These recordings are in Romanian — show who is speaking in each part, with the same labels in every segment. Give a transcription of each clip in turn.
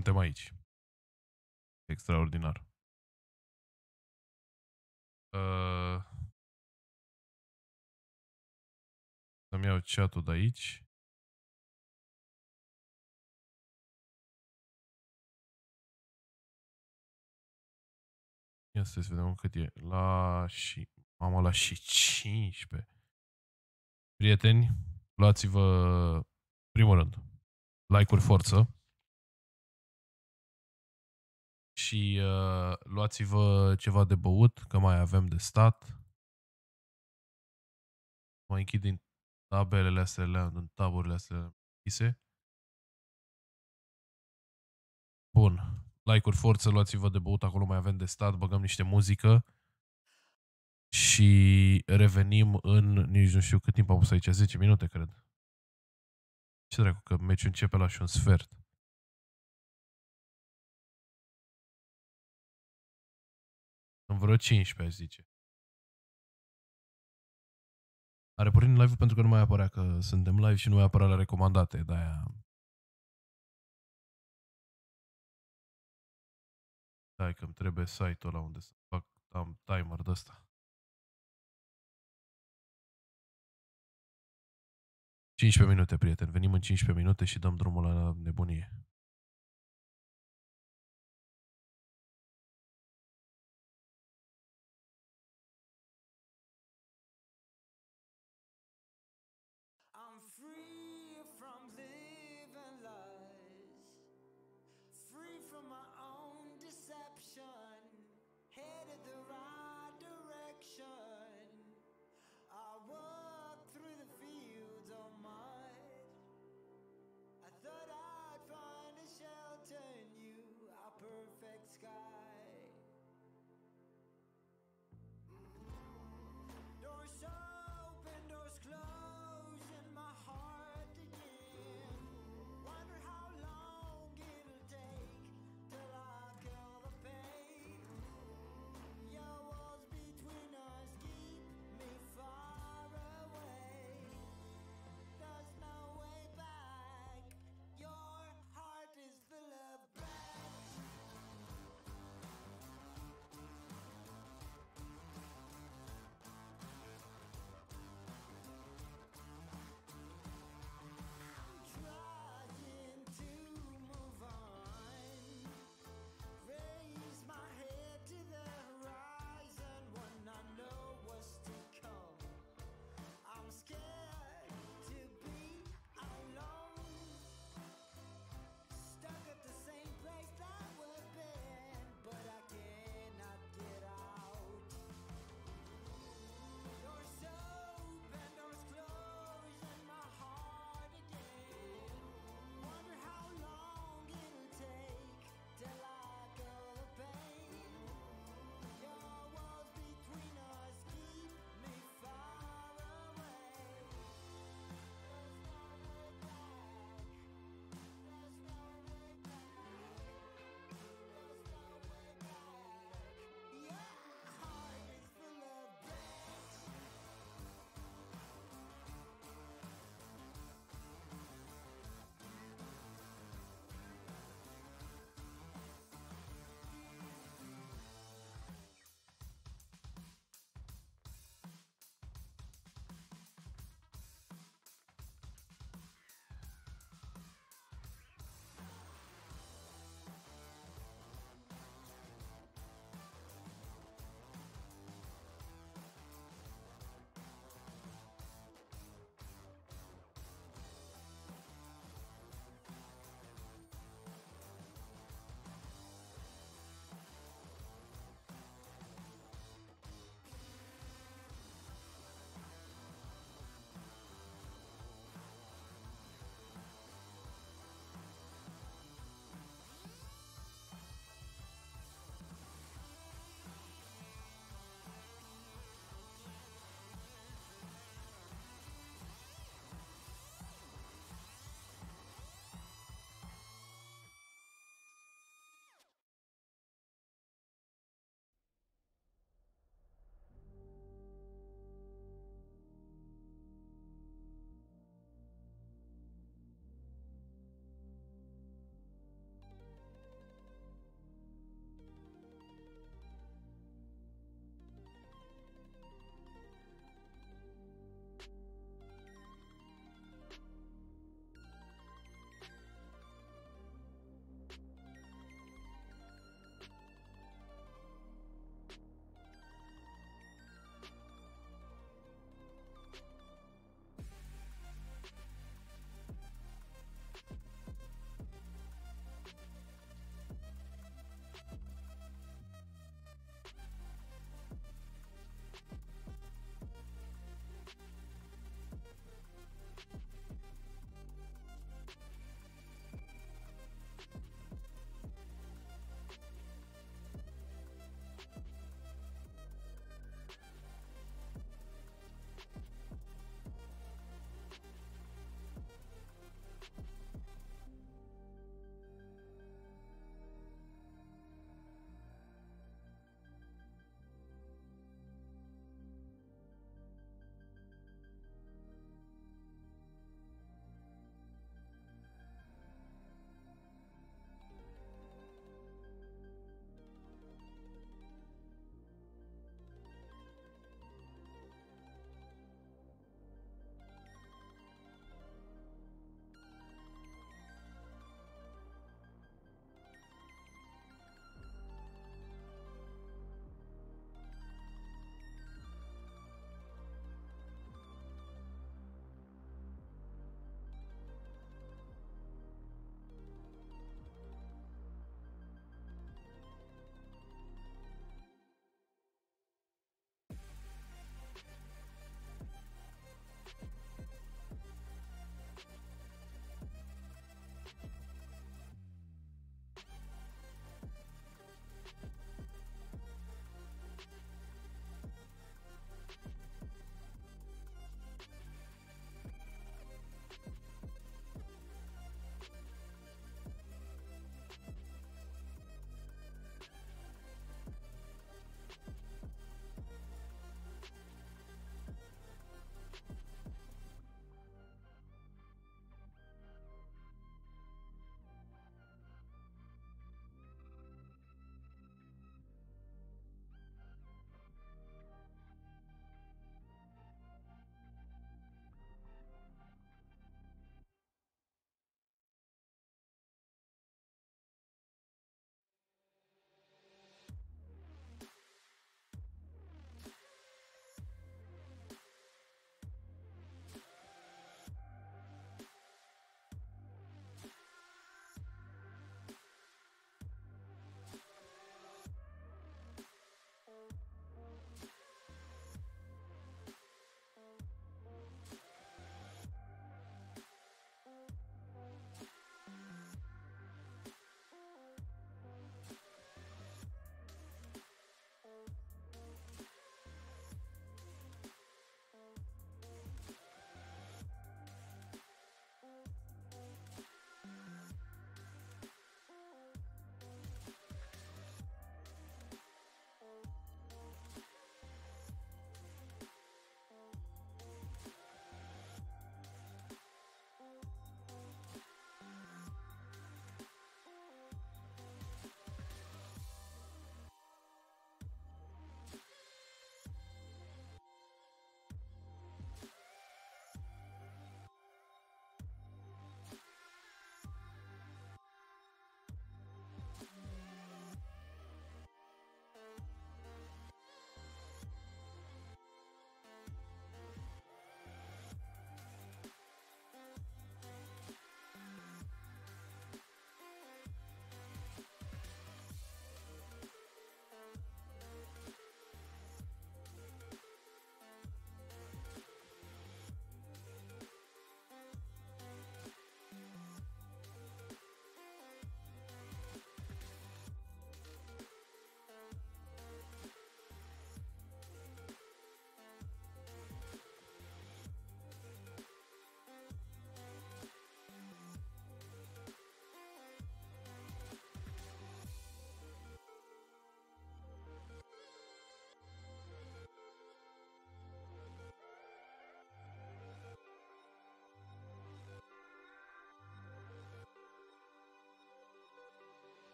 Speaker 1: Suntem aici. Extraordinar. Uh, să-mi iau chat-ul de aici. Ia să vedem cât e. La și... Mamă, la și 15. Prieteni, luați-vă, primul rând, like-uri forță. Și uh, luați-vă ceva de băut, că mai avem de stat. Mai închid din tabelele astea, în taburile astea închise. Bun. Like-uri forță, luați-vă de băut, acolo mai avem de stat, băgăm niște muzică și revenim în, nici nu știu cât timp am pus aici, 10 minute, cred. Ce dracu, că meciul începe la și un sfert. În vreo 15, aș zice. Are pornit live pentru că nu mai apărea că suntem live și nu mai apărea la recomandate, de-aia... Hai că îmi trebuie site-ul ăla unde să fac am timer de ăsta. 15 minute, prieten. Venim în 15 minute și dăm drumul la nebunie.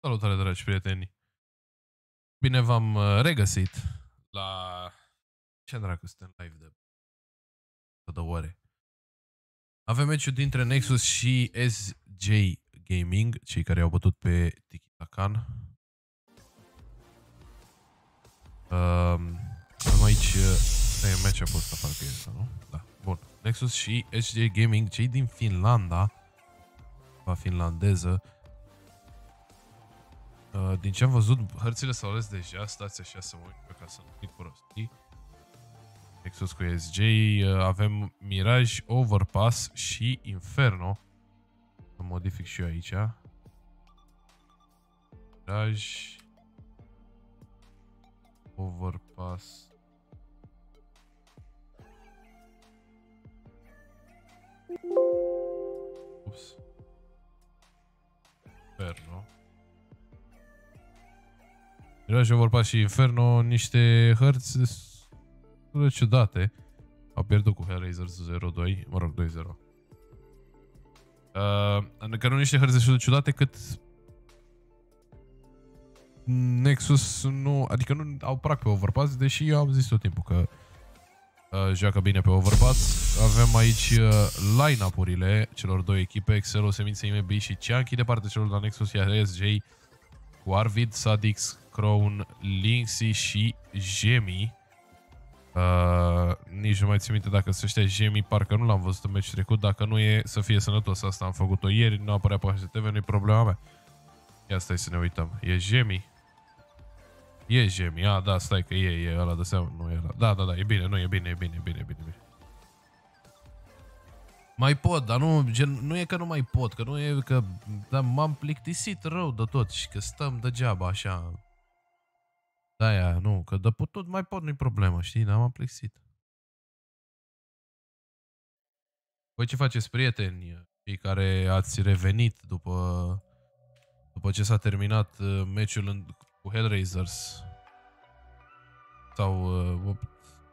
Speaker 1: Salutare, dragi prieteni! Bine v-am uh, regăsit la... Ce dracu, suntem live de... de ore. Avem meciul dintre Nexus și SJ Gaming, cei care au bătut pe Tiki Takan. Um, avem aici... Uh, e match-up ăsta, parcă este, nu? Da. Bun. Nexus și SJ Gaming, cei din Finlanda, va finlandeză, Uh, din ce am văzut, hărțile s-au ales deja, stați așa să mă uit pe ca să nu fic prostii. Nexus cu SJ, uh, avem Mirage, Overpass și Inferno. Să modific și eu aici. Mirage, Overpass. Ups. Inferno. Mirage vorba și Inferno, niște hărți destul de ciudate. Au pierdut cu Hellraiser 02, mă rog, 2-0. Uh, că nu niște hărți destul de ciudate cât Nexus nu, adică nu au prac pe Overpass, deși eu am zis tot timpul că uh, joacă bine pe Overpass. Avem aici uh, line-up-urile celor două echipe, Excel, Semințe IMB și Chunky de partea celor de la Nexus, iar SJ cu Arvid, Sadix, Crown, Linksy și Jemi. Uh, nici nu mai țin minte dacă se știa Jemi, parcă nu l-am văzut în meci trecut, dacă nu e să fie sănătos. Asta am făcut-o ieri, nu apărea pe HTV, nu-i problema mea. Ia stai să ne uităm. E Jemi? E Jemi, a, da, stai că e, e ăla de seama, nu e ăla. Da, da, da, e bine, nu, e bine, e bine, e bine, e bine, e bine. Mai pot, dar nu, gen, nu e că nu mai pot, că nu e că da, m-am plictisit rău de tot și că stăm degeaba așa. Da, nu, că de tot mai pot, nu-i problemă, știi, dar m-am plictisit. Voi ce faceți, prieteni, cei care ați revenit după, după ce s-a terminat uh, meciul în, cu Hellraisers? Sau uh,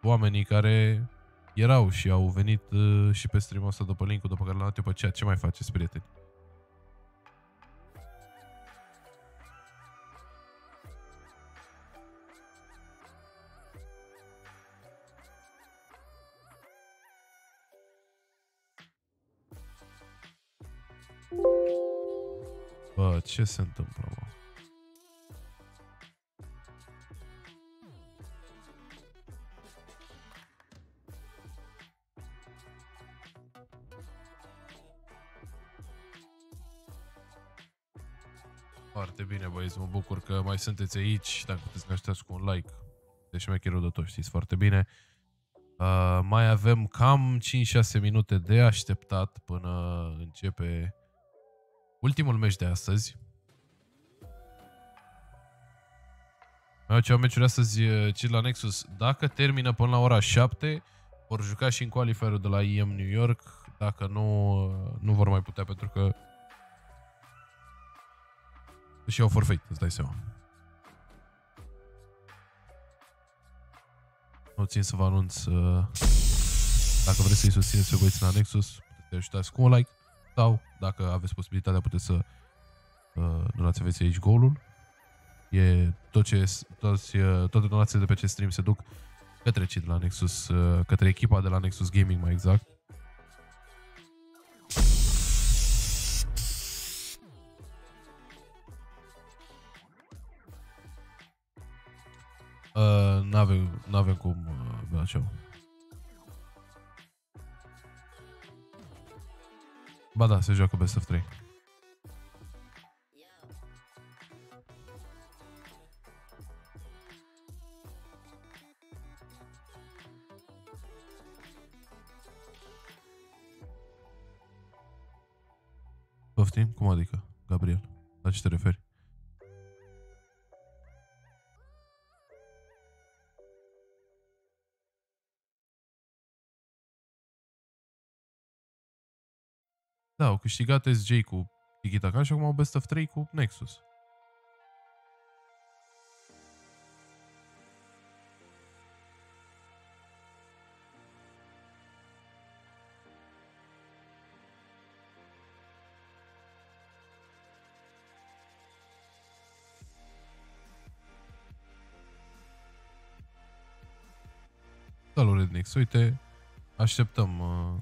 Speaker 1: oamenii care erau și au venit uh, și pe stream ăsta după link după care l-am dat pe chat. Ce mai faceți, prieteni? Bă, ce se întâmplă, mă? Foarte bine, băieți, mă bucur că mai sunteți aici. Dacă puteți să ne așteptați cu un like, de șmecherul de tot, știți foarte bine. Uh, mai avem cam 5-6 minute de așteptat până începe ultimul meci de astăzi. Mai au ceva meciuri astăzi, uh, ci la Nexus. Dacă termină până la ora 7, vor juca și în qualifierul de la IM New York. Dacă nu, uh, nu vor mai putea pentru că și iau forfeit, îți dai seama. Nu țin să vă anunț uh, dacă vreți să-i susțineți pe băieții la Nexus, puteți să ajutați cu un like sau dacă aveți posibilitatea puteți să uh, donați aveți aici golul. E tot ce, toți, uh, toate donațiile de pe acest stream se duc către cei de la Nexus, uh, către echipa de la Nexus Gaming mai exact. Uh, n-avem, n-avem cum uh, bea Ba da, se joacă Best of 3. Poftim? Cum adică, Gabriel? La ce te referi? Da, au câștigat SJ cu Tiki Taka și acum au Best of 3 cu Nexus. Da, Salut, Rednix. Uite, așteptăm uh,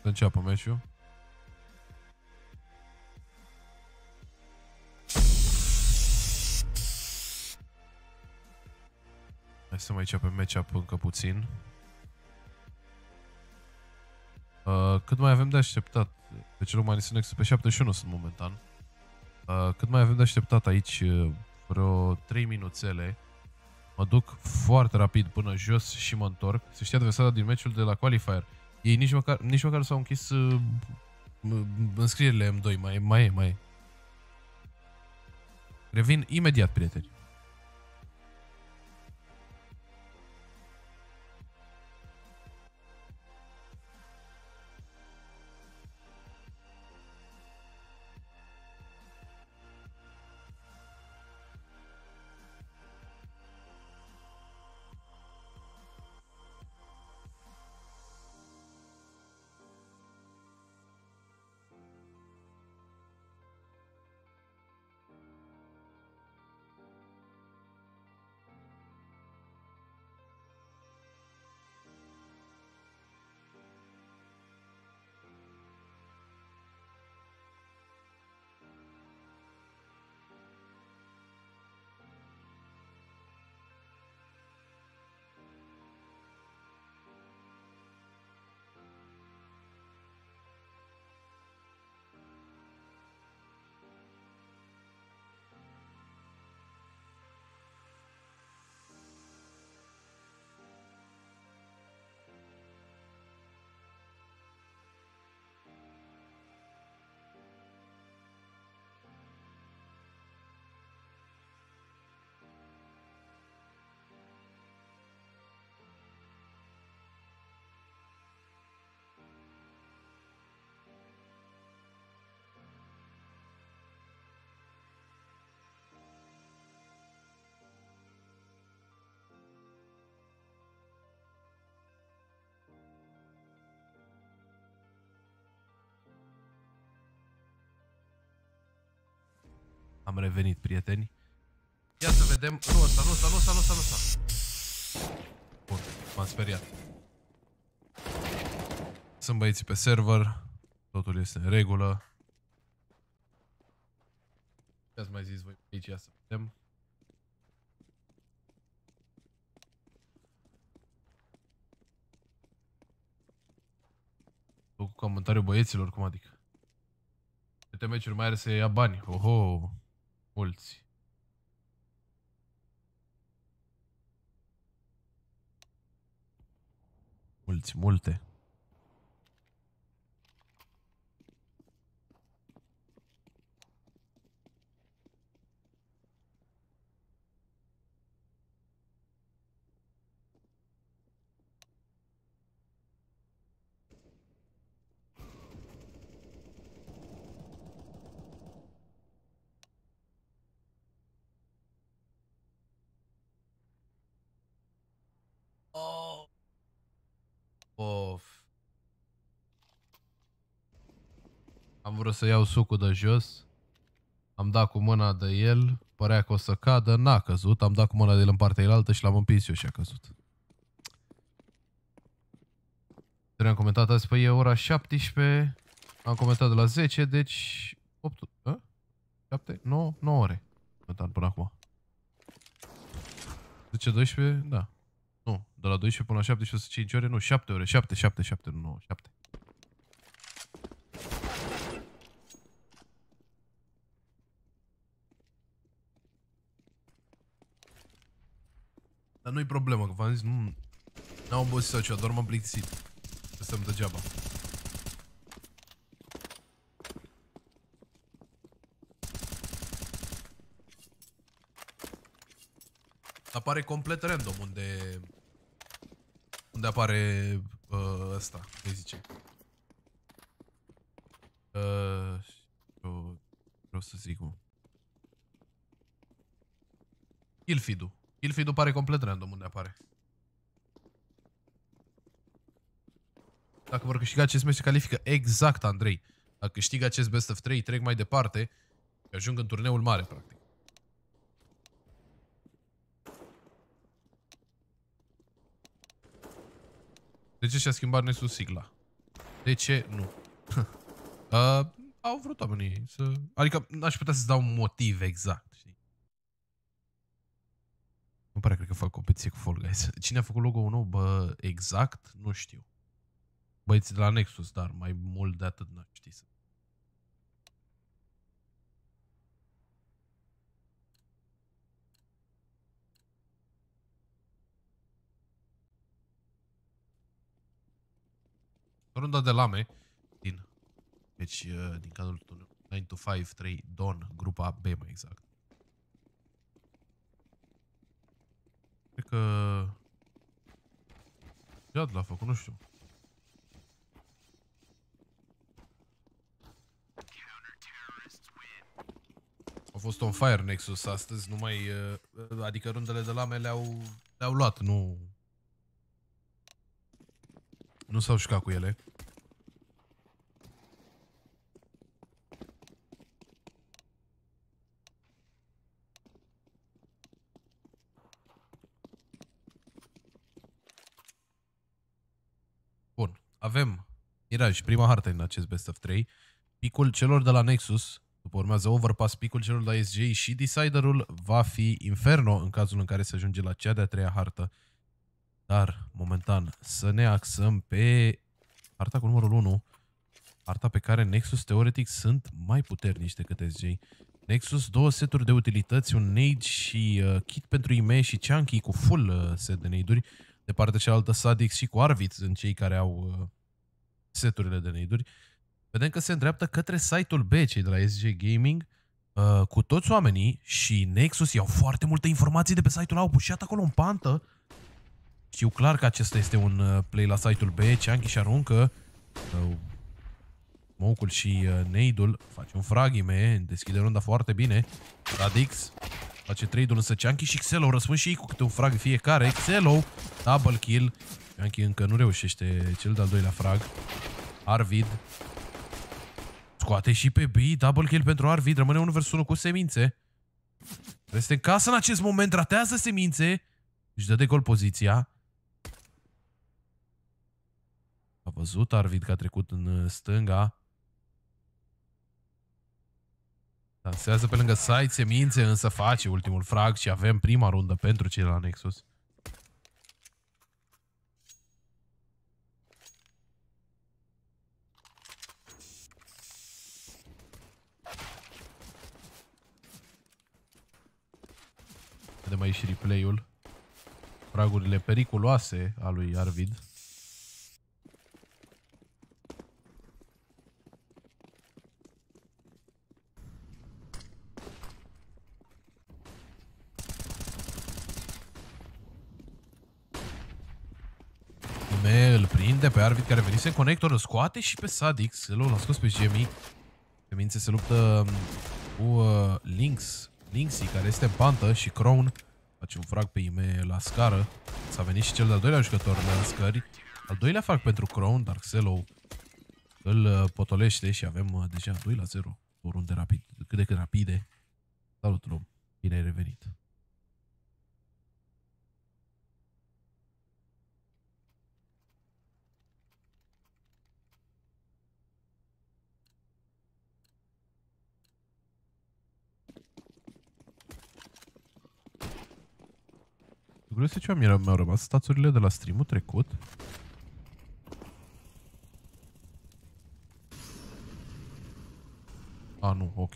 Speaker 1: să înceapă meciul. Hai să mai începem match-up încă puțin. Uh, cât mai avem de așteptat? Deci Romanii sunt pe 71 sunt momentan. Uh, cât mai avem de așteptat aici? Uh, vreo 3 minuțele. Mă duc foarte rapid până jos și mă întorc. Se știe adversarea din meciul de la Qualifier. Ei nici măcar, nici măcar s-au închis uh, înscrierile M2. Mai, mai e, mai e. Revin imediat, prieteni. Am revenit, prieteni. Ia să vedem. Nu ăsta, nu ăsta, nu ăsta, nu ăsta, nu ăsta. Bun, m-am speriat. Sunt băieții pe server. Totul este în regulă. Ce ați mai zis voi aici? Ia să vedem. Cu comentariul băieților, cum adică? Câte meciuri mai are să ia bani? Oho! Mulți. Mulți, multe. Of. Am vrut să iau sucul de jos. Am dat cu mâna de el. Părea că o să cadă. N-a căzut. Am dat cu mâna de el în partea elaltă și l-am împins eu și a căzut. Trebuie am comentat azi, păi e ora 17. Am comentat de la 10, deci 8, a? 7, 9, 9 ore. Comentat până acum. 10, 12, da. Nu, de la 12 până la 17, 5 ore, nu, 7 ore, 7, 7, 7, nu, 9, 7. Dar nu-i problemă, că v-am zis, nu, n-am obosit sau ceva, doar m-am plictisit. Să stăm degeaba. Apare complet random unde unde apare uh, ăsta, cum zice. Uh, vreau să zic cum. Killfeed-ul. Killfeed-ul pare complet random unde apare. Dacă vor câștiga acest meci se califică exact, Andrei. Dacă câștigă acest best of 3, trec mai departe și ajung în turneul mare, practic. De ce și-a schimbat Nexus sigla? De ce nu? uh, au vrut oamenii să... Adică n-aș putea să-ți dau un motiv exact, știi? Nu pare, cred că fac competiție cu Fall Guys. Cine a făcut logo-ul nou? Bă, exact? Nu știu. Băieții de la Nexus, dar mai mult de atât n știi să... Runda de lame din, deci, uh, din cadrul 9 to 5, 3, Don, grupa B mai exact. Că... Jad l-a făcut, nu știu. A fost on fire Nexus astăzi, nu mai... Uh, adică rundele de lame le-au le-au luat, nu... Nu s-au jucat cu ele. Bun. Avem Miraj, prima hartă în acest Best of 3. Picul celor de la Nexus, după urmează Overpass, picul celor de la SJ și Deciderul va fi Inferno în cazul în care se ajunge la cea de-a treia hartă. Dar, momentan, să ne axăm pe harta cu numărul 1, harta pe care Nexus teoretic sunt mai puternici decât SJ. Nexus, două seturi de utilități, un nade și uh, kit pentru IME și Chunky cu full uh, set de nade-uri. De partea cealaltă, Sadix și cu Arvid sunt cei care au uh, seturile de nade-uri. Vedem că se îndreaptă către site-ul B, cei de la SG Gaming, uh, cu toți oamenii și Nexus iau foarte multe informații de pe site-ul au pușat acolo în pantă. Știu clar că acesta este un uh, play la site-ul B, Chunky și aruncă uh, Mocul și uh, Neidul face un fragime, deschide runda foarte bine. Radix face trade-ul însă Chunky și Xelo răspund și ei cu câte un frag fiecare. Xelo, double kill. Chunky încă nu reușește cel de-al doilea frag. Arvid scoate și pe B, double kill pentru Arvid, rămâne 1 vs 1 cu semințe. Este în casă în acest moment, ratează semințe. Își dă de gol poziția. A văzut Arvid că a trecut în uh, stânga. Dansează pe lângă site, semințe, însă face ultimul frag și avem prima rundă pentru cei de la Nexus. Vedem aici și replay-ul. Fragurile periculoase a lui Arvid. îl prinde pe Arvid care venise în conector, îl scoate și pe Sadix, l-a scos pe Jemmy. Semințe se luptă um, cu uh, Lynx, Lynxy care este în pantă și Crown face un frag pe Ime la scară. S-a venit și cel de-al doilea jucător la scări. Al doilea fac pentru Crown, dar Xelo îl uh, potolește și avem uh, deja 2 la 0. O runde rapid, cât de cât rapide. Salut, Rom. Bine ai revenit. Vreau să ce mi-au rămas staturile de la streamul trecut. A, nu, ok.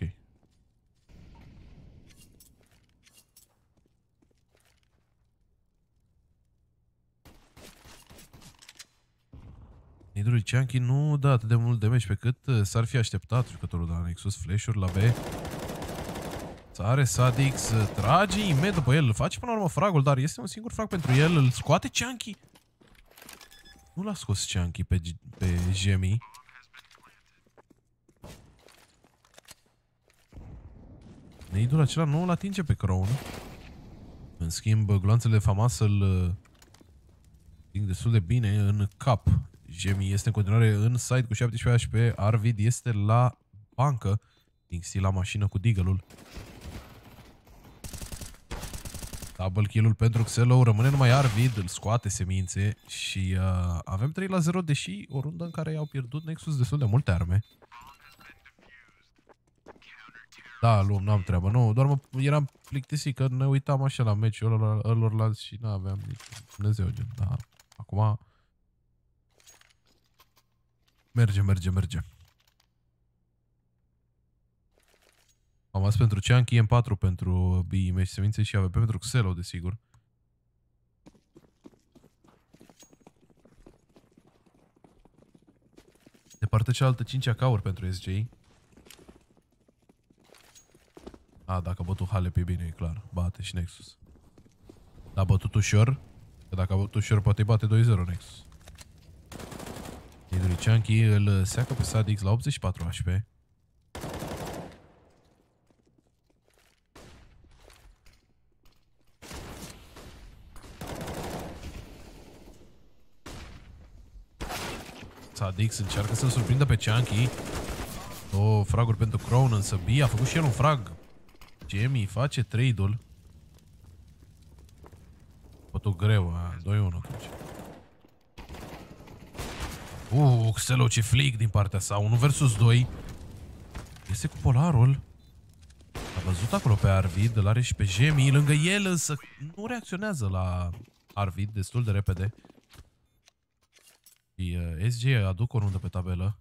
Speaker 1: Nidului Chunky nu dă atât de mult damage pe cât uh, s-ar fi așteptat jucătorul de la Nexus Flash-uri la B. Sare Sadix, trage imediat după el, face până la urmă fragul, dar este un singur frag pentru el, îl scoate Chunky. Nu l-a scos Chunky pe, pe Jemmy. Neidul acela nu îl atinge pe Crown. În schimb, gloanțele famas îl ating destul de bine în cap. Jemmy este în continuare în side cu 17 HP, Arvid este la bancă. Dingsi la mașină cu Deagle-ul. Double kill-ul pentru Xelo, rămâne numai Arvid, îl scoate semințe și uh, avem 3 la 0, deși o rundă în care au pierdut Nexus destul de multe arme. Da, luăm, n-am treabă. Nu, doar mă, eram plictisit că ne uitam așa la meciul ălor și nu aveam nici Dumnezeu gen. Da, acum merge, merge, merge. Am ales pentru Chunky, M4 pentru B, Mesh Semințe și AVP pentru Xelo, desigur. De partea cealaltă 5 AK-uri pentru SJ. A, dacă a bătut Halep e bine, e clar. Bate și Nexus. Dar a bătut ușor. Că dacă a bătut ușor, poate bate 2-0 Nexus. Iduri Chunky îl seacă pe Sadix la 84 HP. Sadix încearcă să-l surprindă pe Chunky. O fraguri pentru Crown, însă B a făcut și el un frag. Jamie face trade-ul. Bătut greu, 2-1 atunci. Uh, Xelo, ce flic din partea sa. 1 versus 2. Este cu polarul. A văzut acolo pe Arvid, îl are și pe Jamie. Lângă el însă nu reacționează la Arvid destul de repede. Și uh, SG aduc o rundă pe tabelă.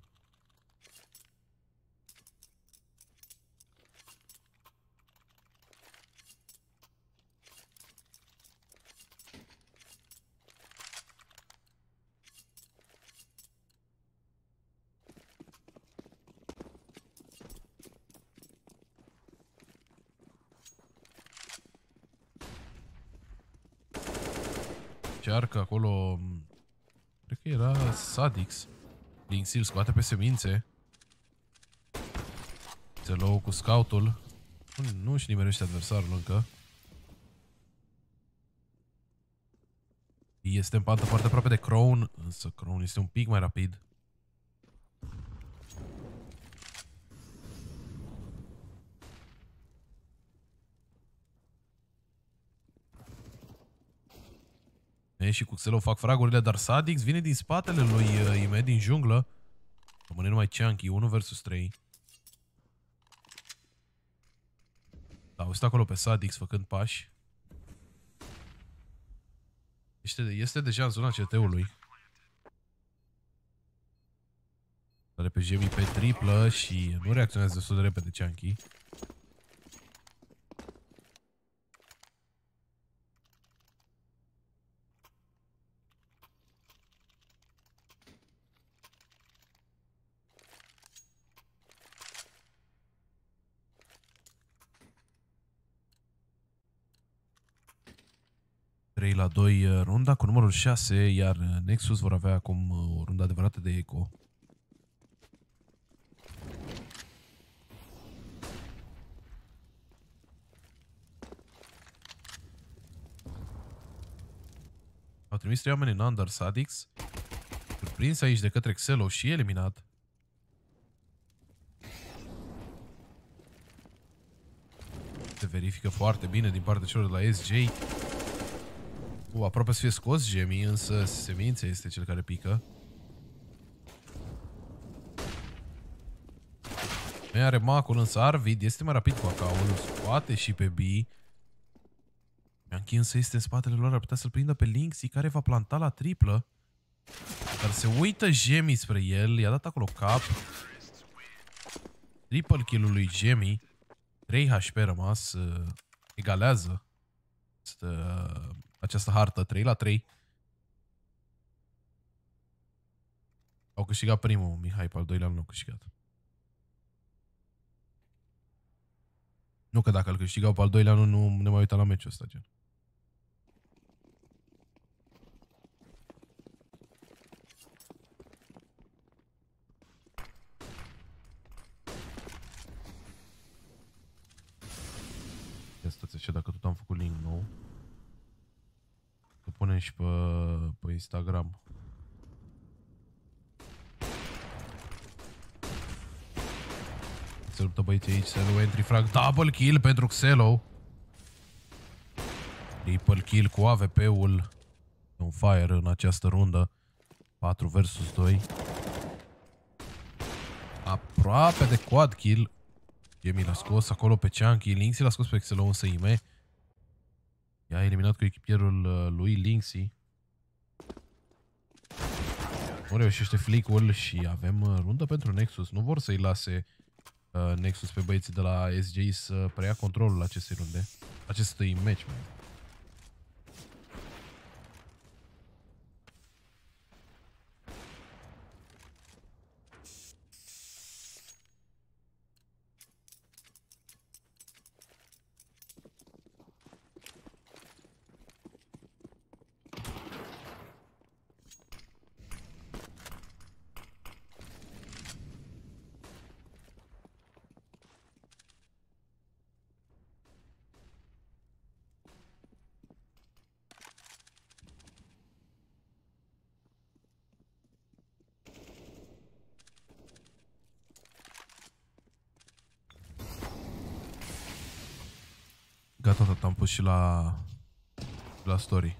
Speaker 1: Cearcă acolo Cred că era Sadix. Linksil scoate pe semințe. Zelo cu scoutul. Nu, nu își nimerește adversarul încă. Este în pantă foarte aproape de Crown, însă Crown este un pic mai rapid. E, și cu Xelo fac fragurile, dar Sadix vine din spatele lui uh, Ime din junglă. Rămâne numai Chunky, 1 vs 3. Da, uite acolo pe Sadix făcând pași. Este, este deja în zona CT-ului. Are pe Jemi pe triplă și nu reacționează destul de repede Chunky. 3 la 2 uh, runda cu numărul 6, iar uh, Nexus vor avea acum uh, o rundă adevărată de eco. Au trimis trei oameni în Under Sadix, surprins aici de către Xelo și eliminat. Se verifică foarte bine din partea celor de la SJ. Uh, aproape să fie scos gemii, însă semința este cel care pică. Mai are macul, însă Arvid este mai rapid cu AK-ul, scoate și pe B. Bianchi însă este în spatele lor, ar putea să-l prindă pe Linksy, care va planta la triplă. Dar se uită Jemi spre el, i-a dat acolo cap. Triple kill-ul lui Jemi. 3 HP rămas, uh, egalează. uh, această hartă 3 la 3. Au câștigat primul, Mihai, pe al doilea nu au câștigat. Nu că dacă îl câștigau pe al doilea nu, nu ne mai uitam la meciul ăsta, gen. Ia stați așa, dacă tot am făcut link nou punem și pe, pe Instagram. Se luptă băieții aici, Xelo entry frag, double kill pentru Xelo. Triple kill cu AVP-ul un fire în această rundă. 4 versus 2. Aproape de quad kill. Jamie l-a scos acolo pe Chunky. Linksy l-a scos pe Excelon însă Ime. I-a eliminat cu echipierul uh, lui Linksy. Nu reușește flick-ul și avem uh, rundă pentru Nexus. Nu vor să-i lase uh, Nexus pe băieții de la SJ să preia controlul acestei runde. Acestui match, mai. Gata, tot am pus și la, la story.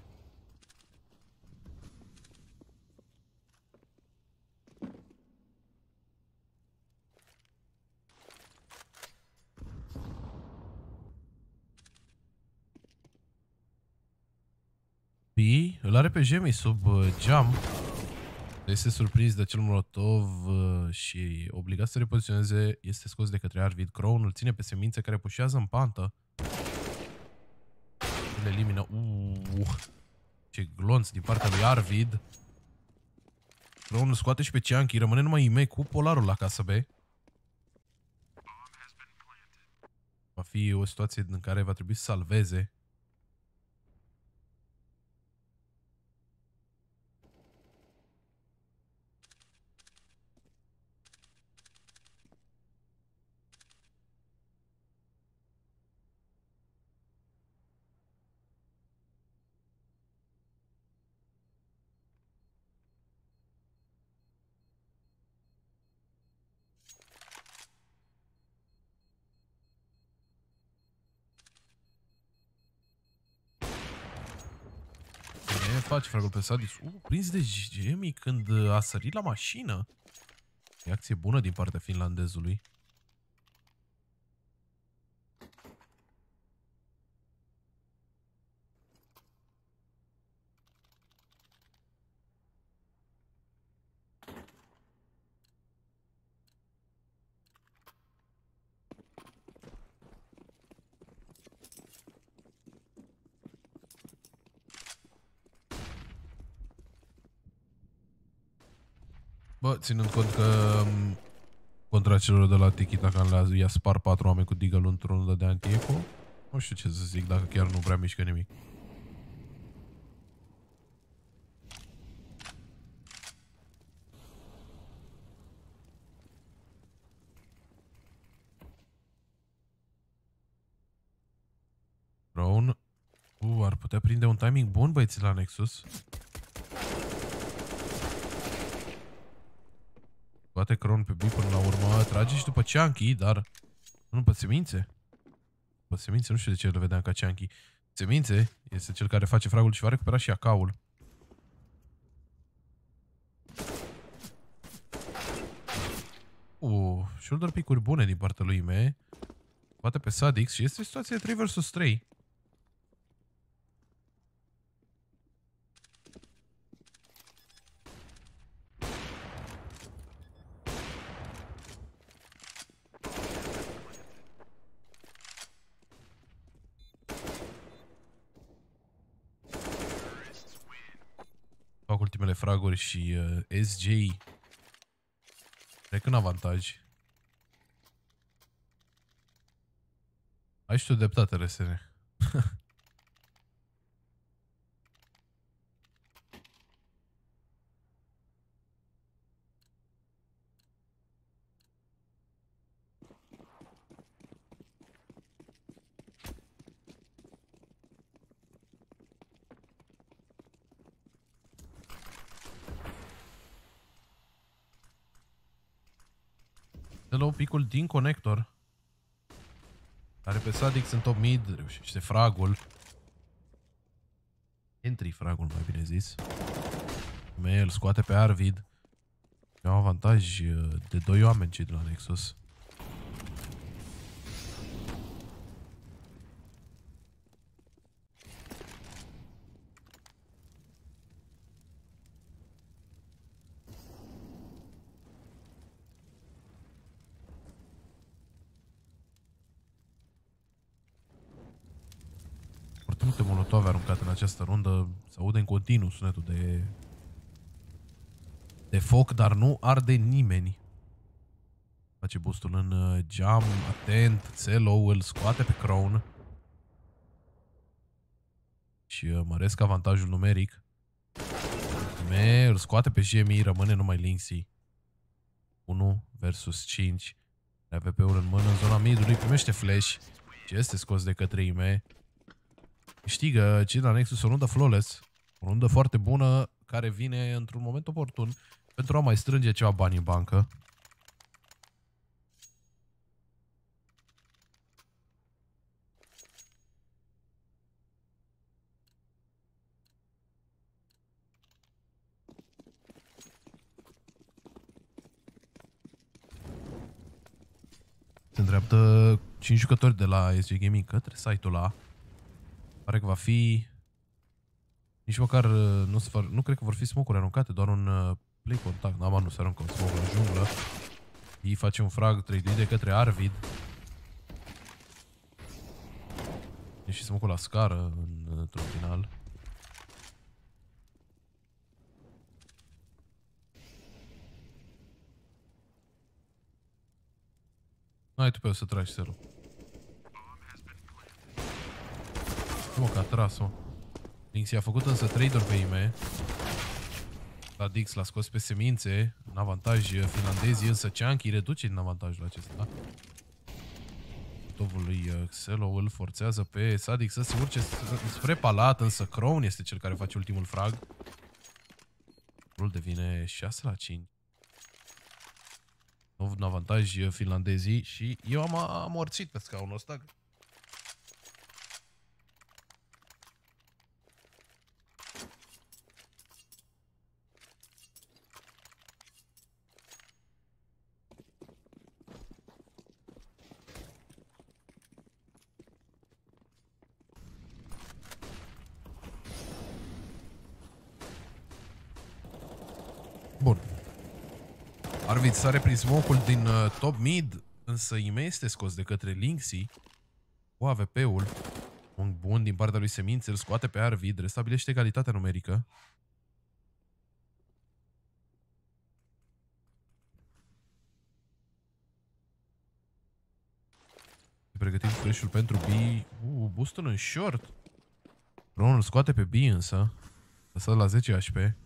Speaker 1: P îl are pe Jemi sub uh, geam. Este surprins de acel molotov uh, și obligat să repoziționeze, este scos de către Arvid. Crown îl ține pe semințe care pușează în pantă le elimină. Uh, ce glonț din partea lui Arvid. Crown scoate și pe Cianchi. Rămâne numai Imei cu polarul la casă B. Va fi o situație în care va trebui să salveze. Face fragul pe Sadis? Uh, prins de Jamie când a sărit la mașină. Reacție bună din partea finlandezului. Ținând cont că um, contra celor de la Tiki Taka le i-a spar patru oameni cu Deagle într-o rundă de anti-eco, nu știu ce să zic dacă chiar nu vrea mișcă nimic. Brown. Uh, ar putea prinde un timing bun băieții la Nexus. Bate Cron pe B până la urmă. Trage și după Chunky, dar nu pe semințe. Pe semințe nu știu de ce le vedeam ca Chunky. Semințe este cel care face fragul și va recupera și acaul. Uh, shoulder pick-uri bune din partea lui Me. Bate pe Sadix și este o situație de 3 vs 3. Fraguri și uh, SJ trec în avantaj. Ai și tu dreptate, RSN. De la picul din conector. Are pe Sadix în top mid, reușește fragul. Entry fragul, mai bine zis. Mail scoate pe Arvid. E un avantaj uh, de doi oameni cei de la Nexus. Foarte multe molotove aruncate în această rundă. Se aude în continuu sunetul de de foc, dar nu arde nimeni. Face boostul în uh, geam, atent, Celo îl scoate pe Crown. Și uh, măresc avantajul numeric. Me, îl scoate pe GMI, rămâne numai Linksy. 1 versus 5. AVP-ul în mână în zona midului, primește flash. Și este scos de către IME. Câștigă Cina Nexus o rundă flawless. O rundă foarte bună care vine într-un moment oportun pentru a mai strânge ceva bani în bancă. Se îndreaptă 5 jucători de la SG Gaming către site-ul ăla. Pare că va fi... Nici măcar uh, nu, se nu cred că vor fi smoke aruncate, doar un uh, Play contact, n-am nu se aruncă un smoke în junglă. Ei face un frag traduit de către Arvid. E și smoke la scară într-un final. Hai tu pe o să tragi serul. Mă, că a tras-o. Linksy a făcut însă trade-uri pe IME. La Dix l-a scos pe semințe, în avantaj finlandezii, însă Chunky reduce din avantajul acesta. Tovul lui Xelo îl forțează pe Sadik să se urce spre palat, însă Crown este cel care face ultimul frag. Rul devine 6 la 5. Nou un avantaj finlandezii și eu am amorțit pe scaunul ăsta. Arvid sare prin smoke din uh, top mid, însă Ime este scos de către Linksy cu AVP-ul. Un bun din partea lui Semințe îl scoate pe Arvid, restabilește egalitatea numerică. Pregătim flash-ul pentru B. Uh, boost în short. Ron îl scoate pe B însă. Lăsat la 10 HP.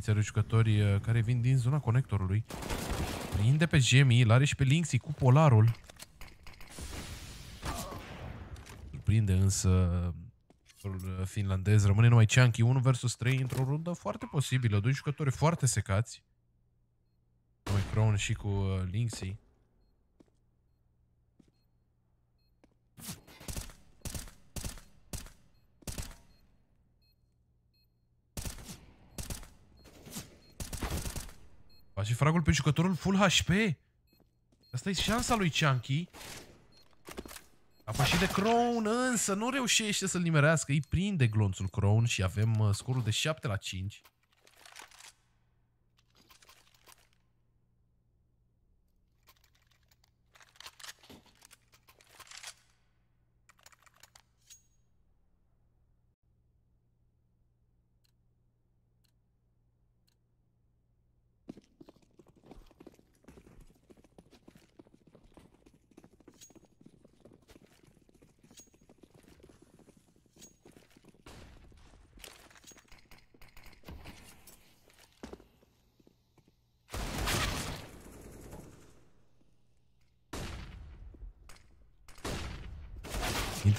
Speaker 1: Inițialul jucători uh, care vin din zona conectorului. Prinde pe Gemi, îl are și pe Linksy cu polarul. Îl prinde însă uh, finlandez. Rămâne numai Chunky 1 vs 3 într-o rundă foarte posibilă. Doi jucători foarte secați. Numai Crown și cu uh, Linksy. Face fragul pe jucătorul full HP. Asta e șansa lui Chunky. A pășit de Crown, însă nu reușește să-l nimerească. Îi prinde glonțul Crown și avem uh, scorul de 7 la 5.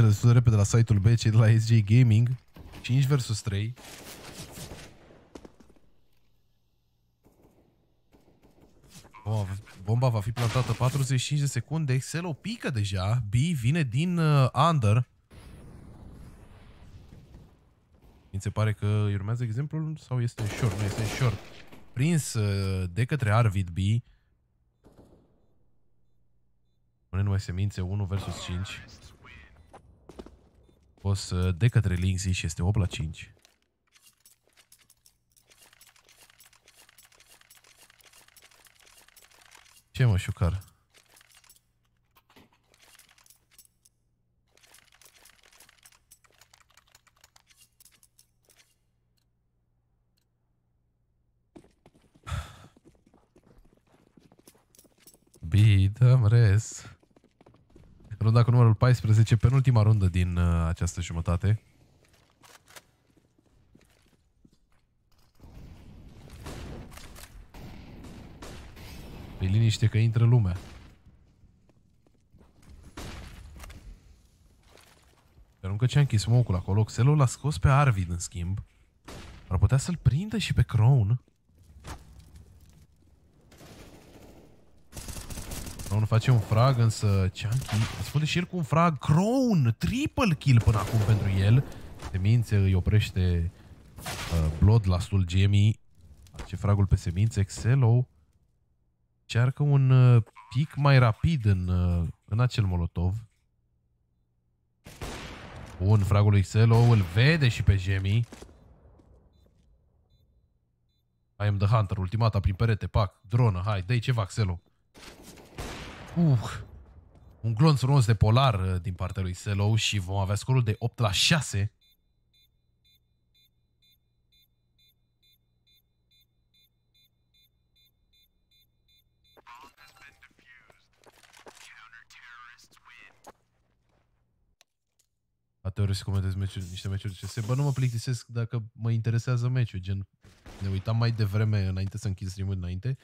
Speaker 1: Intră destul de repede la site-ul B, cei de la SJ Gaming. 5 versus 3. Bomba va fi plantată 45 de secunde. Excel o pică deja. B vine din uh, under. Mi se pare că îi urmează exemplul sau este short? Nu, este short. Prins uh, de către Arvid B. Pune numai semințe 1 versus 5. Pus de către Linksy și este 8 la 5. Ce mă, șucar? Bidăm res. Runda cu numărul 14, penultima rundă din uh, această jumătate. Pe liniște că intră lumea. Aruncă ce a închis smoke acolo. Xelo l-a scos pe Arvid, în schimb. Ar putea să-l prindă și pe Crown. Crown face un frag, însă Chunky răspunde și el cu un frag. Crown! Triple kill până acum pentru el. Semințe îi oprește uh, Blood la stul Jamie. Face fragul pe semințe. Excello Cearcă un uh, pic mai rapid în, uh, în acel molotov. Bun, fragul lui Xelo îl vede și pe Jamie. I am the hunter, ultimata prin perete, pac, dronă, hai, dă-i ceva, Xelo. Uh, un glonț frumos de polar uh, din partea lui Selo și vom avea scorul de 8 la 6. Ateori să comentez meciuri, niște meciuri de CS. Bă, nu mă plictisesc dacă mă interesează meciul, gen ne uitam mai devreme înainte să închid stream înainte,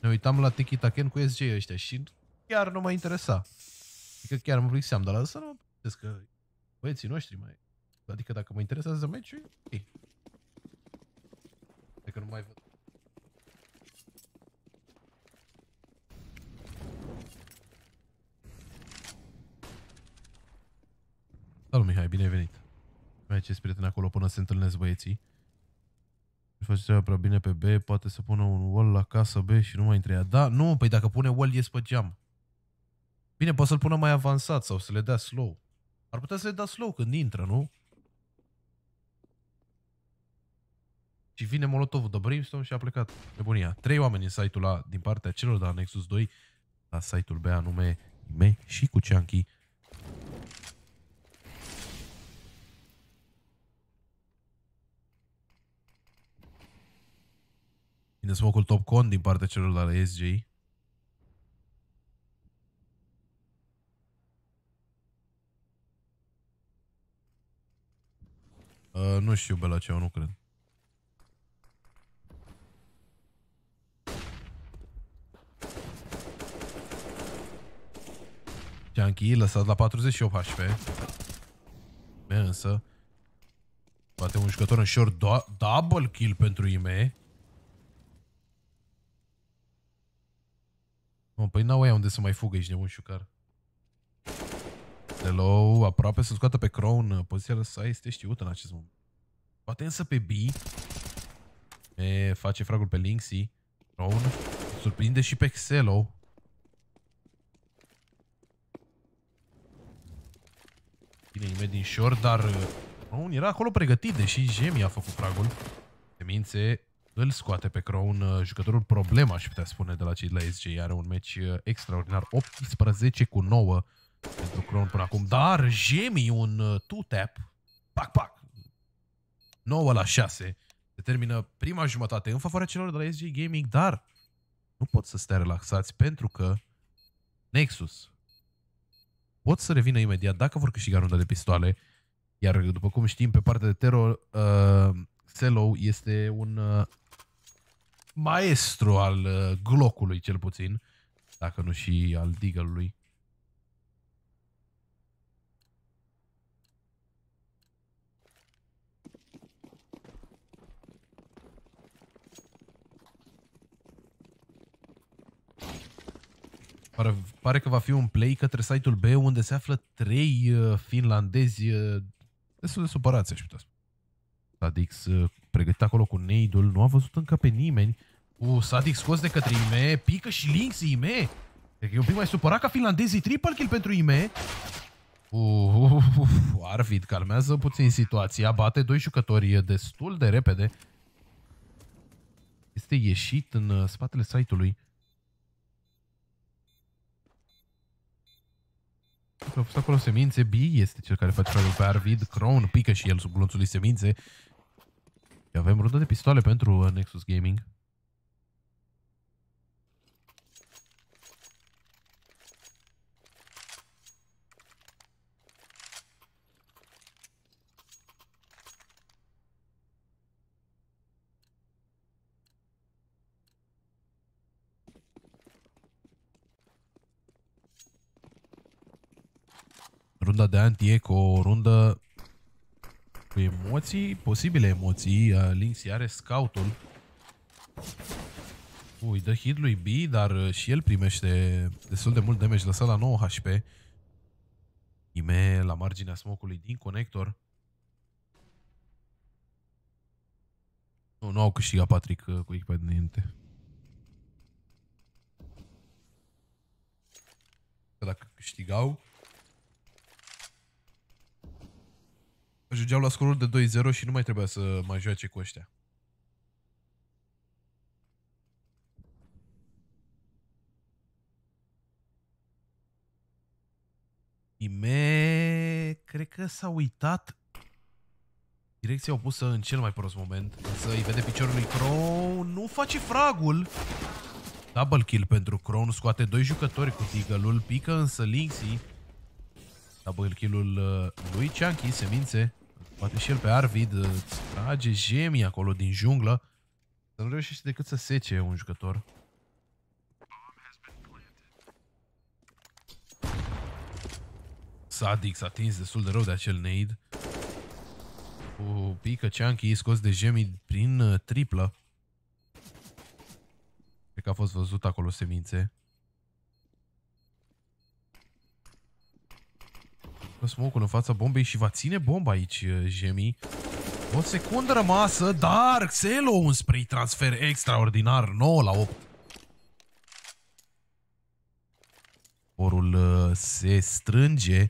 Speaker 1: ne uitam la Tiki Taken cu SJ ăștia și chiar nu mă interesa. Adică chiar mă plictiseam, dar la să nu mă că băieții noștri mai... Adică dacă mă interesează meciul, ok. Adică nu mai văd. Salut Mihai, bine ai venit. Mai ce prieten acolo până se întâlnesc băieții. Face ceva prea bine pe B, poate să pună un wall la casă B și nu mai intre ea. Da, nu, păi dacă pune wall ies pe geam. Bine, poate să-l pună mai avansat sau să le dea slow. Ar putea să le dea slow când intră, nu? Și vine Molotovul de Brimstone și a plecat nebunia. Trei oameni în site-ul ăla din partea celor de la Nexus 2, la site-ul B anume Me și cu Chunky. Vine smoke-ul top con din partea celor de la SJ. Uh, nu știu Bela ce nu cred. Yankee lăsat la 48 HP. Bine însă. Poate un jucător în short double kill pentru IME. Mă, păi n-au aia unde să mai fugă, ești nebun șucar. Hello, aproape să scoată pe Crown. Poziția sa este știută în acest moment. Poate însă pe B. E, face fragul pe Linksy. Crown. Surprinde și pe Xelo. Bine, imediat din short, dar Crown era acolo pregătit, deși Jemi a făcut fragul. Semințe îl scoate pe Crown, uh, jucătorul problem, aș putea spune, de la cei de la SG. Are un meci uh, extraordinar, 18 cu 9 pentru Crown până acum. Dar Jemi un uh, two-tap, pac, pac, 9 la 6. Se termină prima jumătate în favoarea celor de la SG Gaming, dar nu pot să stea relaxați pentru că Nexus pot să revină imediat dacă vor câștiga runda de pistoale. Iar după cum știm, pe partea de terror, uh, Celo este un uh, maestru al uh, Glockului, cel puțin, dacă nu și al Deagle-ului. Pare, pare că va fi un play către site-ul B unde se află trei uh, finlandezi uh, destul de supărați, aș putea spune. Sadix uh, pregătit acolo cu neidul, nu a văzut încă pe nimeni. U, Sadix scos de către Ime, pică și Lynx Ime. Cred că e un pic mai supărat ca finlandezii triple kill pentru Ime. Uh, uh, uh, Arvid calmează puțin situația, bate doi jucători destul de repede. Este ieșit în uh, spatele site-ului. A fost acolo semințe, B este cel care face fragul pe Arvid, Crown pică și el sub glonțul lui semințe. Și avem rundă de pistoale pentru uh, Nexus Gaming. Runda de anti-eco, o rundă cu emoții, posibile emoții. Uh, Lynx are scoutul. Ui, dă hit lui B, dar uh, și el primește destul de mult damage lăsat la 9 HP. Ime la marginea smoke-ului din conector. Nu, nu au câștigat Patrick uh, cu echipa dinainte. Că dacă câștigau, ajungeau la scorul de 2-0 și nu mai trebuia să mai joace cu ăștia. Ime, cred că s-a uitat direcția opusă în cel mai prost moment. Să îi vede piciorul lui Crown, nu face fragul. Double kill pentru Crown, scoate doi jucători cu Deagle-ul, pică însă Linksy. Double kill-ul uh, lui Chunky, semințe. Poate și el pe Arvid trage gemii acolo din junglă. Să nu reușește decât să sece un jucător. Sadix a atins destul de rău de acel nade. Cu pică Chunky scos de gemii prin uh, triplă. Cred că a fost văzut acolo semințe. Smoke în fața bombei și va ține bomba aici, Jemi. Uh, o secundă rămasă, dar Xelo un spray transfer extraordinar, 9 la 8. Orul uh, se strânge.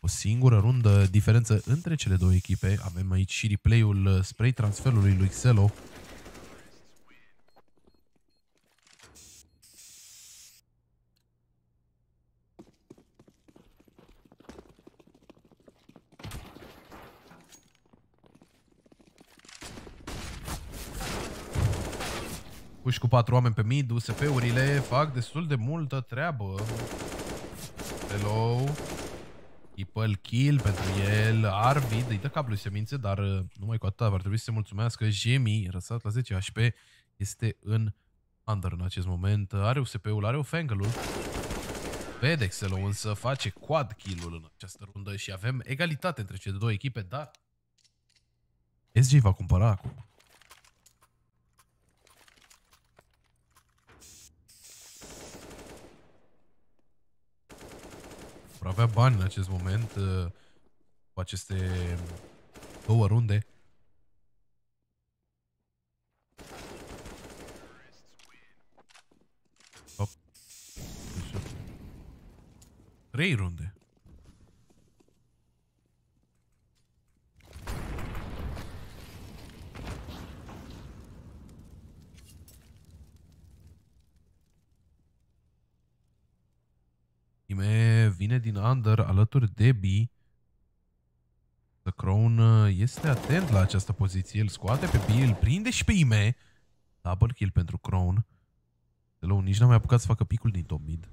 Speaker 1: O singură rundă diferență între cele două echipe. Avem aici și replay-ul uh, spray transferului lui Xelo. Puși cu patru oameni pe mid, USP-urile fac destul de multă treabă. Hello. Triple kill pentru el. Arvid îi dă cablul semințe, dar uh, numai cu atât ar trebui să se mulțumească. Jemi, răsat la 10 HP, este în under în acest moment. Are USP-ul, are Fangle-ul. Pedexelo însă face quad kill-ul în această rundă și avem egalitate între cele două echipe, dar SG va cumpăra acum. Vor avea bani în acest moment uh, cu aceste două runde. Hop. Trei runde. Ime vine din under alături de B. The Crown uh, este atent la această poziție. Îl scoate pe B, îl prinde și pe Ime. Double kill pentru Crown. Hello, nici n-am mai apucat să facă picul din top mid.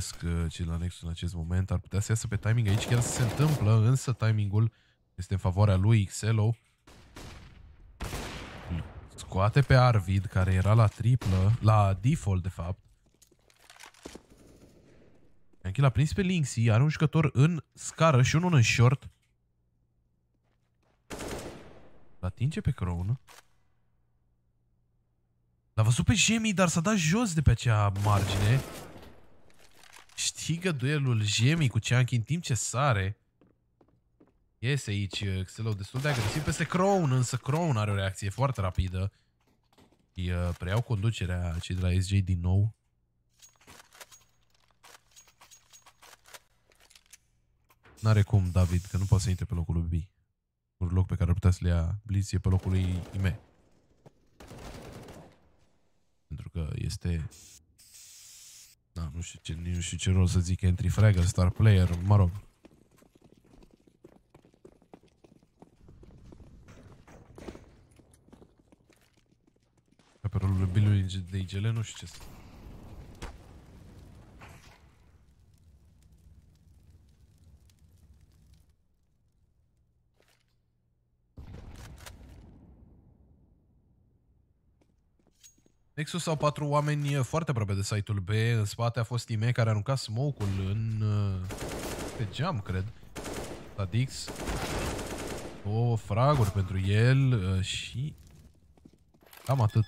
Speaker 1: urmăresc uh, ce la în acest moment. Ar putea să iasă pe timing aici, chiar să se întâmplă, însă timingul este în favoarea lui Xelo. Scoate pe Arvid, care era la triplă, la default de fapt. Anchi l-a prins pe Linksy, are un jucător în scară și unul în short. L-atinge pe Crown. L-a văzut pe Jamie, dar s-a dat jos de pe acea margine. Știgă duelul Jemi cu Chunky în timp ce sare. Iese aici uh, Xelo destul de agresiv peste Crown, însă Crown are o reacție foarte rapidă. Îi uh, preiau conducerea cei de la SJ din nou. N-are cum, David, că nu poate să intre pe locul lui B. Un loc pe care ar putea să le ia Blitz e pe locul lui Ime. Pentru că este... Da, nu știu ce, nu știu ce rol să zic, entry fragger, star player, mă rog. Pe rolul lui Billy de IGL nu știu ce să... Nexus au patru oameni foarte aproape de site-ul B. În spate a fost Ime care a aruncat smoke-ul în... Uh, pe geam, cred. Tadix. O fraguri pentru el uh, și... Cam atât.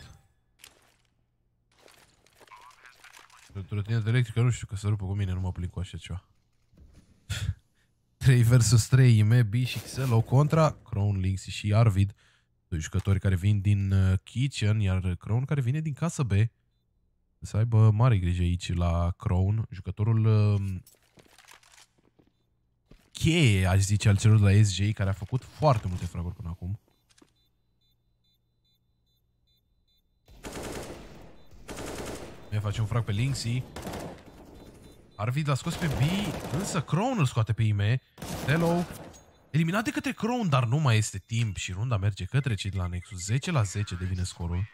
Speaker 1: Pentru tine de electrică nu știu că se rupă cu mine, nu mă plin cu așa ceva. 3 versus 3, Ime, B și Xelo contra Crown, Lynx și Arvid. Doi jucători care vin din uh, Kitchen, iar Crown care vine din casă B. Să aibă mare grijă aici la Crown. Jucătorul uh, cheie, aș zice, al celor de la SJ, care a făcut foarte multe fraguri până acum. Ne face un frag pe Linksy. Arvid l-a scos pe B, însă Crown îl scoate pe Ime. Hello. Eliminat de către Crown, dar nu mai este timp și runda merge către cei de la Nexus. 10 la 10 devine scorul.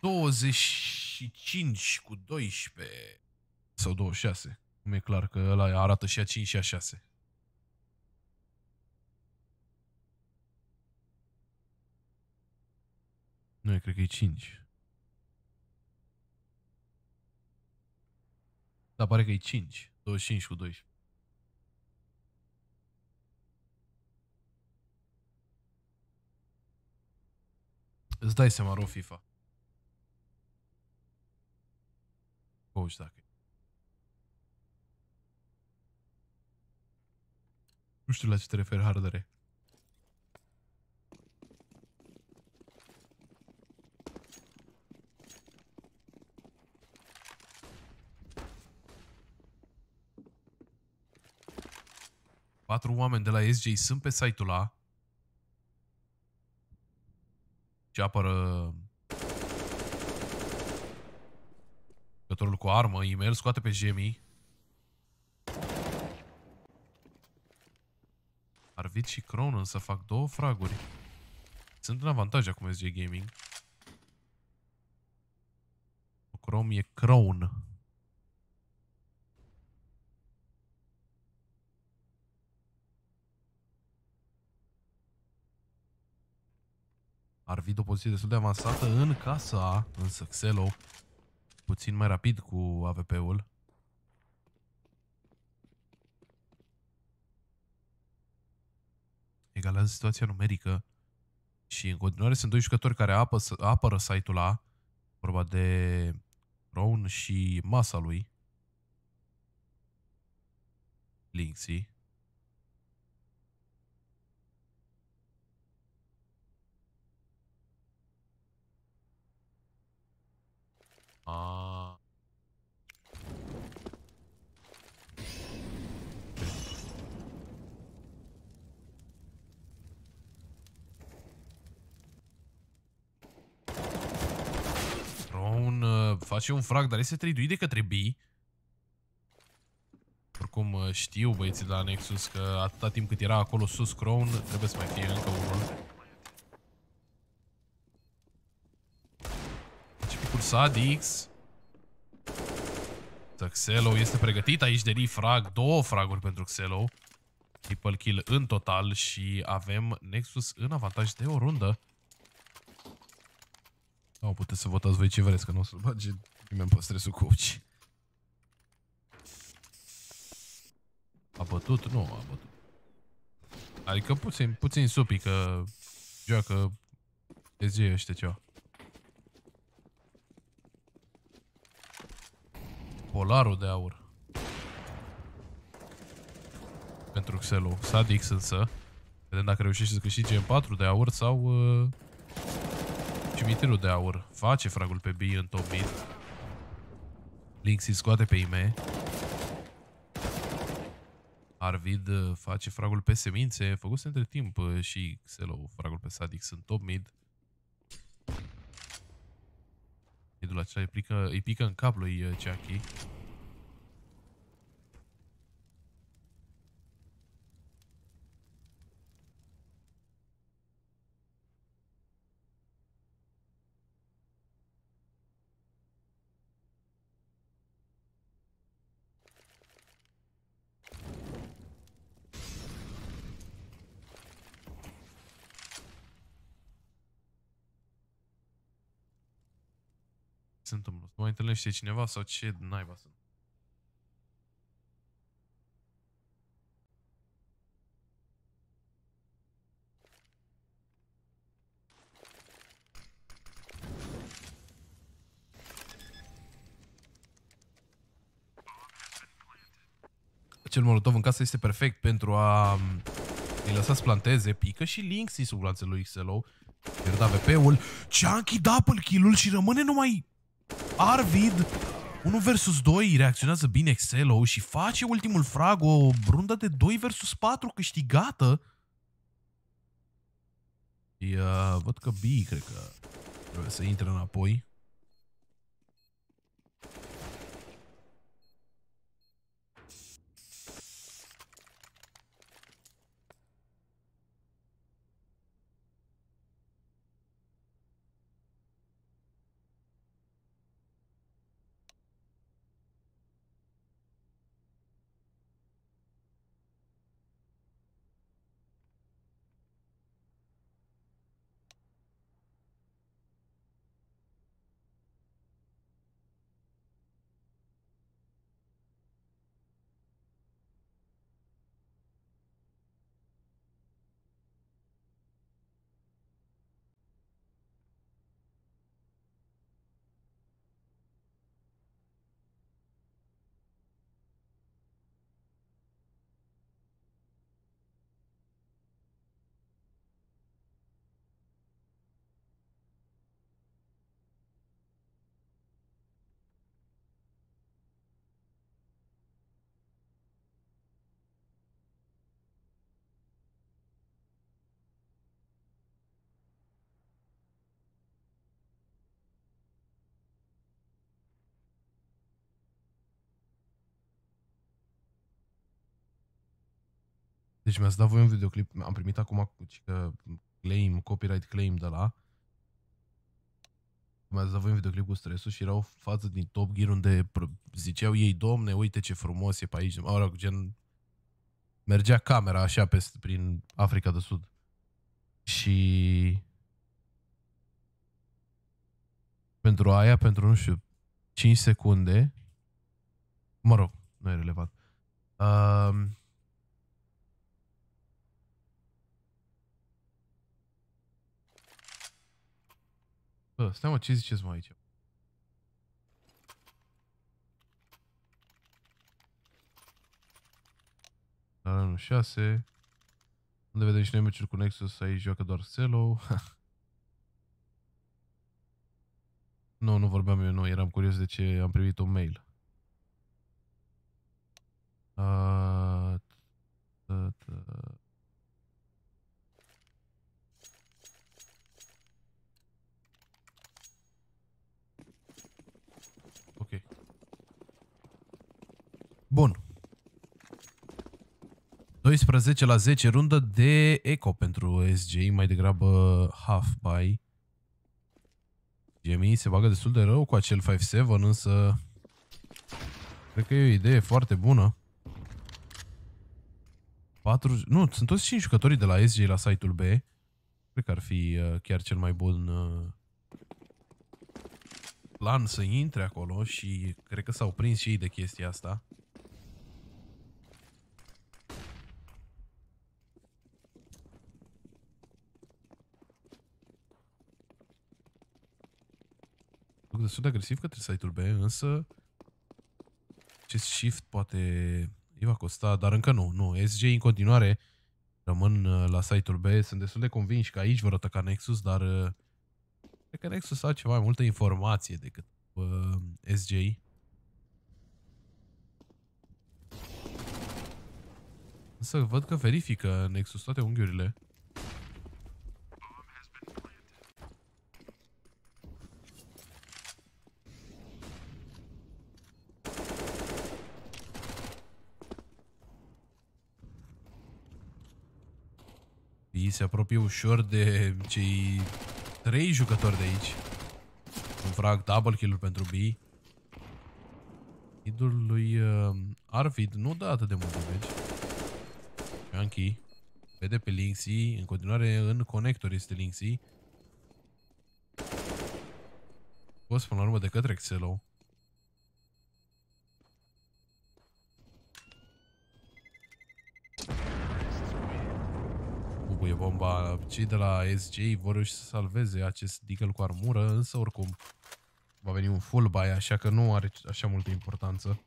Speaker 1: Douăzeci și cinci cu doisprezece. Sau 26. Cum e clar că ăla arată și a 5 și a 6. Nu, eu cred că e 5. Da, pare că e 5. 25 cu 12. Îți dai seama, ro FIFA. Coach, dacă Nu știu la ce te referi, hardere. Patru oameni de la SJ sunt pe site-ul ăla. Ce apără jucătorul cu armă, e-mail, scoate pe Jemmy. Arvid și Crown însă fac două fraguri. Sunt în avantaj acum SG Gaming. Chrome e Crown. Arvid o poziție destul de avansată în casa, însă Xelo puțin mai rapid cu AVP-ul. Egalează situația numerică și în continuare sunt doi jucători care apă, apără site-ul A, vorba de Rowan și masa lui, Linksy. Ah. un, uh, face un frag, dar este traduit de către B. Oricum uh, știu băieții de la Nexus că atâta timp cât era acolo sus Crown, trebuie să mai fie încă unul. Începe cu Sadix. Xelo este pregătit aici de refrag, două fraguri pentru Xelo. triple kill în total și avem Nexus în avantaj de o rundă. Nu puteți să votați voi ce vreți, că nu o să-l bage nimeni pe stresul coach. A bătut? Nu a bătut. Adică puțin, puțin supi că joacă SG ăștia ceva. Polarul de aur. Pentru Xelo. Sadix însă. Vedem dacă reușește să câștige în 4 de aur sau... Uh, cimitirul de aur. Face fragul pe B în top mid. Lynx îi scoate pe Ime. Arvid uh, face fragul pe semințe. Făcuse între timp uh, și Xelo fragul pe Sadix în top mid. Midul acela îi pică, îi pică în cap lui uh, Jackie. se întâmplă? Să mai întâlnește cineva sau ce naiba sunt? Acel molotov în casă este perfect pentru a îi lăsa să planteze, pică și Lynx sub glanțele lui XLO. Pierd AVP-ul, Chunky double kill-ul și rămâne numai Arvid 1 versus 2 reacționează bine Excelo și face ultimul frag, o rundă de 2 versus 4 câștigată. Și, uh, văd că B, cred că trebuie să intre înapoi. Deci mi-ați dat voi un videoclip, am primit acum că claim, copyright claim de la mi-ați dat voi un videoclip cu stresul și erau față din Top Gear unde ziceau ei, domne, uite ce frumos e pe aici. Mă rog, gen, mergea camera așa pe, prin Africa de Sud. Și pentru aia, pentru, nu știu, 5 secunde, mă rog, nu e relevant, uh, Bă, stai mă, ce ziceți mă aici? Dar nu 6. Unde vedem și noi meciuri cu Nexus, aici joacă doar Celo. nu, nu vorbeam eu, nu, eram curios de ce am primit un mail. Uh, Bun. 12 la 10, rundă de eco pentru SJ, mai degrabă half by. Jamie se bagă destul de rău cu acel 5-7, însă cred că e o idee foarte bună. 4... Nu, sunt toți 5 jucătorii de la SG la site-ul B. Cred că ar fi uh, chiar cel mai bun uh, plan să intre acolo și cred că s-au prins și ei de chestia asta. Destul de agresiv către site-ul B, însă acest shift poate îi va costa, dar încă nu. Nu, SG în continuare rămân uh, la site-ul B. Sunt destul de convinși că aici vor ataca Nexus, dar uh, cred că Nexus are ceva mai multă informație decât uh, SJ. Însă văd că verifică Nexus toate unghiurile. Ei se apropie ușor de cei trei jucători de aici. Un frag double kill pentru B. Idul lui uh, Arvid nu dă atât de mult damage. Yankee vede pe Linksy, în continuare în conector este Linksy. Fost până la urmă de către Xelo. Bubuie bomba. Cei de la SJ vor reuși să salveze acest deagle cu armură, însă oricum va veni un full buy, așa că nu are așa multă importanță.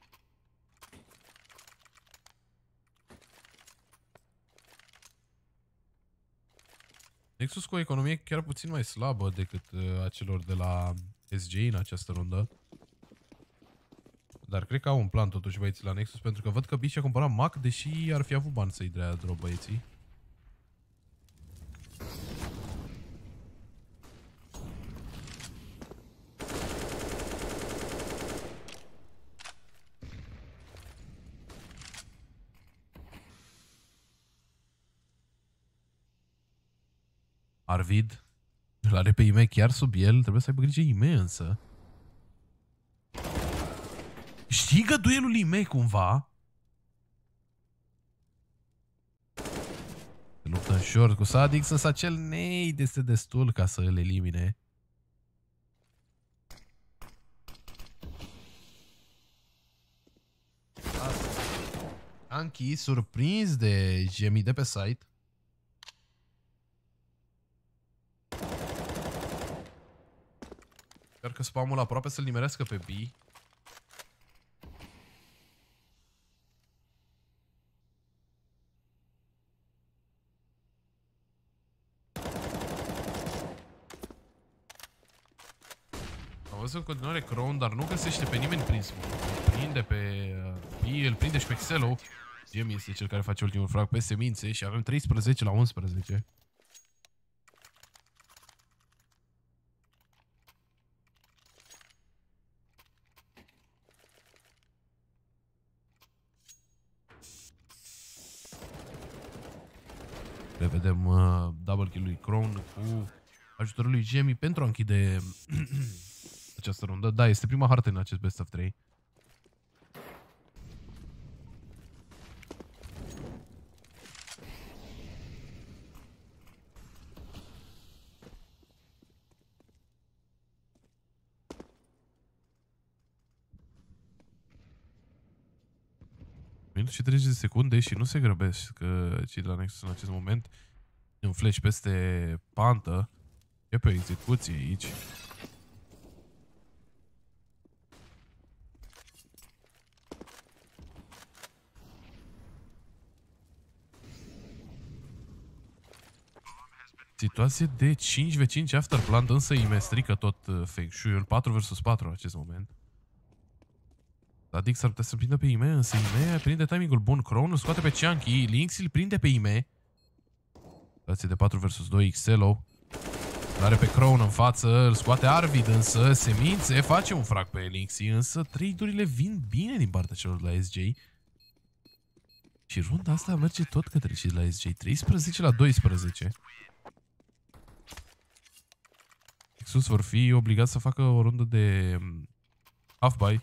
Speaker 1: Nexus cu o economie chiar puțin mai slabă decât uh, acelor de la SJ în această rundă. Dar cred că au un plan totuși băieții la Nexus pentru că văd că Bici a cumpărat Mac deși ar fi avut bani să-i dea drop băieții. Arvid îl are pe Ime chiar sub el, trebuie să aibă grijă Ime însă. Știgă duelul Ime cumva? Se luptă în short cu Sadix, însă acel nade este destul ca să îl elimine. Anki, surprins de gemii de pe site, Sper că spamul aproape să-l nimerească pe B. Am văzut în continuare Crown, dar nu găsește pe nimeni prin Îl prinde pe uh, B, îl prinde și pe Xelo. Jimmy este cel care face ultimul frag pe semințe și avem 13 la 11. vedem uh, double kill lui Crown cu ajutorul lui Jamie pentru a închide această rundă. Da, este prima hartă în acest best of 3. minut și 30 de secunde și nu se grăbesc că cei de la Nexus în acest moment un flash peste pantă. E pe execuție aici. Situație de 5v5 after plant, însă îi mestrică tot uh, fake shui-ul 4 vs 4 în acest moment. Adic s-ar putea să prindă pe Ime, însă Ime prinde timingul bun. Crown îl scoate pe Chunky, Lynx îl prinde pe Ime. Situație de 4 vs 2, Xelo. Are pe Crown în față, îl scoate Arvid, însă Semințe face un frag pe Lynxy, însă trade-urile vin bine din partea celor de la SJ. Și runda asta merge tot către cei de la SJ, 13 la 12. Sus vor fi obligați să facă o rundă de mm, half-buy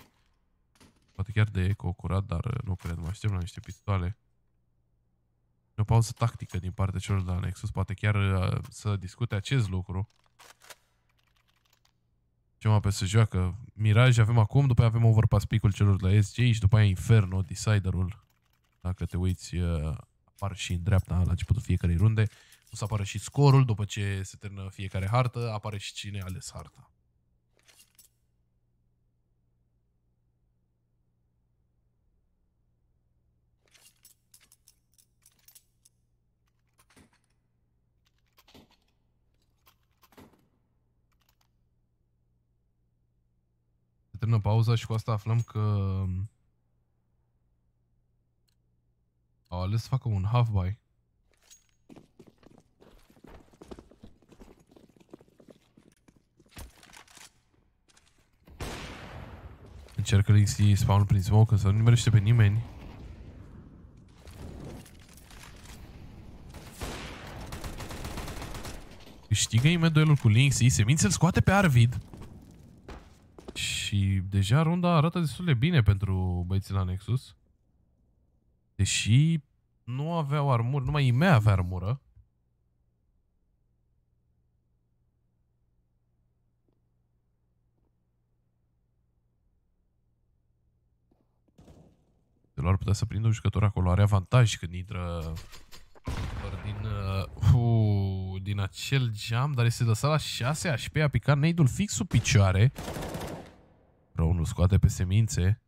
Speaker 1: Poate chiar de eco curat, dar uh, nu cred. Mă aștept la niște pistoale. O pauză tactică din partea celor de la Nexus, poate chiar uh, să discute acest lucru. Ce mă pe să joacă? Mirage avem acum, după aia avem Overpass Pick-ul celor de la SG și după aia Inferno, Deciderul. Dacă te uiți, uh, apar și în dreapta la începutul fiecarei runde. O să apară și scorul după ce se termină fiecare hartă, apare și cine a ales harta. Termină pauza și cu asta aflăm că um, au ales să facă un half-buy. Încercă Lixi spawn prin smoke, să nu nimerește pe nimeni. Câștigă imediat duelul cu Lynxy, Semințe îl scoate pe Arvid. Și deja runda arată destul de bine pentru băieții la Nexus. Deși nu aveau armură, numai Imea avea armură. El ar putea să prindă un jucător acolo. Are avantaj când intră din, uh, uh, din acel geam, dar este lăsat la 6 HP, a picat nade fix sub picioare. Rău nu scoate pe semințe.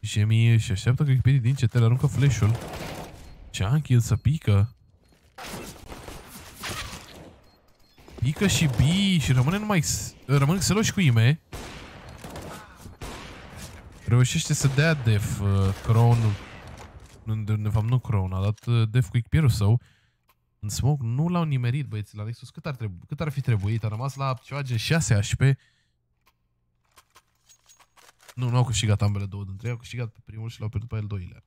Speaker 1: Jemmy și așteaptă că echipierii din CTL aruncă flash-ul. Chunky însă pică. Pică și B și rămâne numai... Rămân Xelo și cu Ime. Reușește să dea def uh, Crown. De fapt nu Crown, a dat uh, def cu echipierul său. În smoke nu l-au nimerit băieții la Nexus. Cât ar, trebui, cât ar fi trebuit? A rămas la ceva gen 6 HP. Nu, nu au câștigat ambele două dintre ei, au câștigat pe primul și l-au pierdut pe el doilea.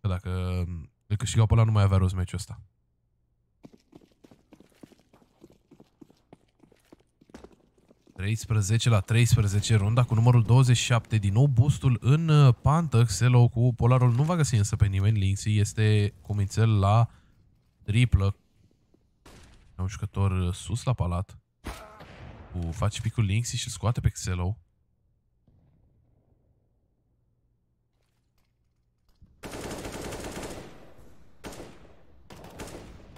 Speaker 1: Că dacă îl câștigau pe ăla, nu mai avea rost meciul ăsta. 13 la 13, runda cu numărul 27, din nou boostul în uh, pantă, Xelo cu polarul nu va găsi însă pe nimeni, Linksy este cu mințel la triplă. Un jucător uh, sus la palat. Cu face picul Linksy și scoate pe Xelo.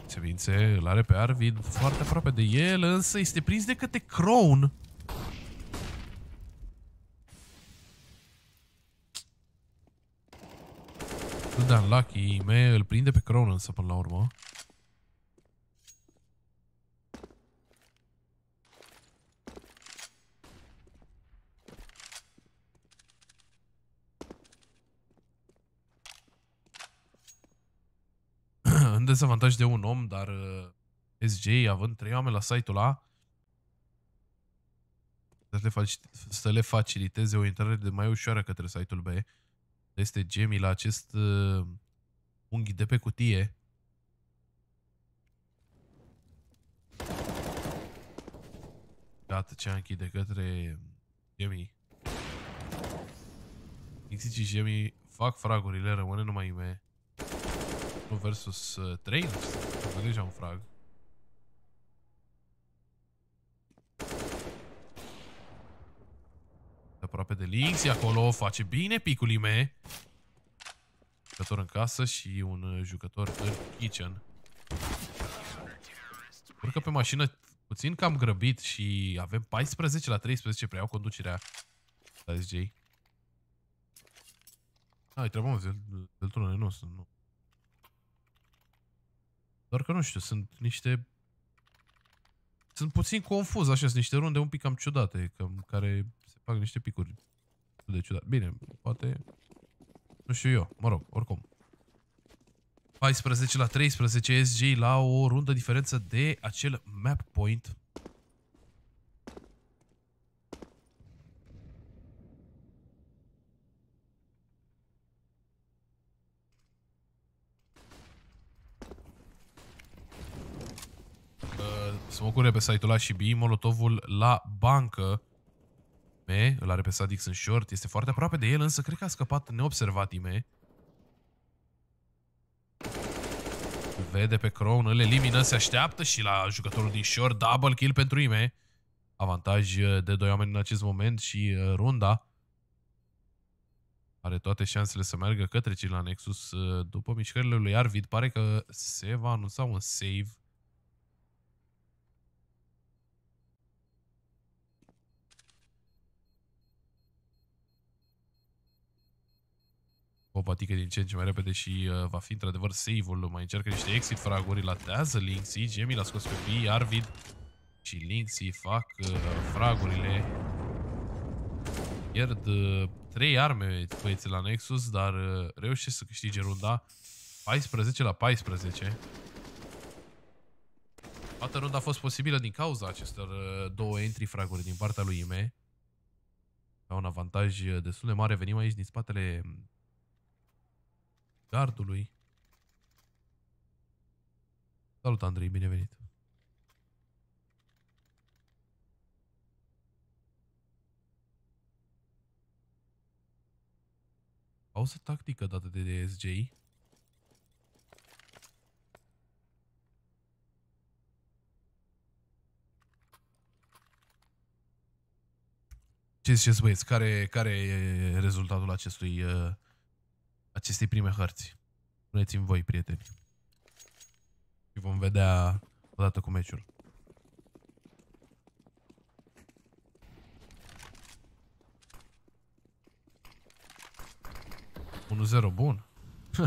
Speaker 1: Sevințe îl are pe Arvid foarte aproape de el, însă este prins de către Crown. De unlucky. Me îl prinde pe Crown însă până la urmă. în dezavantaj de un om, dar uh, SJ având trei oameni la site-ul ăla să le, să le faciliteze o intrare de mai ușoară către site-ul B este Gemi la acest uh, unghi de pe cutie. Gata, ce închide către Gemi. Xixi și Gemi fac fragurile, rămâne numai me. 1 versus uh, 3, nu deja un frag. Aproape de Lynx, e acolo, face bine picul Ime. Jucător în casă și un uh, jucător în kitchen. Urcă pe mașină puțin cam grăbit și avem 14 la 13, preiau conducerea la SJ. Ai, treaba mă, Zeltunele nu sunt, nu. Doar că nu știu, sunt niște... Sunt puțin confuz, așa, sunt niște runde un pic cam ciudate, cam, care fac niște picuri de ciudat. Bine, poate... Nu știu eu, mă rog, oricum. 14 la 13 SG la o rundă diferență de acel map point. smocurile pe site-ul A și B, molotovul la bancă. Me, îl are pe Sadix în short, este foarte aproape de el, însă cred că a scăpat neobservat Ime. Vede pe Crown, îl elimină, se așteaptă și la jucătorul din short, double kill pentru Ime. Avantaj de doi oameni în acest moment și uh, runda are toate șansele să meargă către cel la Nexus. Uh, după mișcările lui Arvid, pare că se va anunța un save. O batică din ce în ce mai repede și uh, va fi într-adevăr save-ul. Mai încearcă niște exit fraguri, latează Linksy, Jamie l-a scos pe B, Arvid și Linksy fac uh, fragurile. Pierd uh, trei arme băieții la Nexus, dar uh, reușesc să câștige runda 14 la 14. Toată runda a fost posibilă din cauza acestor uh, două entry fraguri din partea lui Ime. Ca un avantaj uh, destul de mare. Venim aici din spatele gardului. Salut, Andrei, binevenit. Pauză tactică dată de DSJ. Ce ziceți băieți? Care, care e rezultatul acestui, uh, acestei prime hărți? Spuneți-mi voi, prieteni. Și vom vedea odată cu meciul. 1-0, bun.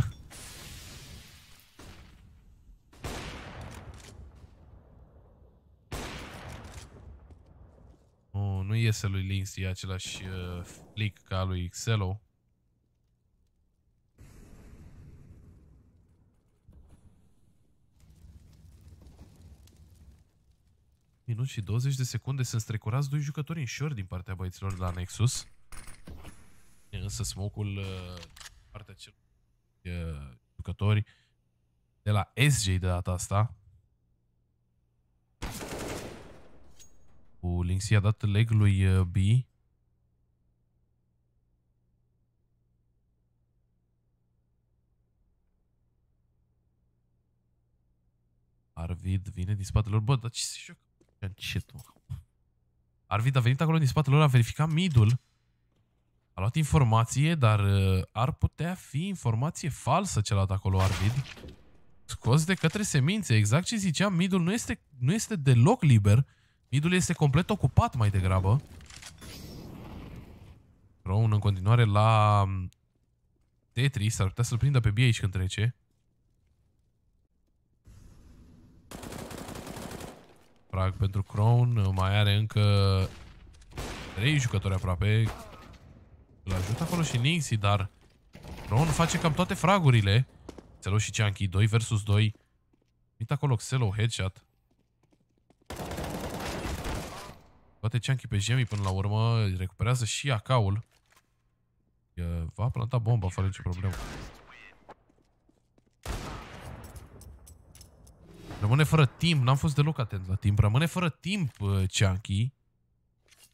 Speaker 1: oh, nu iese lui Linksy același uh, flick ca lui Xelo. Minut și 20 de secunde sunt strecurați doi jucători în short din partea băieților de la Nexus. Însă smoke-ul uh, partea celor uh, jucători de la SJ de data asta. Cu Linksy a dat leg lui uh, B. Arvid vine din spatele lor. Bă, dar ce se joacă? Încet, mă. Arvid a venit acolo din spatele lor, a verificat midul. A luat informație, dar uh, ar putea fi informație falsă ce a luat acolo Arvid. Scos de către semințe. Exact ce ziceam, midul nu este, nu este deloc liber. Midul este complet ocupat mai degrabă. Crown în continuare la um, Tetris. S-ar putea să-l prindă pe B aici când trece. Frag pentru Crown. Mai are încă 3 jucători aproape. Îl ajută acolo și Nixie, dar Ron face cam toate fragurile. Xelo și Chunky, 2 versus 2. Uite acolo Xelo, headshot. Toate Chunky pe Jemmy până la urmă. Recuperează și AK-ul. Va planta bomba fără nicio problemă. Rămâne fără timp. N-am fost deloc atent la timp. Rămâne fără timp uh, Chunky.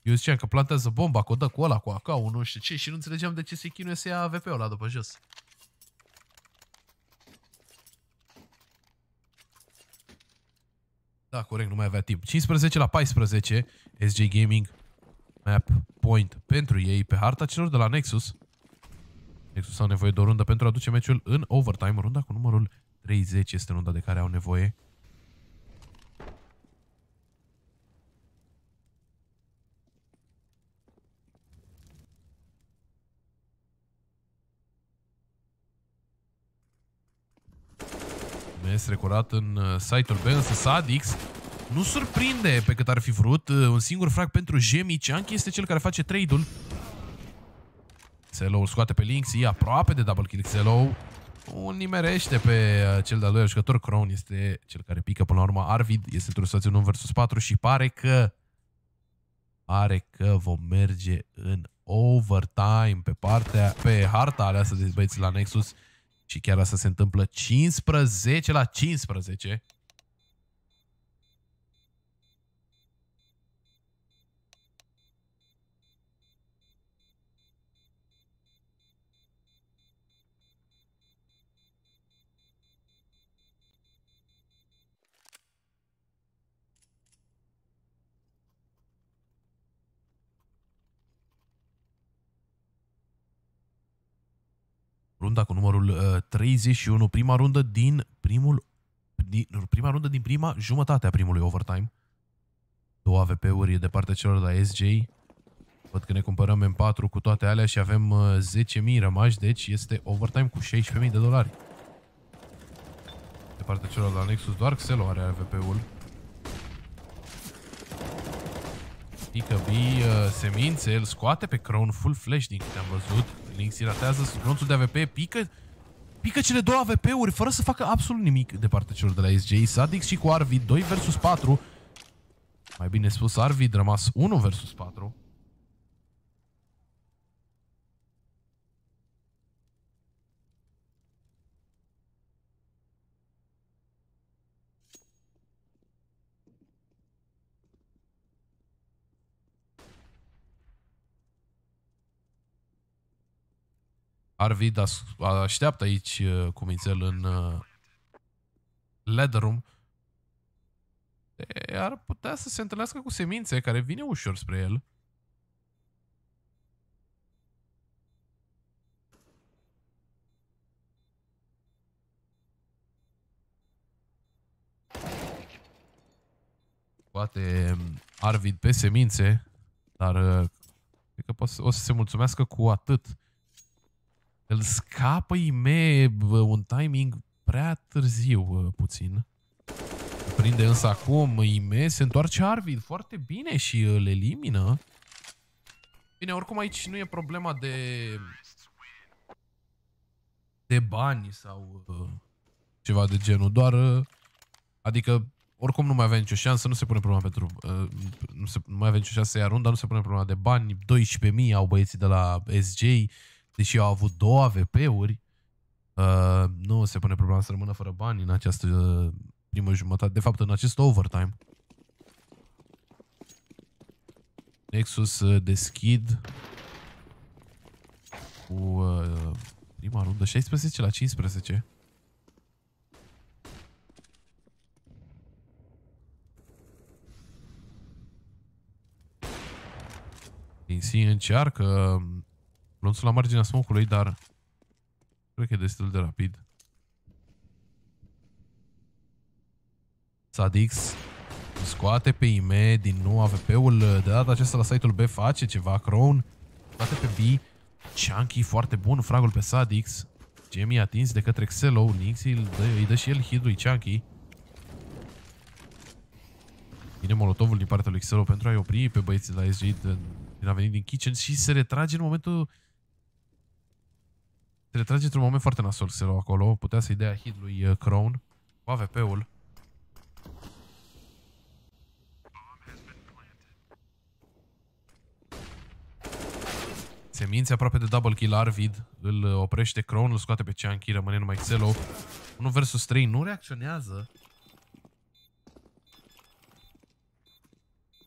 Speaker 1: Eu ziceam că plantează bomba, că o dă cu ăla, cu AK, nu știu ce, și nu înțelegeam de ce se chinuie să ia AVP-ul ăla după jos. Da, corect, nu mai avea timp. 15 la 14, SJ Gaming, map point pentru ei pe harta celor de la Nexus. Nexus au nevoie de o rundă pentru a duce meciul în overtime. Runda cu numărul 30 este runda de care au nevoie. Este recordat în uh, site-ul B, însă Sadix nu surprinde pe cât ar fi vrut. Uh, un singur frag pentru Jemi. Chunky este cel care face trade-ul. Xelo îl scoate pe Lynx, e aproape de double kill. Xelo o nimerește pe uh, cel de-al doilea jucător. Crown este cel care pică până la urmă. Arvid este într-o situație 1 vs 4 și pare că pare că vom merge în overtime pe partea, pe harta aleasă de băieții la Nexus. Și chiar asta se întâmplă 15 la 15. Runda cu numărul uh, 31, prima rundă din primul din, prima rundă din prima jumătate a primului overtime. Două AVP-uri de partea celor de la SJ. Văd că ne cumpărăm M4 cu toate alea și avem uh, 10.000 rămași, deci este overtime cu 16.000 de dolari. De partea celor de la Nexus, doar Xelo are AVP-ul. Pică B, uh, semințe, îl scoate pe Crown full flash din câte am văzut. Lynx îi ratează bronțul de AVP, pică, pică cele două AVP-uri fără să facă absolut nimic de partea celor de la SJ. Sadix și cu Arvid, 2 versus 4. Mai bine spus, Arvid rămas 1 versus 4. Arvid așteaptă aici uh, cu mințel în uh, ladder room. E, ar putea să se întâlnească cu semințe care vine ușor spre el. Poate um, Arvid pe semințe, dar uh, cred că o să se mulțumească cu atât. Îl scapă Ime un timing prea târziu puțin. Prinde însă acum Ime, se întoarce Arvid foarte bine și îl elimină. Bine, oricum aici nu e problema de de bani sau uh, ceva de genul, doar uh, adică oricum nu mai avea nicio șansă, nu se pune problema pentru uh, nu, se, nu mai avea nicio șansă să ia runda, nu se pune problema de bani, 12.000 au băieții de la SJ, deși au avut două AVP-uri, uh, nu se pune problema să rămână fără bani în această uh, primă jumătate, de fapt în acest overtime. Nexus uh, deschid cu uh, prima rundă 16 la 15. Insi încearcă Lonțul la marginea smoke-ului, dar cred că e destul de rapid. Sadix scoate pe IME din nou AVP-ul de data aceasta la site-ul B face ceva. Crown scoate pe B. Chunky foarte bun, fragul pe Sadix. Jamie atins de către Xelo. Nixie îi dă, îi dă și el hit lui Chunky. Vine molotovul din partea lui Xelo pentru a-i opri pe băieții de la SG din a venit din kitchen și se retrage în momentul se retrage într-un moment foarte nasol se lua acolo. Putea să-i dea hit lui uh, Crown cu AVP-ul. Semințe aproape de double kill Arvid. Îl uh, oprește Crown, îl scoate pe Chunky, rămâne numai Xelo. 1 versus 3, nu reacționează.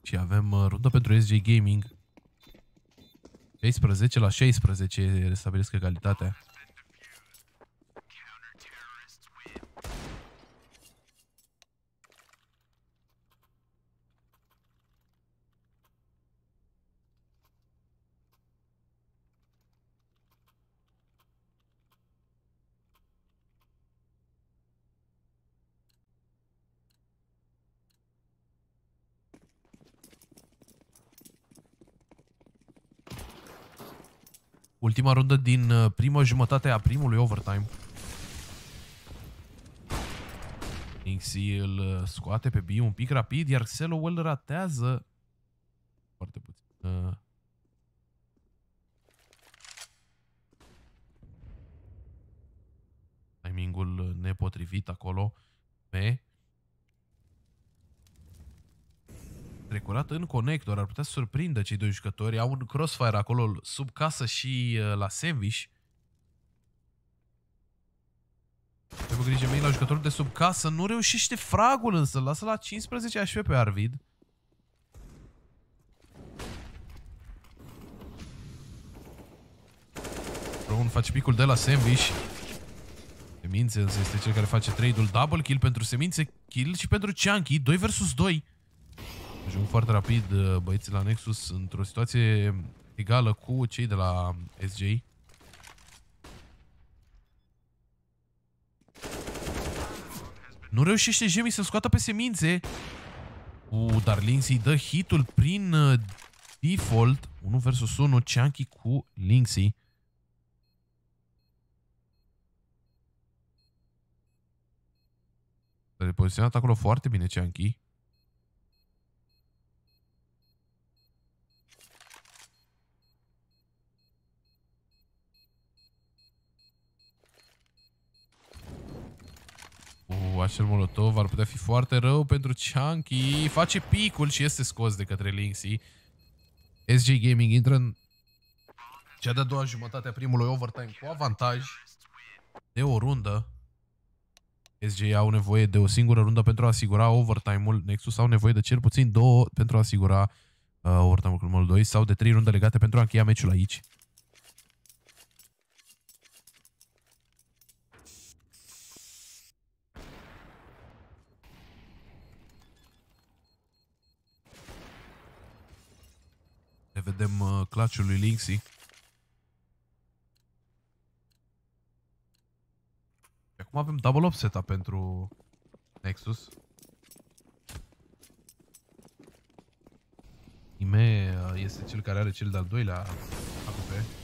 Speaker 1: Și avem uh, rundă pentru SJ Gaming. 16 la 16 restabilesc egalitatea. Ultima rundă din uh, prima jumătate a primului overtime. Nixie îl uh, scoate pe B un pic rapid, iar Xelo îl ratează foarte puțin. Uh... Timingul nepotrivit acolo. Pe trecurat în conector, ar putea să surprindă cei doi jucători. Au un crossfire acolo sub casă și uh, la sandwich. Trebuie grijă mei la jucătorul de sub casă. Nu reușește fragul însă. Lasă la 15 HP pe Arvid. Brown face picul de la sandwich. Semințe însă este cel care face trade-ul. Double kill pentru Semințe, kill și pentru Chunky. 2 versus 2. Joc foarte rapid uh, băieții la Nexus într-o situație egală cu cei de la SJ. Nu reușește Jimmy să scoată pe semințe. U, dar Linksy dă hitul prin uh, default. 1 versus 1, Chunky cu Linksy. S-a repoziționat acolo foarte bine Chunky. Uh, acel molotov ar putea fi foarte rău pentru Chunky. Face picul și este scos de către Linksy. SG Gaming intră în cea de-a doua jumătate a primului overtime cu avantaj de o rundă. SG au nevoie de o singură rundă pentru a asigura overtime-ul. Nexus au nevoie de cel puțin două pentru a asigura uh, overtime-ul cu numărul 2 sau de trei runde legate pentru a încheia meciul aici. Ne vedem uh, clutch-ul lui Linksy. Acum avem double up setup pentru Nexus. Ime uh, este cel care are cel de-al doilea AWP.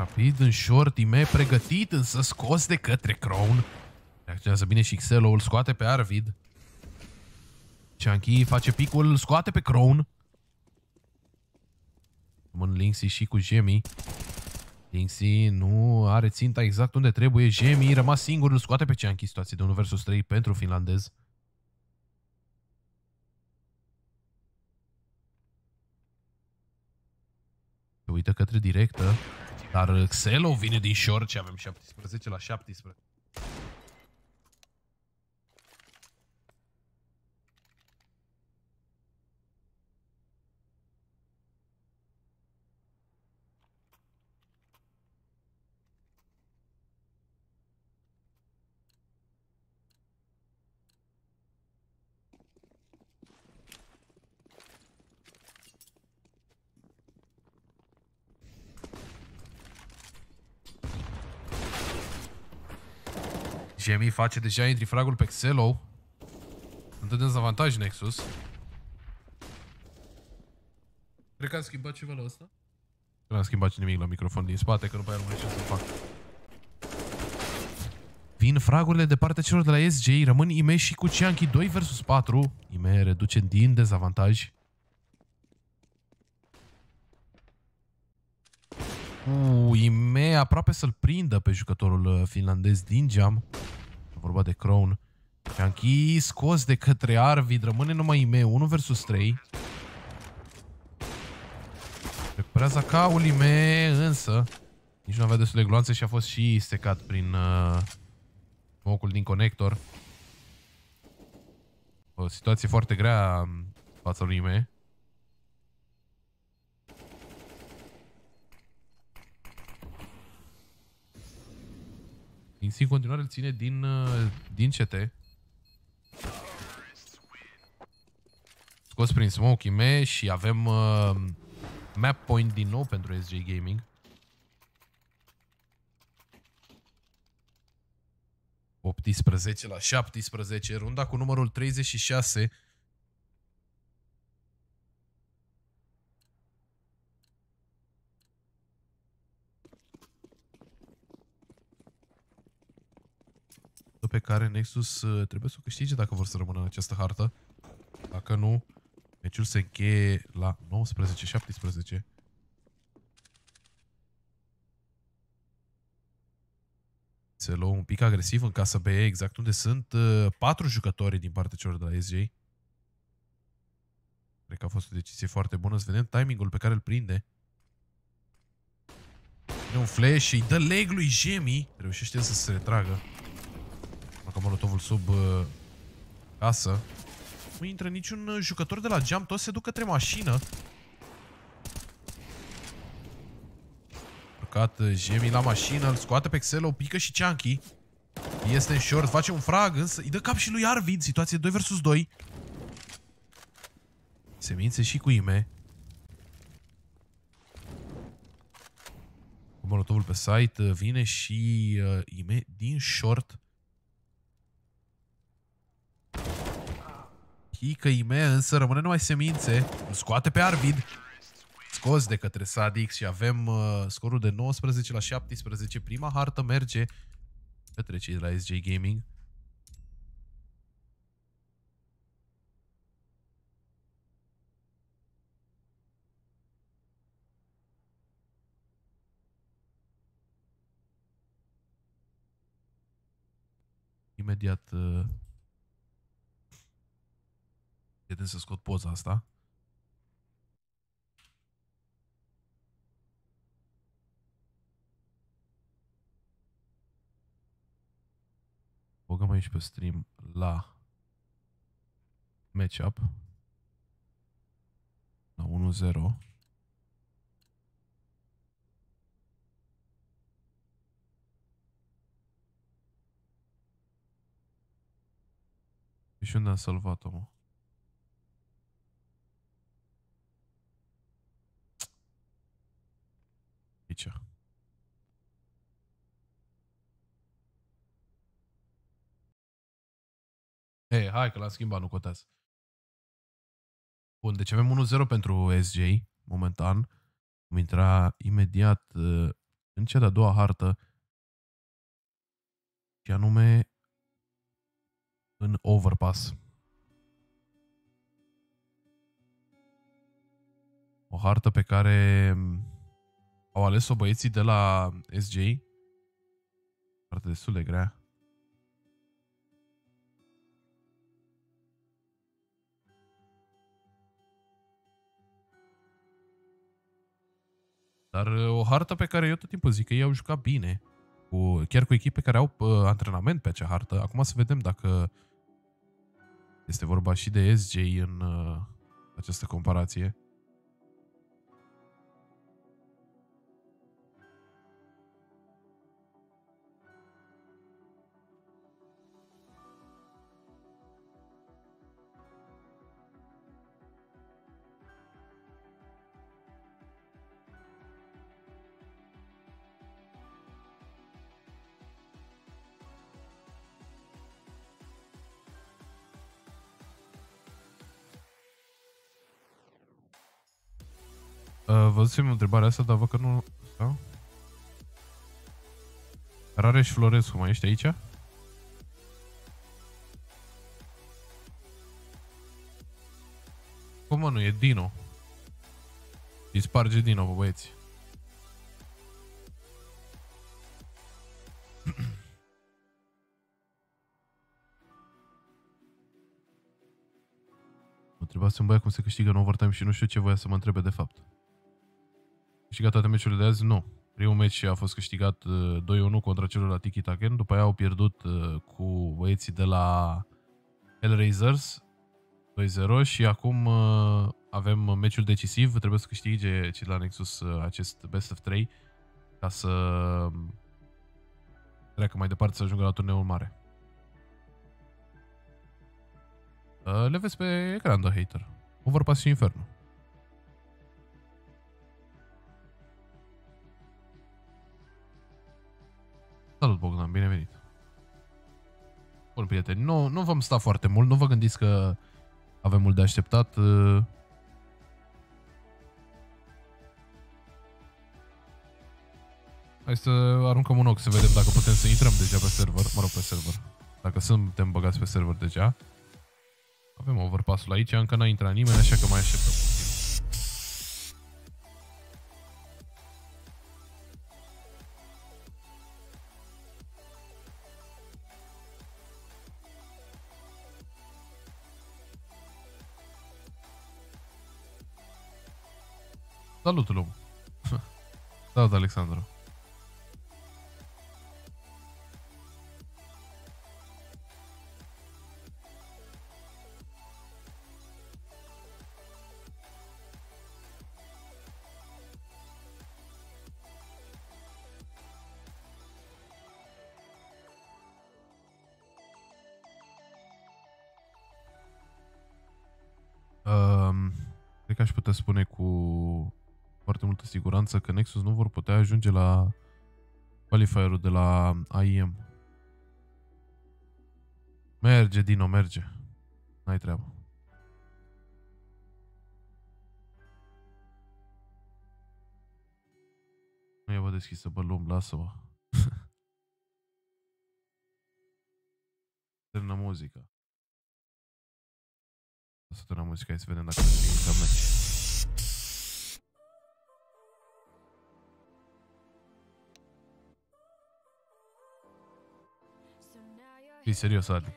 Speaker 1: Rapid în short, Ime pregătit, însă scos de către Crown. Reacționează bine și Xelo, îl scoate pe Arvid. Chunky face picul, îl scoate pe Crown. Rămân Linksy și cu Jemmy. Linksy nu are ținta exact unde trebuie. Jemmy rămas singur, îl scoate pe Chunky. Situație de 1 vs 3 pentru finlandez. Se uită către directă. Dar Xelo vine din short și avem 17 la 17. Jamie face deja intri fragul pe Xelo. Sunt în dezavantaj Nexus. Cred că am schimbat ceva la ăsta. Nu am schimbat nimic la microfon din spate, că nu mai rămâne ce să fac. Vin fragurile de partea celor de la SJ, rămân Ime și cu Cianchi 2 vs 4. Ime reduce din dezavantaj. Uh, Ime aproape să-l prindă pe jucătorul uh, finlandez din geam. E vorba de Crown. Cianchi scos de către Arvid, rămâne numai Ime, 1 vs 3. Recuperează caul Ime, însă nici nu avea destul de gloanțe și a fost și stecat prin uh, smocul din conector. O situație foarte grea față lui Ime. Insi în continuare îl ține din, uh, din CT. Scos prin smoke Ime și avem uh, map point din nou pentru SJ Gaming. ...18 la 17, runda cu numărul 36. Pe care Nexus uh, trebuie să o câștige dacă vor să rămână în această hartă. Dacă nu, meciul se încheie la 19-17. Se luă un pic agresiv în casa BE, exact unde sunt uh, patru jucători din partea celor de la SJ. Cred că a fost o decizie foarte bună. Să vedem timingul pe care îl prinde. Vine un flash și îi dă leg lui Jemi. Reușește să se retragă. Facă molotovul sub uh, casă. Nu intră niciun uh, jucător de la geam, toți se duc către mașină. Urcat uh, Jemi la mașină, îl scoate pe Xelo, pică și Chunky. Este în short, face un frag, însă îi dă cap și lui Arvid, situație 2 vs 2. Semințe și cu ime. Molotovul pe site, vine și uh, ime din short. Hică ime, însă rămâne numai semințe. Îl scoate pe Arvid. Scos de către Sadix și avem uh, scorul de 19 la 17. Prima hartă merge către cei de la SJ Gaming. Imediat uh, Prieten să scot poza asta. Băgăm aici pe stream la matchup la 1-0 Și unde am salvat-o, mă? Aici. Ei, hai că l-am schimbat, nu contează. Bun, deci avem 1-0 pentru SJ, momentan. Vom intra imediat uh, în cea de-a doua hartă, și anume în Overpass. O hartă pe care au ales-o băieții de la SJ. Parte destul de grea. Dar uh, o hartă pe care eu tot timpul zic că ei au jucat bine. Cu, chiar cu echipe care au uh, antrenament pe acea hartă. Acum să vedem dacă este vorba și de SJ în uh, această comparație. Văzusem întrebarea asta, dar văd că nu... Sau? Rareș Florescu, mai ești aici? Cum mă, nu, e Dino. Îi sparge Dino, bă, băieți. Mă întrebasem băia cum se câștigă în overtime și nu știu ce voia să mă întrebe de fapt câștigat toate meciurile de azi? Nu. Primul meci a fost câștigat 2-1 uh, contra celor la Tiki Taken, după aia au pierdut uh, cu băieții de la Hellraisers 2-0 și acum uh, avem meciul decisiv, trebuie să câștige cei la Nexus acest best of 3 ca să um, treacă mai departe să ajungă la turneul mare. Le vezi pe ecran, de hater. Overpass și Inferno. Salut Bogdan, bine venit. Bun, prieteni, nu, nu vom sta foarte mult, nu vă gândiți că avem mult de așteptat. Uh. Hai să aruncăm un ochi să vedem dacă putem să intrăm deja pe server, mă rog pe server. Dacă suntem băgați pe server deja. Avem overpass-ul aici, încă n-a intrat nimeni, așa că mai așteptăm. Salut, Lobo. Salut, Alexandru.
Speaker 2: Ehm, puteți spune cu multă siguranță că Nexus nu vor putea ajunge la qualifierul de la AIM. Merge, Dino, merge. N-ai treabă. Nu e vă deschisă, bă, luăm, lasă-mă. Termină muzica. Să termină muzica, hai să vedem dacă ne inițiam meci. Fii serios, Adi.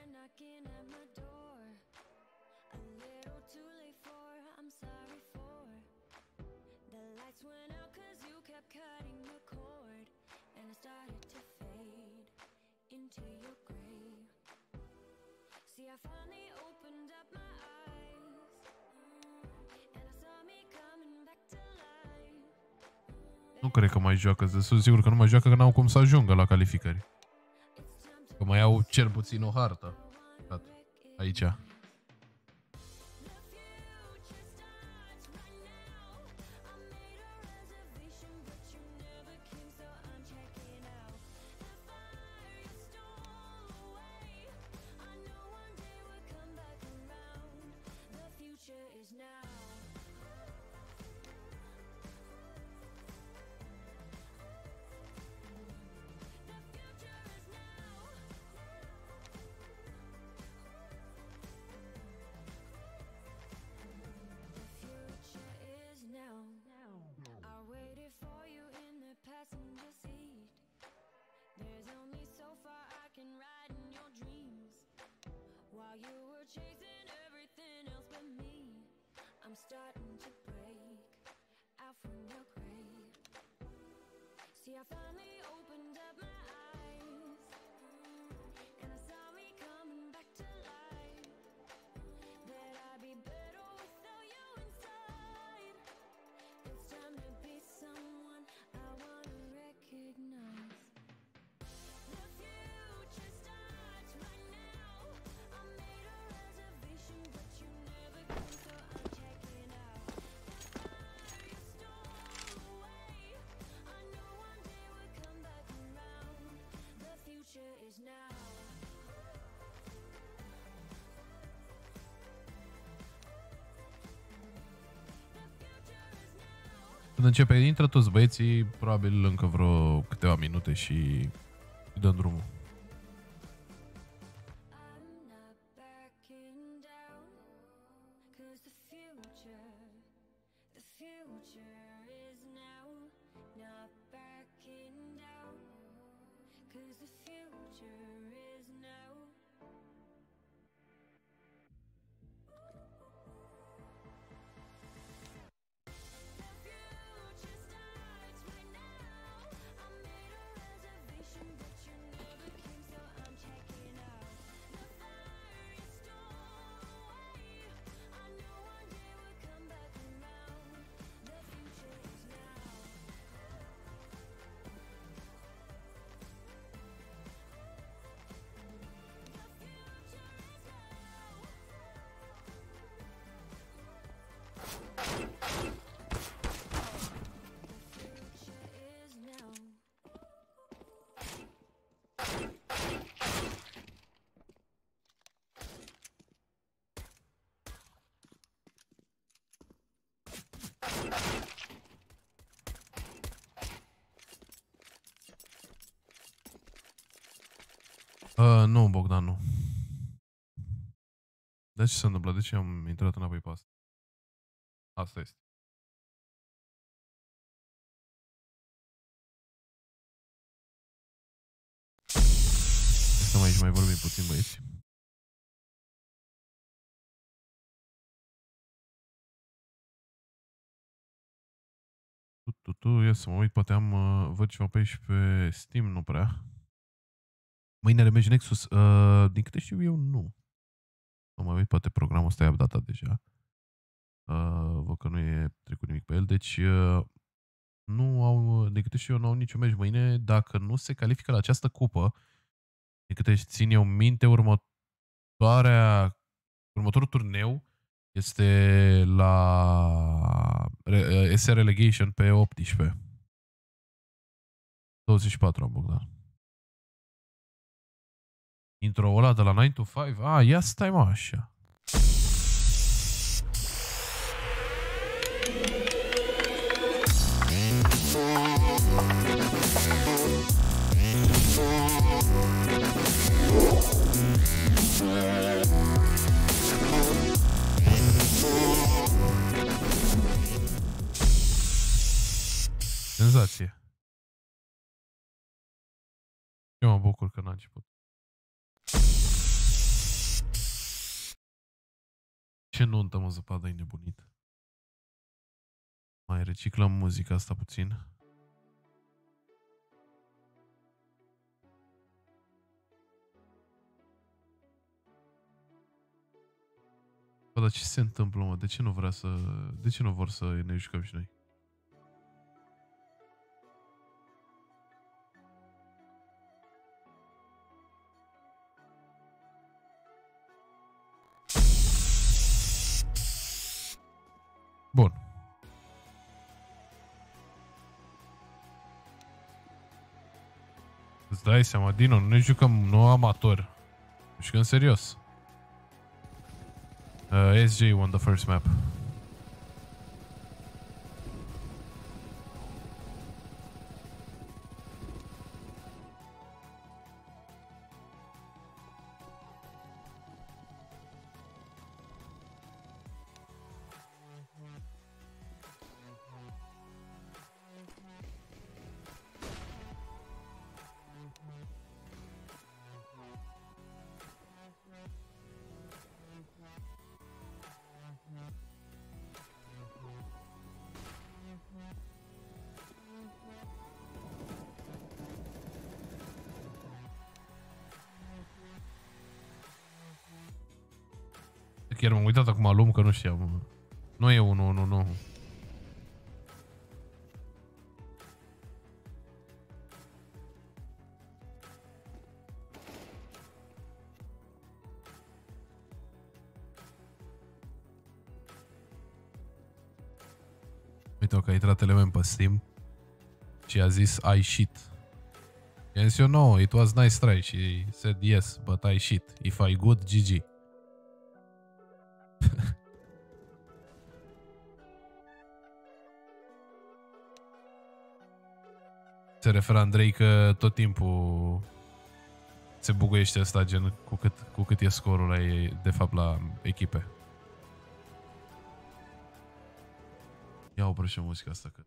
Speaker 2: Nu cred că mai joacă, sunt sigur că nu mai joacă, că n-au cum să ajungă la. Că mai au cel puțin o hartă. Aici. Când începe, intră toți băieții, probabil încă vreo câteva minute și dăm drumul. De ce se întâmplă? De ce am intrat înapoi pe asta? Asta este. Stăm aici, mai vorbim puțin, băieți. Tu, tu, tu, ia să mă uit, poate am, uh, văd ceva pe aici pe Steam, nu prea. Mâine mergi Nexus? Uh, din câte știu eu, nu. Am mai uit, poate programul ăsta e updatat deja. Uh, văd că nu e trecut nimic pe el, deci uh, nu au, de câte știu eu, nu au niciun meci mâine. Dacă nu se califică la această cupă, de câte țin eu minte, următoarea, următorul turneu
Speaker 1: Este la SR Relegation pe 18. 24 am Bogdan. Intro ăla de la 9 to 5? Ah, ia stai mă așa. Senzație. Eu mă bucur că n-a început. Ce nuntă, mă, zăpadă, ai nebunit. Mai reciclăm muzica asta puțin. Bă, dar ce se întâmplă, mă? De ce nu vrea să... De ce nu vor să ne jucăm și noi? Bun. Îți dai seama, Dino, nu ne jucăm, nu amator. Jucăm serios. Uh, SJ won the first map. Acum alum că nu știam. Nu e 1, 1, nu. Uite că a intrat element pe Steam și a zis I shit. I-am zis eu, no, it was nice try. She said yes, but I shit. If I good, GG. Se referă Andrei că tot timpul se buguiește asta gen cu cât, cu cât e scorul la ei, de fapt la echipe. Ia opră și muzica asta că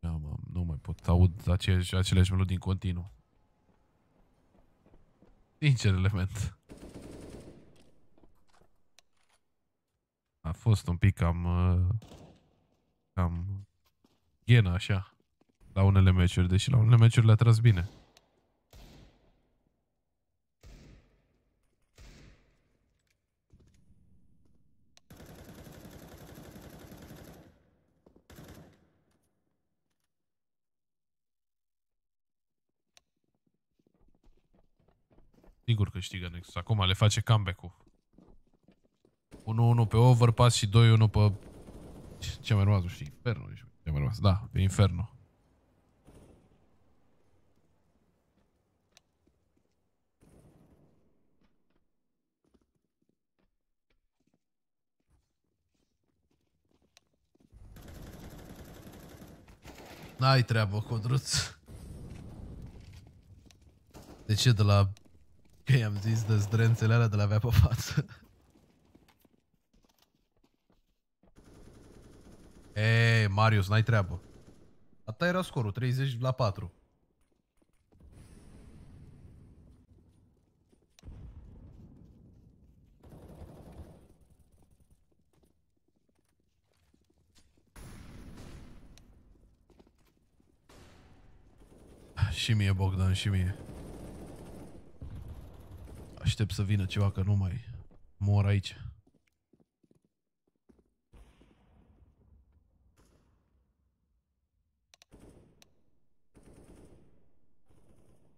Speaker 1: Ia, mă, nu mai pot aud aceleași, aceleași melodii în continuu. Sincer element. A fost un pic cam... cam... ghenă așa la unele meciuri, deși la unele meciuri le-a tras bine. Sigur câștigă Nexus. Acum le face comeback-ul. 1-1 pe overpass și 2-1 pe... Ce mai rămas, nu știu, Inferno. Ce mai rămas, da, pe Inferno. N-ai treabă, Codruț. De ce de la... Că i-am zis de zdrențele alea de la avea pe față. Eee, Marius, n-ai treabă. Ata era scorul, 30 la 4. Și mie, Bogdan, și mie. Aștept să vină ceva, că nu mai mor aici.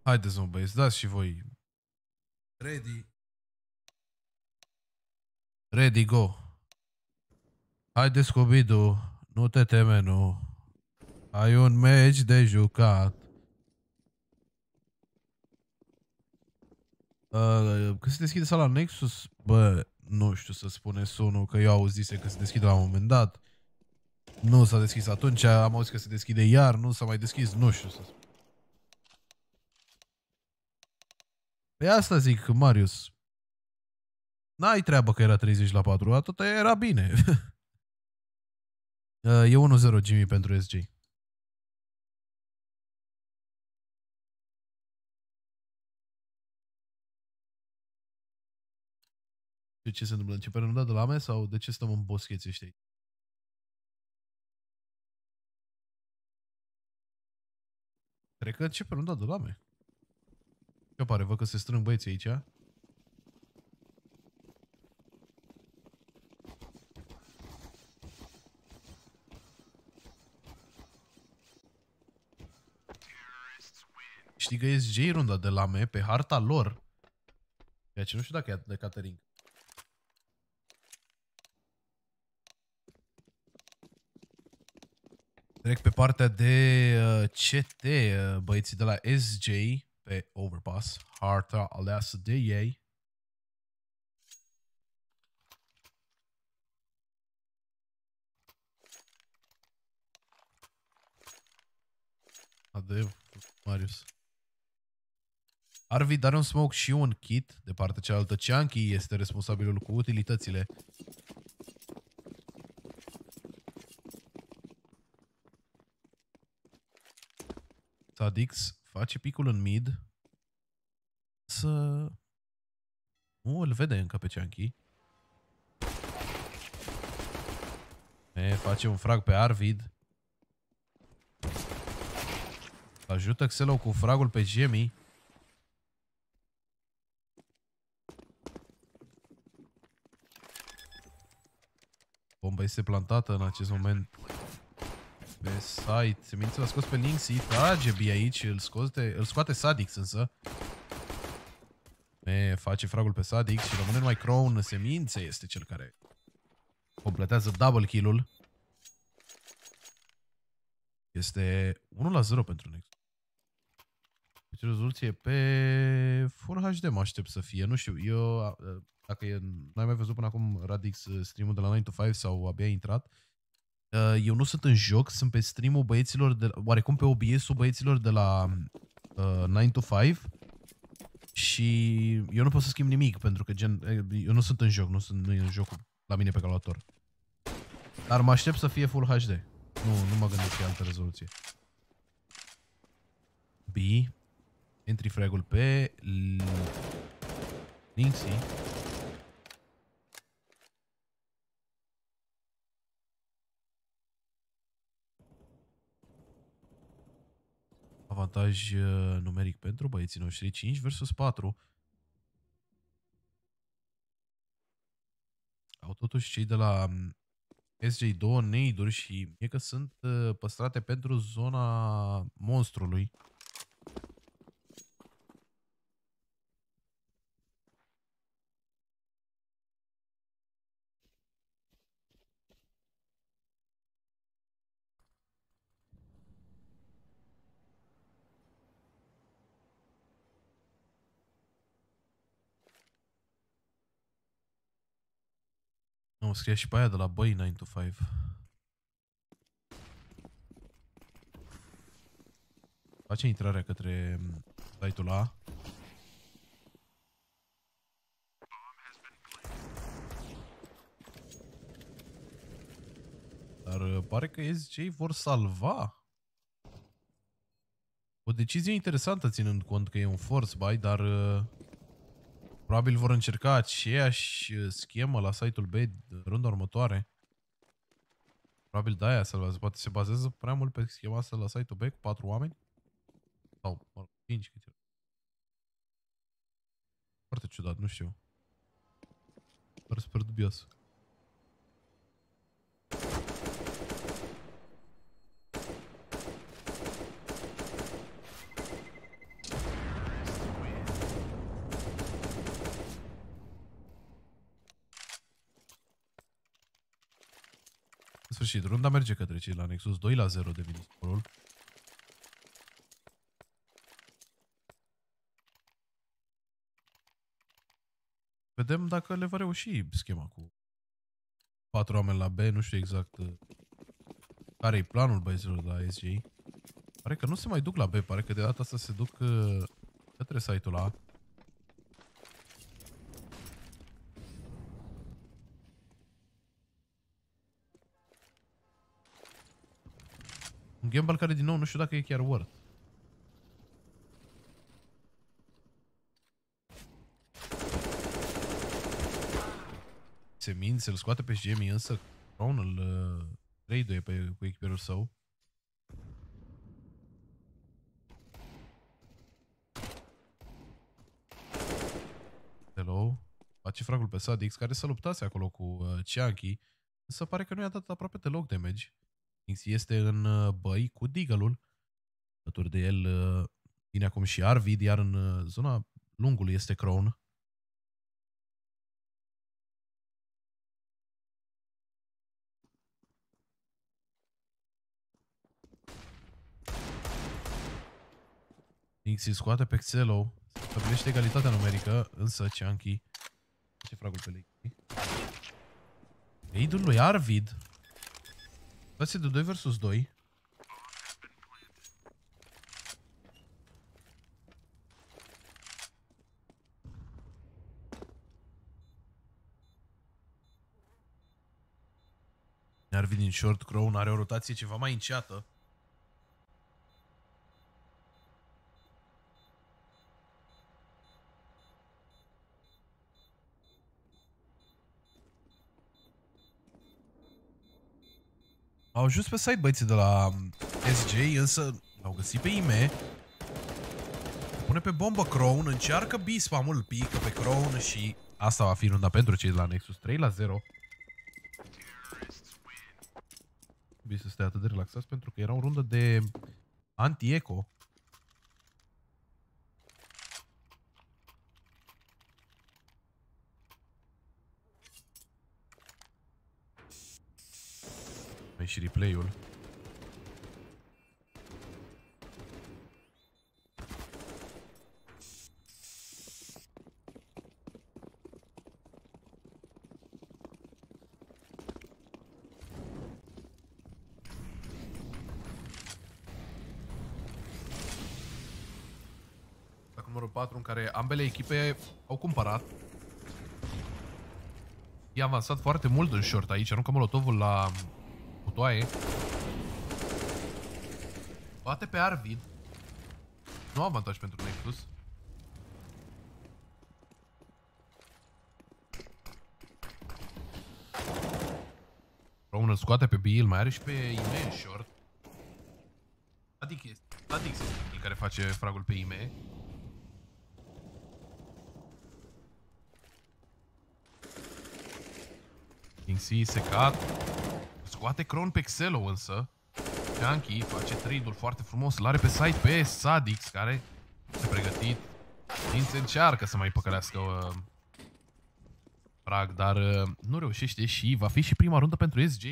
Speaker 1: Haideți, mă băieți, dați și voi. Ready. Ready, go. Haide, Scooby-Doo, nu te teme, nu. Ai un meci de jucat. Uh, că se deschide sala Nexus, bă, nu știu să spune sunul, că eu auzise că se deschide la un moment dat. Nu s-a deschis atunci, am auzit că se deschide iar, nu s-a mai deschis, nu știu să spun. Pe asta zic, Marius. N-ai treabă că era 30 la 4, atât era bine. Uh, e 1-0 Jimmy pentru SG. De ce se întâmplă? Începe runda de lame sau de ce stăm în boscheți ăștia? Cred că începe runda de lame. Ce pare? Văd că se strâng băieții aici. Știi că SG runda de lame pe harta lor. Ceea ce nu știu dacă e de catering. Trec pe partea de uh, CT, uh, băieții de la SJ pe Overpass. Harta aleasă de ei. Adev, Marius. Arvid are un smoke și un kit de partea cealaltă. Chunky este responsabilul cu utilitățile. Sadix face picul în mid. Să... Nu îl vede încă pe Chunky. E, face un frag pe Arvid. Ajută Xelo cu fragul pe Jemmy. Bomba este plantată în acest moment pe site. Semințele a scos pe Linksy. Trage B aici. Îl, scoate, îl scoate Sadix însă. Me face fragul pe Sadix și rămâne numai Crown. Semințe este cel care completează double kill-ul. Este 1 la 0 pentru Next. Deci rezoluție pe Full HD mă aștept să fie. Nu știu, eu dacă e, n-ai mai văzut până acum Radix uh, streamul de la 9 to 5 sau abia intrat, uh, eu nu sunt în joc, sunt pe streamul băieților, de, oarecum pe OBS-ul băieților de la uh, 9 to 5 și eu nu pot să schimb nimic pentru că gen, eu nu sunt în joc, nu sunt nu e în joc la mine pe calculator. Dar mă aștept să fie Full HD. Nu, nu mă gândesc că e altă rezoluție. B. Entry frag-ul pe Linksy. Avantaj uh, numeric pentru băieții noștri, 5 versus 4. Au totuși cei de la um, SJ2 neiduri și e că sunt uh, păstrate pentru zona monstrului. Nu, scrie și pe aia de la băi 9 to 5. Face intrarea către mm, site-ul A. Dar uh, pare că SJ vor salva. O decizie interesantă ținând cont că e un force buy, dar uh, Probabil vor încerca aceeași uh, schemă la site-ul B runda următoare. Probabil de-aia salvează. Poate se bazează prea mult pe schema asta la site-ul B cu patru oameni. Sau, mă rog, cinci câte. Foarte ciudat, nu știu. Pare super dubios. Sfârșit, runda merge către cei la Nexus 2 la 0 de miniscorul. Vedem dacă le va reuși schema cu patru oameni la B, nu știu exact uh, care e planul băieților de la SJ. Pare că nu se mai duc la B, pare că de data asta se duc uh, către site-ul A. gamble care din nou nu știu dacă e chiar worth. Se minți, îl scoate pe Jamie, însă Crown îl uh, trade pe, cu echipierul său. Hello. Face fragul pe Sadix, care să luptase acolo cu uh, Chianchi, însă pare că nu i-a dat aproape deloc damage. Este în uh, băi cu Deagle-ul. Alături de el uh, vine acum și Arvid, iar în uh, zona lungului este Crown. Nixie scoate pe Xelo, stabilește egalitatea numerică, însă Chunky ce fragul pe Lexi. Aidul lui Arvid. Situație de 2 vs 2. Arvid din short, Crown are o rotație ceva mai înceată. Au ajuns pe site băieții de la um, SJ, însă l-au găsit pe IME. Pune pe bombă Crown, încearcă B-spam, îl pică pe Crown și asta va fi runda pentru cei de la Nexus 3 la 0. Trebuie să stai atât de relaxați pentru că era o rundă de anti-eco. Și replay-ul. numărul 4 în care ambele echipe au cumpărat. E avansat foarte mult în short aici, aruncă molotovul la butoaie. Bate pe Arvid. Nu avantaj pentru Nexus. Român îl scoate pe Bill, mai are și pe Ime în short. Adică este, adică este cel care face fragul pe Ime. Kingsi secat. Scoate Cron pe Xelo însă. Yankee face trade-ul foarte frumos. L-are pe site pe Sadix, care se pregătit. Din se încearcă să mai păcălească uh, Prag, dar uh, nu reușește și va fi și prima rundă pentru SJ.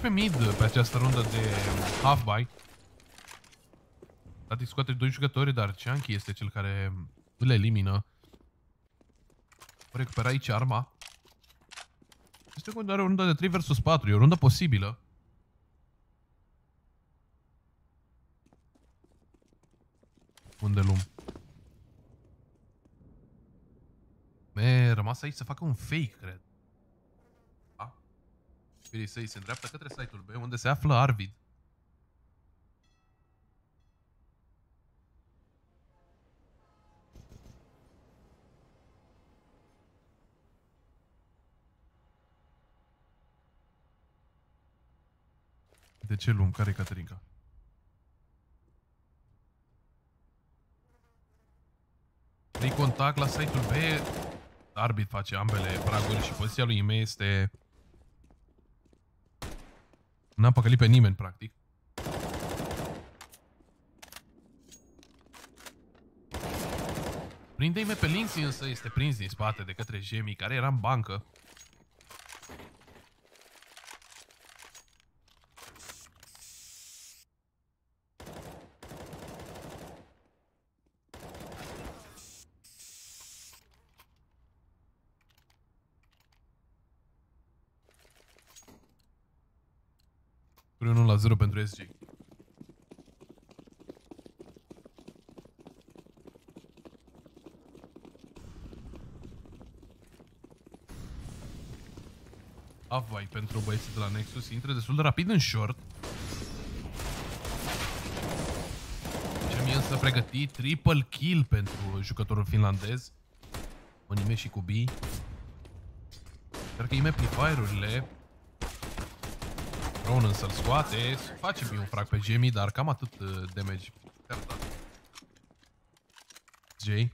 Speaker 1: Uraș pe mid pe această rundă de half-buy. Static scoate doi jucători, dar Chunky este cel care îl elimină. O recupera aici arma. Este cu doar o rundă de 3 vs 4, e o rundă posibilă. Unde lum? Me, rămas aici să facă un fake, cred. Spirii săi se îndreaptă către site-ul B, unde se află Arvid. De ce luăm? Care e Caterinca? Trei contact la site-ul B. Arbit face ambele praguri și poziția lui Ime este... N-a păcălit pe nimeni, practic. Prinde-i pe Linksy însă este prins din spate de către Jemi, care era în bancă. 0 pentru SG. Avai pentru băieții de la Nexus intră destul de rapid în short. Ce mi însă pregăti triple kill pentru jucătorul finlandez. Onime și cu B. Sper că îi amplifier-urile Ron însă îl scoate, face bine un frag pe Jamie, dar cam atât uh, damage. Jay.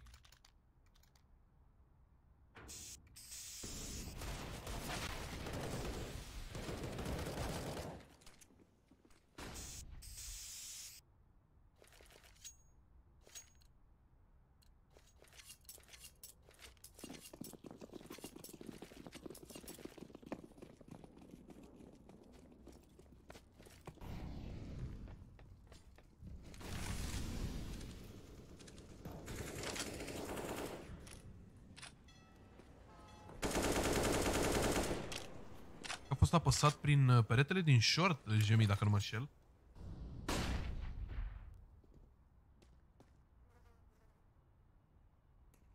Speaker 1: Fost apăsat prin uh, peretele din short, Jemi, uh, dacă nu mă șel.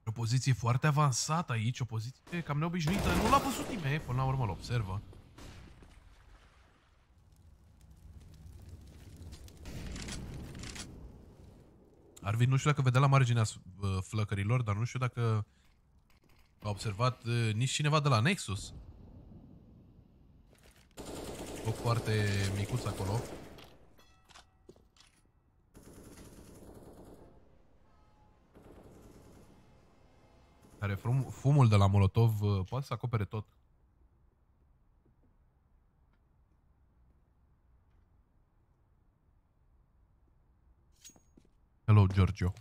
Speaker 1: O poziție foarte avansată aici, o poziție cam neobișnuită. Nu l-a păsut Ime, până la urmă l-observă. Arvid, nu știu dacă vedea la marginea uh, flăcărilor, dar nu știu dacă a observat nici cineva de la Nexus. Loc foarte micuț acolo. Care fumul de la Molotov uh, poate să acopere tot. Hello, Giorgio.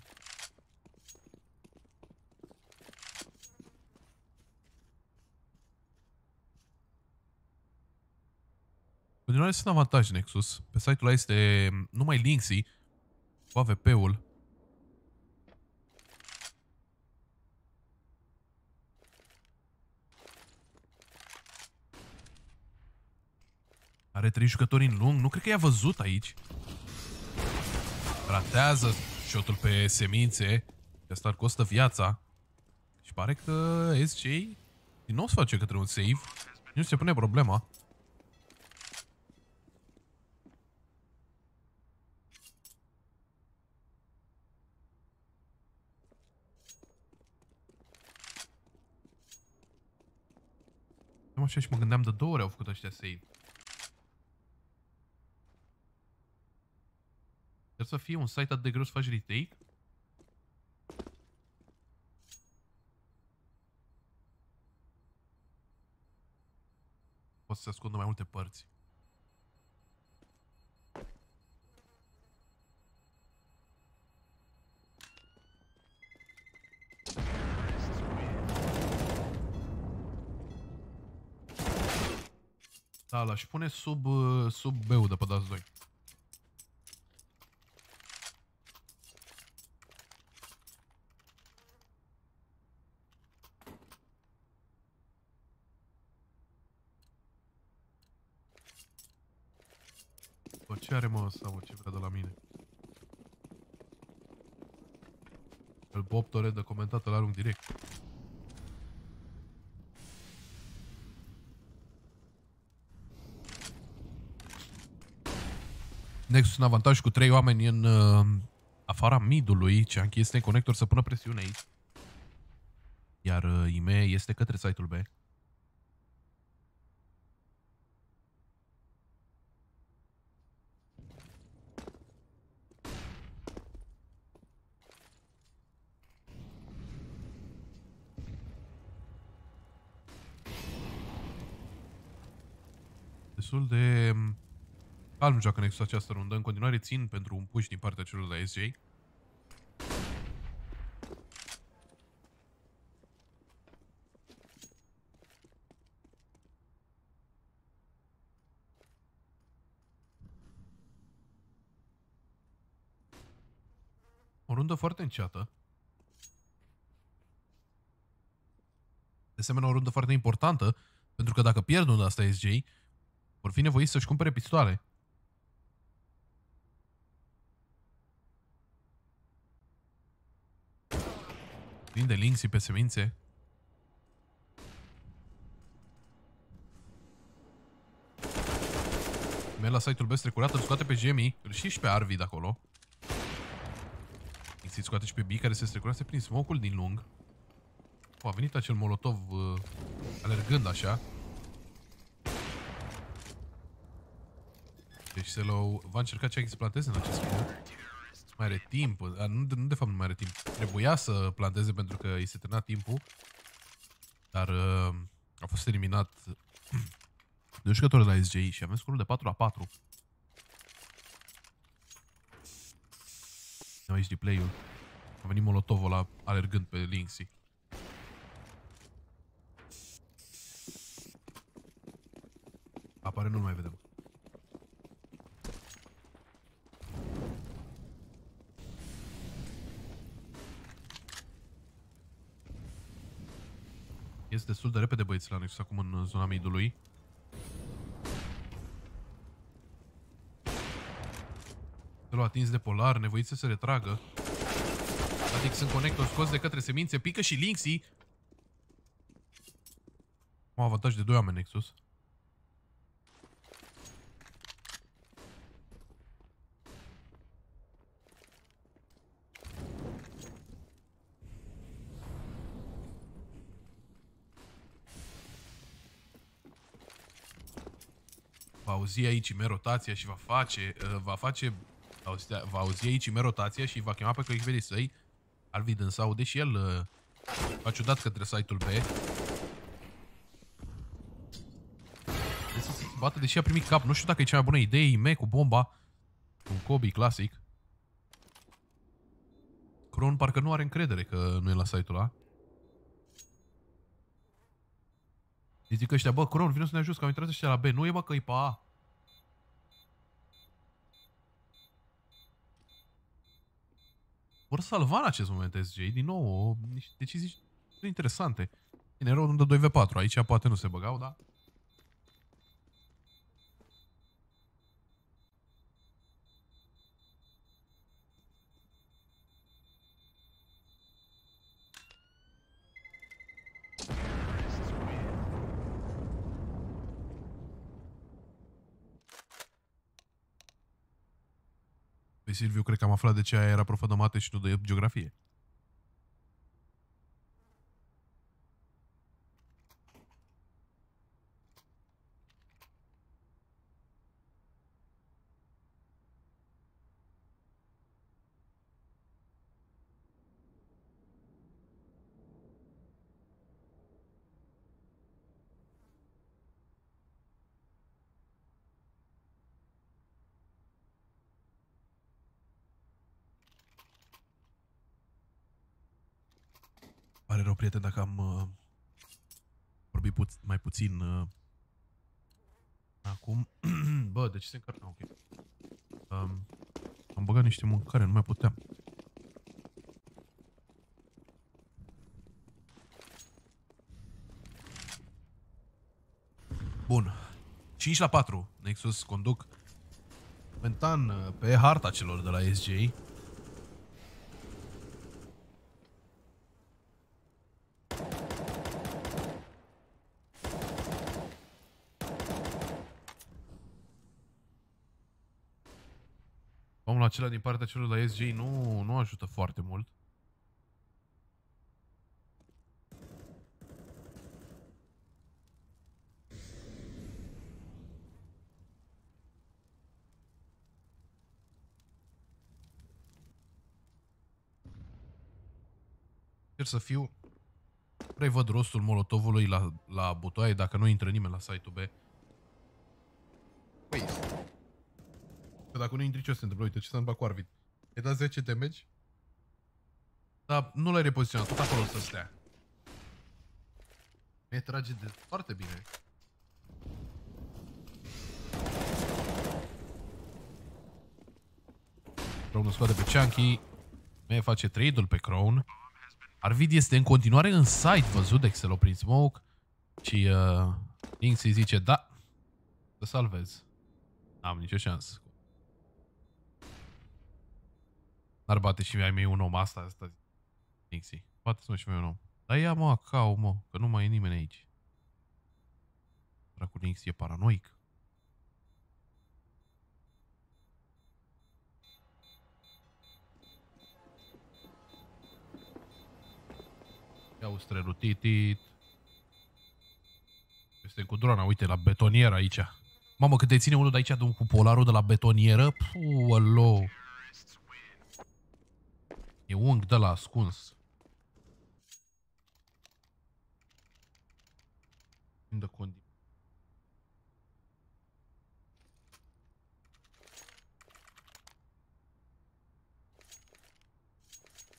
Speaker 1: Continuare sunt avantaj Nexus. Pe site-ul ăla este numai Linksy cu AVP-ul. Are trei jucători în lung. Nu cred că i-a văzut aici. Ratează shotul pe semințe. Și asta costă viața. Și pare că SJ din nou se face către un save. Nu se pune problema. Am așa și mă gândeam de două ori au făcut ăștia save. Trebuie să fie un site atât de greu să faci retake? Poți să ascundă mai multe părți. Da, l-aș pune sub, uh, sub B-ul de pe DAS 2. Bă, ce are mă sau ce vrea de la mine? El Bob Tore de comentat la lung direct. Nexus în avantaj cu trei oameni în uh, afara midului. Chunky este în conector să pună presiune aici. Iar uh, IME este către site-ul B. destul de um, calm joacă Nexus această rundă. În continuare țin pentru un push din partea celor de la SJ. O rundă foarte înceată. De asemenea, o rundă foarte importantă, pentru că dacă pierd runda asta SJ, vor fi nevoiți să-și cumpere pistoale. Vinde Linksy pe semințe. Merg la site-ul best recurat, îl scoate pe Jemmy, îl și pe Arvid acolo. Linksy scoate și pe B, care se strecurase prin smoke-ul din lung. O, a venit acel molotov uh, alergând așa. Deci se l va încerca ce să planteze în acest smoke. Mai are timp. A, nu, nu de fapt nu mai are timp. Trebuia să planteze pentru că îi se termina timpul. Dar uh, a fost eliminat de jucători de la SGI și avem scorul de 4 la 4. Aici replay-ul. A venit Molotovul ăla alergând pe Linksy. Apare nu mai vedem. Este destul de repede băieți la Nexus acum în zona midului. l-a atins de polar, nevoit să se retragă. Adică sunt conector scos de către semințe, pică și Linksy. Un avantaj de 2 oameni Nexus. Auzi aici rotația și va face, uh, va face, va auzi aici rotația și va chema pe coechipierii săi. Arvid însă aude și el uh, va ciudat către site-ul B. Deci să se bată, deși a primit cap. Nu știu dacă e cea mai bună idee, IME cu bomba. Un Kobe clasic. Cron parcă nu are încredere că nu e la site-ul ăla. Îi zic ăștia, bă, Cron, vină să ne ajut, că am intrat ăștia la B. Nu e, bă, că e pe A. Vor salva în acest moment SJ. Din nou, niște decizii interesante. Bine, erau de 2v4. Aici poate nu se băgau, dar... Pe Silviu cred că am aflat de ce aia era profă de mate și nu de geografie. Prieten, dacă am uh, vorbit puț mai puțin uh, acum. Bă, de ce se încarcă? Ok. Um, am băgat niște mâncare, nu mai puteam. Bun. 5 la 4. Nexus conduc momentan uh, pe harta celor de la SJ. Acela din partea celor la SJ nu, nu ajută foarte mult. Sper să fiu... Prevăd rostul molotovului la, la butoaie dacă nu intră nimeni la site-ul B. dacă nu intri ce o să se întâmplă? Uite ce s-a întâmplat cu Arvid. E dat 10 damage? Dar nu l-ai repoziționat, tot acolo să stea. Mi trage de foarte bine. Crown scoate pe Chunky. Me face trade-ul pe Crown. Arvid este în continuare în site văzut de Xelo prin smoke. Și uh, Inks îi zice, da, să salvez. N-am nicio șansă. N-ar bate și mai mei un om asta, asta Inksy. Poate să mă și mai un om. Dar ia mă, cau mă, că nu mai e nimeni aici. Dracul Inksy e paranoic. Ia ustrelul titit. Este cu drona, uite, la betonieră aici. Mamă, cât te ține unul de aici de un cu polarul de la betonieră. Puh, alo. E unghi de la ascuns. De condi.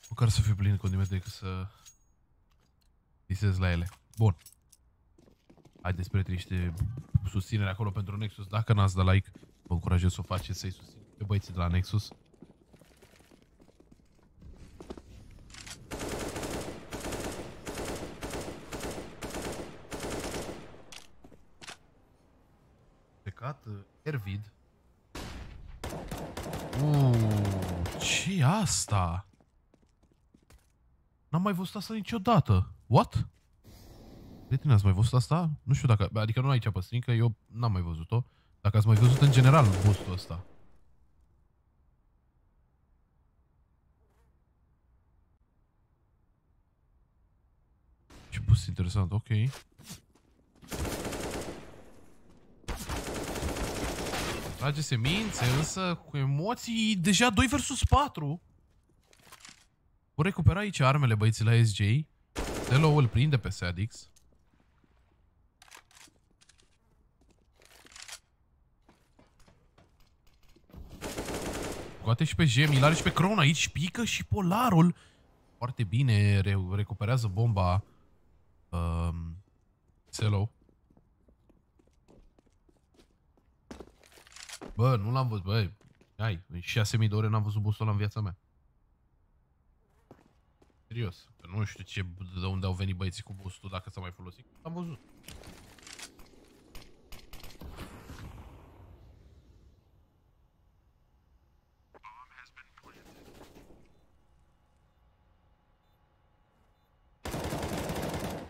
Speaker 1: Măcar să fiu plin de condimente decât să visez la ele. Bun. Haideți, prieteni, susținere acolo pentru Nexus. Dacă n-ați dat like, vă încurajez să o faceți, să-i susțineți pe băieții de la Nexus. Pecat, Ervid. Uuu, ce asta? N-am mai văzut asta niciodată. What? Prieteni, ați mai văzut asta? Nu știu dacă... Adică nu aici pe string, că eu n-am mai văzut-o. Dacă ați mai văzut în general boostul ăsta. Ce boost interesant, ok. Trage semințe, însă cu emoții deja 2 versus 4. Vor recupera aici armele băieții la SJ. Delo îl prinde pe Sadix. Scoate și pe Gemil, are și pe Crown aici, pică și Polarul. Foarte bine, re recuperează bomba um, Selo. Bă, nu l-am văzut, bă, ai, în 6000 de ore n-am văzut bustul ăla în viața mea. Serios, că nu știu ce, de unde au venit băieții cu bustul, dacă s-a mai folosit. Am văzut.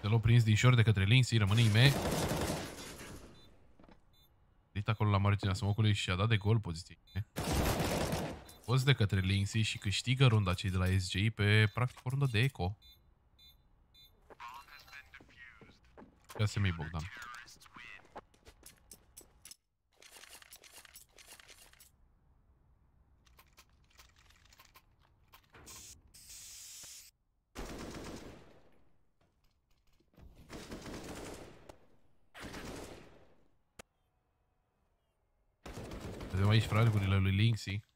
Speaker 1: l-au prins din șor de către Linksy, rămâne ime. Dit acolo la marginea smocului și a dat de gol poziție. Fost de către Linksy și câștigă runda cei de la SGI pe practic o rundă de eco. Ia se mi Bogdan. Vedem aici fragurile lui Linksy.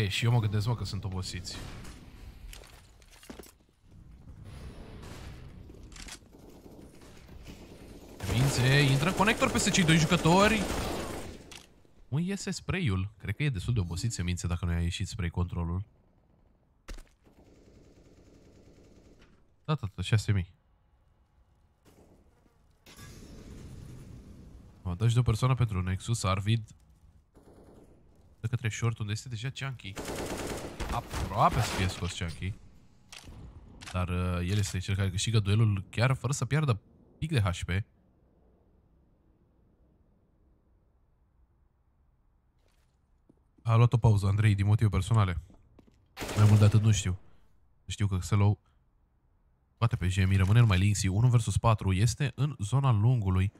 Speaker 1: E, și eu mă gândesc, mă, că sunt obosiți. Mințe, intră conector peste cei doi jucători. Nu iese spray-ul. Cred că e destul de obosit semințe dacă nu i-a ieșit spray controlul. Da, tată, 6000. Mă dă și de o persoană pentru Nexus, Arvid. De către short, unde este deja Chunky. Aproape să fie scos Chunky. Dar uh, el este cel care câștigă duelul chiar fără să piardă pic de HP. A luat o pauză, Andrei, din motive personale. Mai mult de atât nu știu. Știu că Xelo Poate pe Jemi, rămâne numai Linksy. 1 vs 4 este în zona lungului.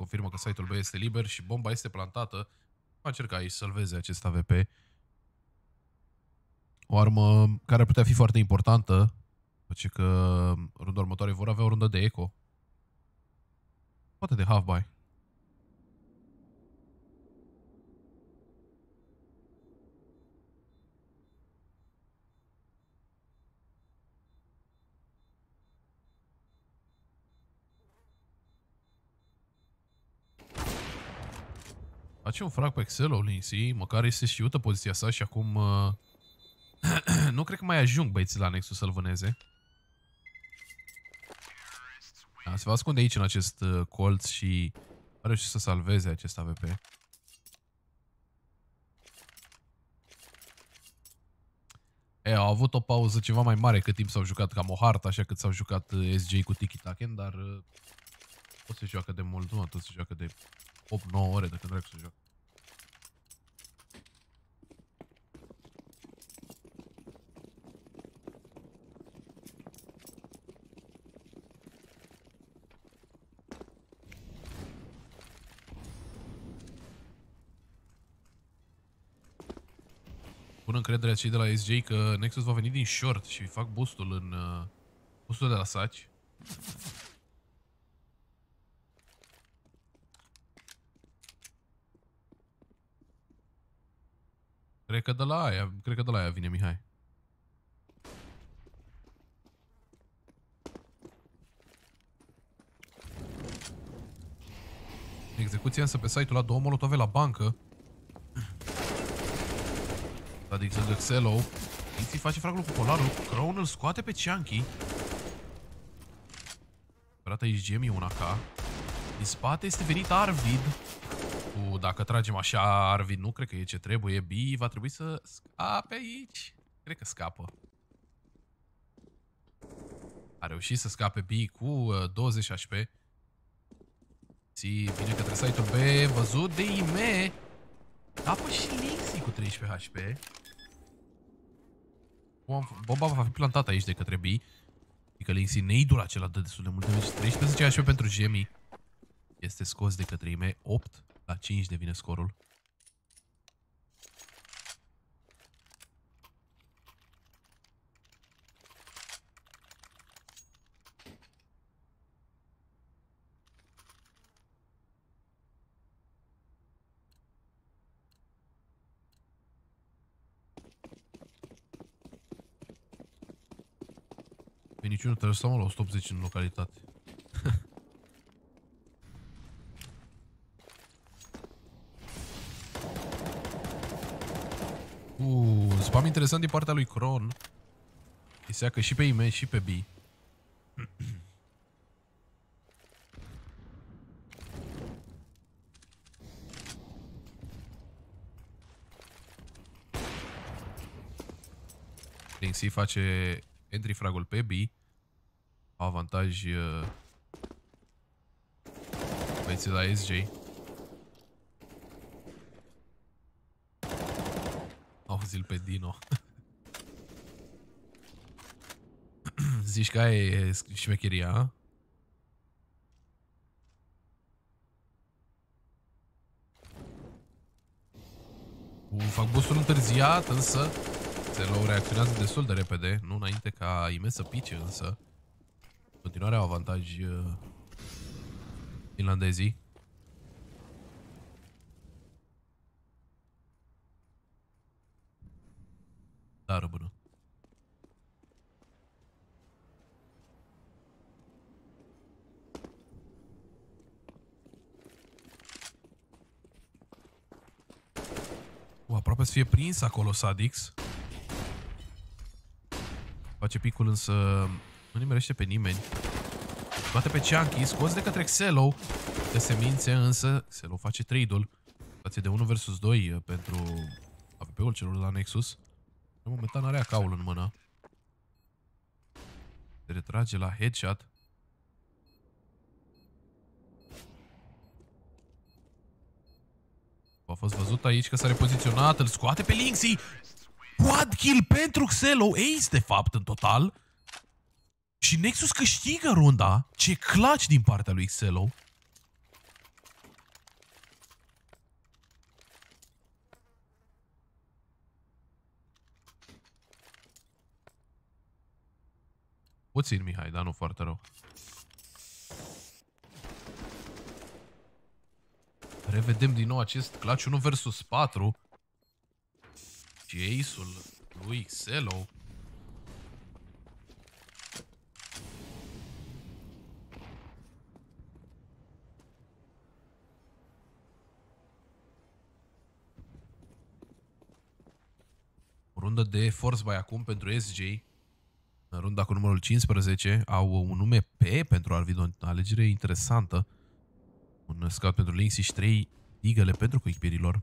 Speaker 1: Confirmă că site-ul B este liber și bomba este plantată Va încerca aici să salveze acest AVP. O armă care ar putea fi foarte importantă, face că runda următoare vor avea o rundă de eco. Poate de half-buy. Face un frag pe Excel, Lindsay, măcar este știută poziția sa și acum... Uh, nu cred că mai ajung băieții la Nexus să-l vâneze. Da, se va ascunde aici în acest uh, colț și are și să salveze acest AVP. E, au avut o pauză ceva mai mare cât timp s-au jucat cam o hartă, așa cât s-au jucat uh, SJ cu Tiki Taken, dar uh, tot se joacă de mult, nu, tot se joacă de 8-9 ore de când să joacă. pun încrederea cei de la SJ că Nexus va veni din short și fac boostul în... Uh, boostul de la saci. Cred că de la aia, cred că de la aia vine Mihai. Execuția însă pe site-ul la două molotove la bancă Adică de Xelo. Inti face fragul cu Polarul. Crown îl scoate pe Chunky. Arată aici Jamie una ca. Din spate este venit Arvid. Cu, dacă tragem așa Arvid, nu cred că e ce trebuie. B va trebui să scape aici. Cred că scapă. A reușit să scape B cu uh, 20 HP. Ții vine către site-ul B, văzut de IME. Apă și Lixi cu 13 HP. Bomba va fi plantată aici de către B. Adică Linksy nade-ul acela dă destul de mult damage. 13 HP pentru Jemmy. Este scos de către IME. 8 la 5 devine scorul. niciunul trebuie să mă la 180 în localitate. Uh, spam interesant din partea lui Kron. Îi se și pe IME și pe B. Linksy face entry fragul pe B avantaj uh, băieții la SJ. Auzi-l pe Dino. Zici că e șmecheria, ha? Uh, fac boostul întârziat, însă Zelo reacționează destul de repede, nu înainte ca Ime să pice, însă continuare au avantaj uh, finlandezii. Da, rămână. O, aproape să fie prins acolo Sadix. Face picul însă nu nimerește pe nimeni. Toate pe Chunky, scos de către Xelo. De semințe, însă, Xelo face trade-ul. Față de 1 vs 2 uh, pentru AVP-ul celor la Nexus. Momentan are acaul în mână. Se retrage la headshot. A fost văzut aici că s-a repoziționat, îl scoate pe Linksy. Quad kill pentru Xelo, ace de fapt în total. Și Nexus câștigă runda. Ce clutch din partea lui Xelo. Puțin, Mihai, dar nu foarte rău. Revedem din nou acest clutch 1 versus 4. Și ace-ul lui Xelo. O rundă de force by acum pentru SJ. În runda cu numărul 15 au un nume P pentru Arvid, o alegere interesantă. Un scout pentru Lynx și 3 igele pentru coechipierilor.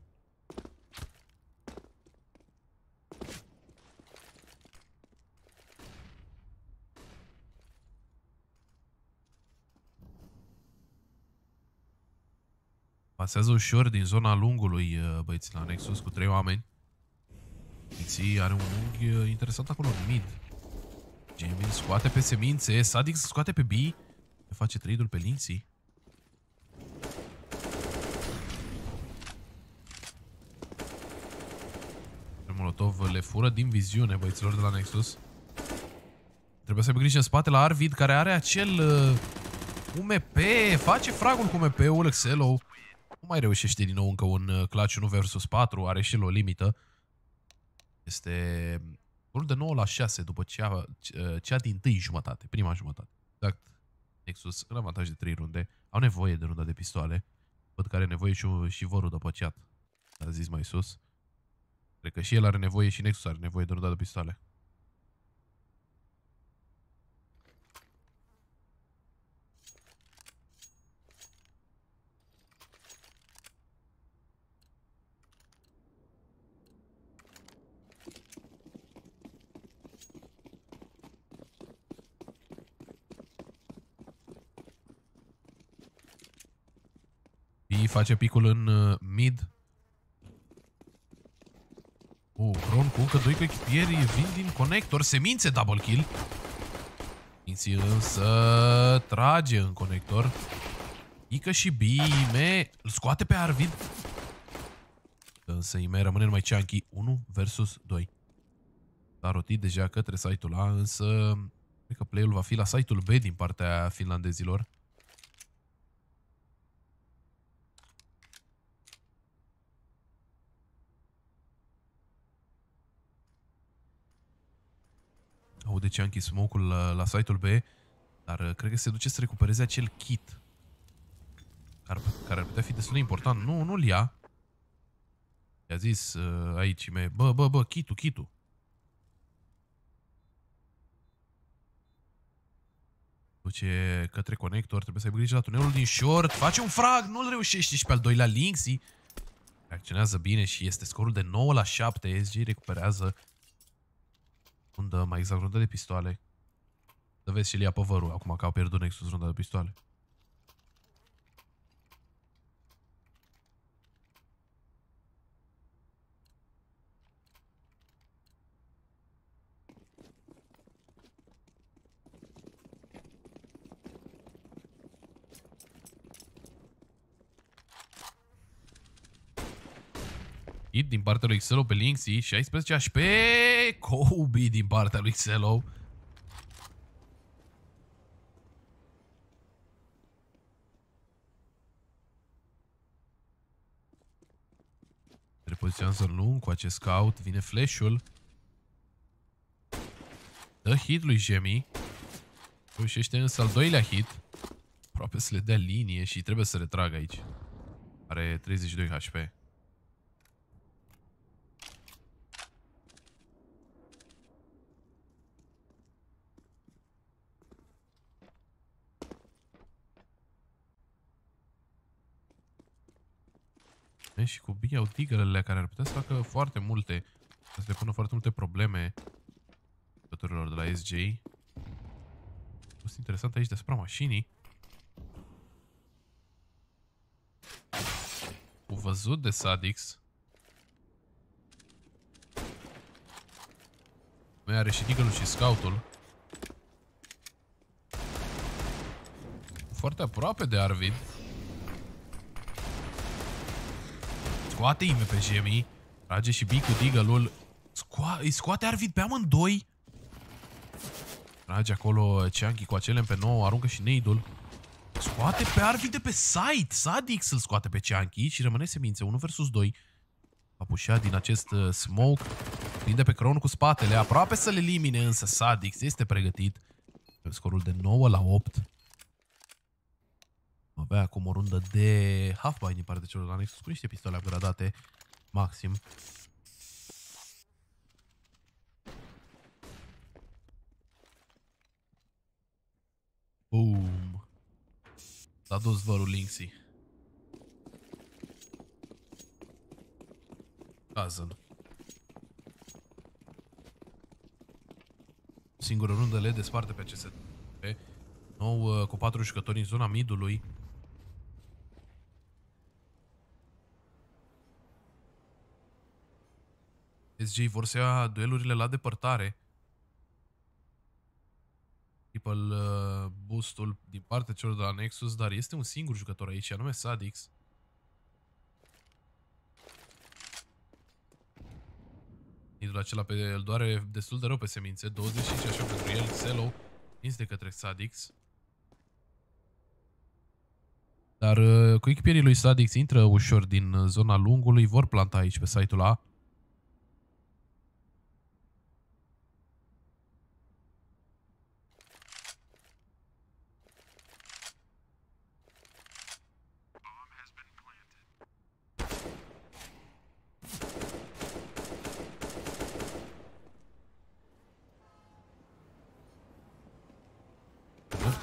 Speaker 1: Pasează ușor din zona lungului uh, băieții la Nexus cu trei oameni. Nixie are un unghi uh, interesant acolo în mid. Jamin scoate pe semințe, Sadix scoate pe B. Face trade-ul pe Linksy. Molotov le fură din viziune băieților de la Nexus. Trebuie să aibă grijă în spate la Arvid, care are acel uh, UMP. Face fragul cu UMP-ul Xelo. Nu mai reușește din nou încă un uh, clutch 1 versus 4. Are și el o limită. Este un de 9 la 6 după cea, uh, cea din tâi jumătate, prima jumătate. Exact. Nexus în avantaj de 3 runde. Au nevoie de runda de pistoale. Văd că are nevoie și, și vorul după chat. A zis mai sus. Cred că și el are nevoie și Nexus are nevoie de runda de pistoale. Face picul în uh, mid. Oh, Bron cu încă doi echipieri vin din conector. Semințe double kill. Minții însă trage în conector. Ică și Bime îl scoate pe Arvid. Însă Ime rămâne numai Chunky 1 versus 2. S-a rotit deja către site-ul A, însă cred că play-ul va fi la site-ul B din partea finlandezilor. Aude ce a închis smoke-ul la, la site-ul B, dar uh, cred că se duce să recupereze acel kit. Care, care ar putea fi destul de important. Nu, nu-l ia. I-a zis uh, aici, me, bă, bă, bă, kitul, kitul. Duce către conector, trebuie să aibă grijă la tunelul din short, face un frag, nu-l reușește și pe al doilea Linksy. Reacționează bine și este scorul de 9 la 7, SG recuperează Rundă, mai exact, rundă de pistoale. Să vezi și Lia păvărul acum că au pierdut Nexus runda de pistoale. Hit din partea lui Xelo pe Linksy, 16 HP, Kobe din partea lui Xelo. Repoziționează lung cu acest scout, vine flash-ul. Dă hit lui Jemmy. Reușește însă al doilea hit. Aproape să le dea linie și trebuie să retragă aici. Are 32 HP. E, și cu bine au tigrele care ar putea să facă foarte multe, să le pună foarte multe probleme jucătorilor de la SJ. A fost interesant aici despre mașinii. Cu văzut de Sadix. Mai are și Deagle-ul și Scout-ul. Foarte aproape de Arvid. Scoate ime pe Jemmy. Trage și B cu Deagle-ul. Sco îi scoate Arvid pe amândoi. Trage acolo Cianchi cu acele pe 9, aruncă și neidul. Scoate pe Arvi de pe site. Sadix îl scoate pe Cianchi și rămâne semințe 1 versus 2. Va pușea din acest uh, smoke. Prinde pe Cron cu spatele. Aproape să le elimine însă Sadix. Este pregătit. Pe scorul de 9 la 8. Avea acum o rundă de half din partea celor la Nexus cu niște pistole upgradate maxim. Boom. S-a dus vărul Linksy. Cousin. Singură rundă le desparte pe aceste nou uh, cu patru jucători în zona midului. SG vor să ia duelurile la depărtare. People uh, boostul din partea celor de la Nexus, dar este un singur jucător aici, anume Sadix. Idul acela pe, îl doare destul de rău pe semințe, 25 așa pentru el, Xelo, prins de către Sadix. Dar uh, cu echipierii lui Sadix intră ușor din uh, zona lungului, vor planta aici pe site-ul A.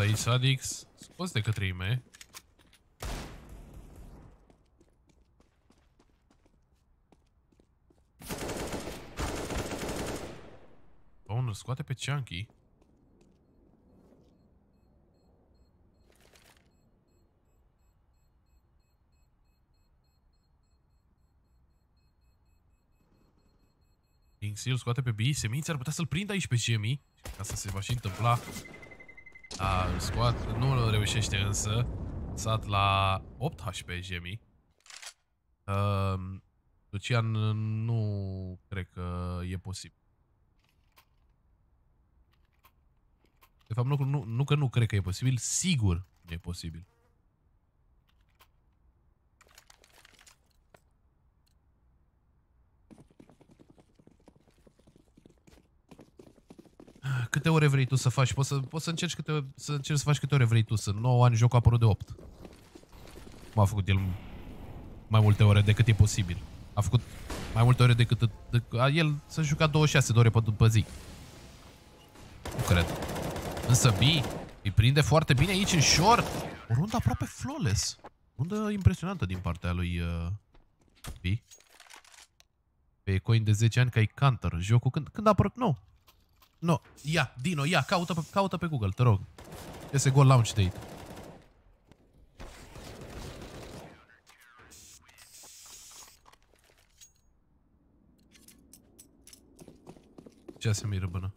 Speaker 1: aici Sadix, scos de către ime. Bun, scoate pe Chunky. King Seal scoate pe B, semințe ar putea să-l prindă aici pe Jimmy. Asta se va și întâmpla. A, îl scoat, nu îl reușește însă. Sat la 8 HP Jimmy. Uh, Lucian nu cred că e posibil. De fapt, nu, nu, nu că nu cred că e posibil, sigur nu e posibil. Câte ore vrei tu să faci? Poți să, poți să încerci câte, să încerci să faci câte ore vrei tu. Sunt 9 ani, jocul a apărut de 8. Cum a făcut el mai multe ore decât e posibil. A făcut mai multe ore decât... decât el să juca 26 de ore pe, pe zi. Nu cred. Însă B îi prinde foarte bine aici în short. O rundă aproape flawless. Rundă impresionantă din partea lui uh, B. Pe coin de 10 ani ca e Counter. Jocul când, când a apărut? Nu. Nu. Ia, Dino, ia, caută pe, caută pe Google, te rog. Este gol launch date. Ce se miră bână?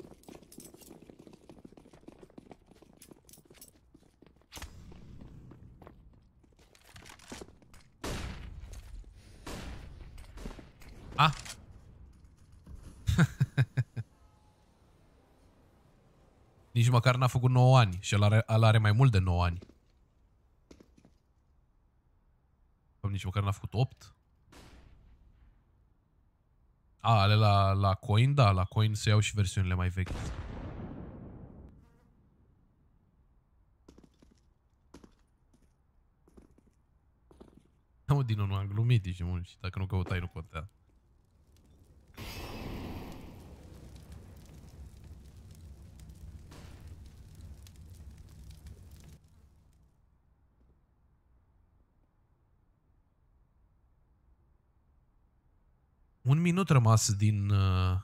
Speaker 1: Ah. Nici măcar n-a făcut 9 ani și el are, el are mai mult de 9 ani. Nici măcar n-a făcut 8. A, ale la, la Coin, da, la Coin se iau și versiunile mai vechi. Da, mă, din nou, am glumit, ești mult și dacă nu căutai, nu contează. Minut rămas din uh,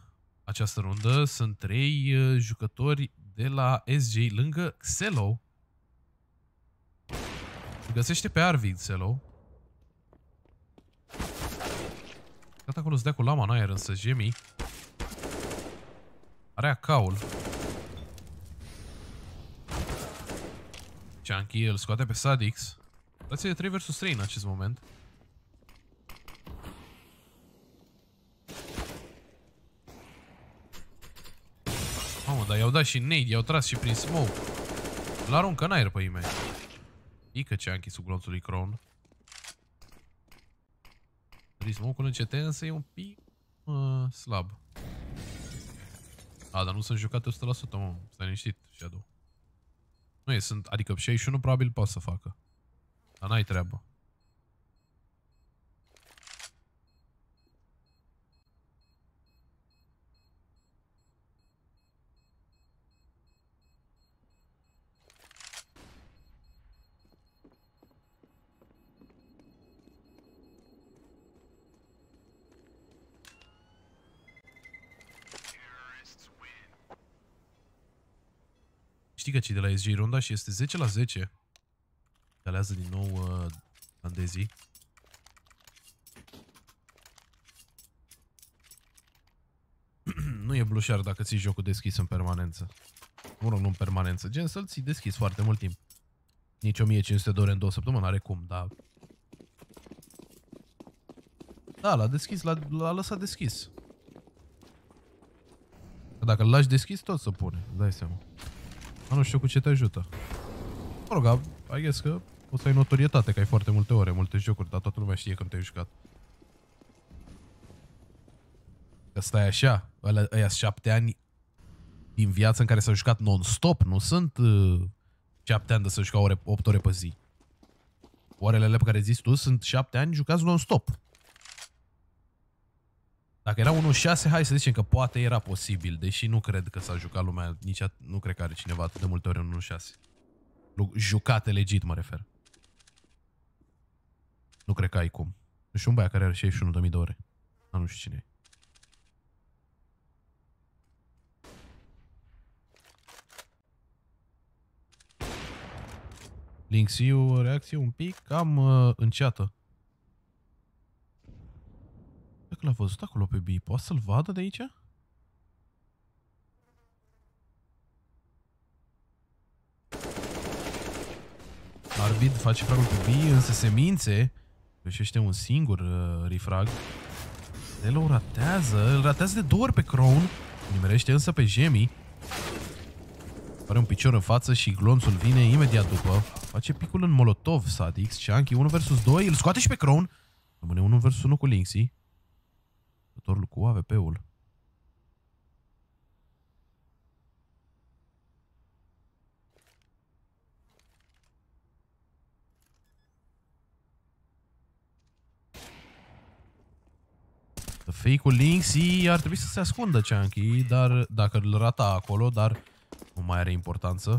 Speaker 1: această rundă. Sunt trei uh, jucători de la SJ lângă Xelo. Găsește pe Arvid Xelo. Gata acolo să dea cu lama în aer, însă Jemmy are acaul. Chunky îl scoate pe Sadix. Dați de 3 vs 3 în acest moment. Mă, dar i-au dat și nade, i-au tras și prin smoke. L-aruncă în aer pe ei mei. Ică ce a închis glonțul lui Crown. Smoke-ul în CT însă e un pic uh, slab. A, dar nu sunt jucate 100%, mă. Stai liniștit, Shadow. Nu e, sunt, adică 61 probabil poate să facă. Dar n-ai treabă. Știi că cei de la SG runda și este 10 la 10. Galează din nou uh, Andezi. nu e blușar dacă ții jocul deschis în permanență. Mă rog, nu în permanență. Gen să-l ții deschis foarte mult timp. Nici 1500 de ore în două săptămâni are cum, dar... Da, l-a deschis, l-a lăsat deschis. Că dacă îl lași deschis, tot se pune, dai seama. Nu știu cu ce te ajută. Mă rog, I guess că o să ai notorietate, că ai foarte multe ore, multe jocuri, dar toată lumea știe când te-ai jucat. Că stai așa, ăia șapte ani din viață în care s-au jucat non-stop, nu sunt uh, șapte ani de să juca ore, 8 ore pe zi. Orele pe care zici tu sunt șapte ani jucați non-stop. Dacă era 1-6, hai să zicem că poate era posibil, deși nu cred că s-a jucat lumea, nici at- nu cred că are cineva atât de multe ori în 1-6. Jucate legit, mă refer. Nu cred că ai cum. Nu știu un băiat care are 61.000 de ore. Dar nu știu cine e. Linksiu, reacție un pic cam uh, înceată. Dacă l-a văzut acolo pe B, poate să-l vadă de aici? Arbid face fragul pe B, însă semințe reușește un singur uh, refrag. El o ratează, îl ratează de două ori pe Crown, nimerește însă pe Jemi. Are un picior în față și glonțul vine imediat după. Face picul în Molotov, Sadix, Chunky 1 vs 2, îl scoate și pe Crown. Rămâne 1 vs 1 cu Linksy. Jucătorul cu AVP-ul. Fake-ul Linksy ar trebui să se ascundă Chunky, dar dacă îl rata acolo, dar nu mai are importanță.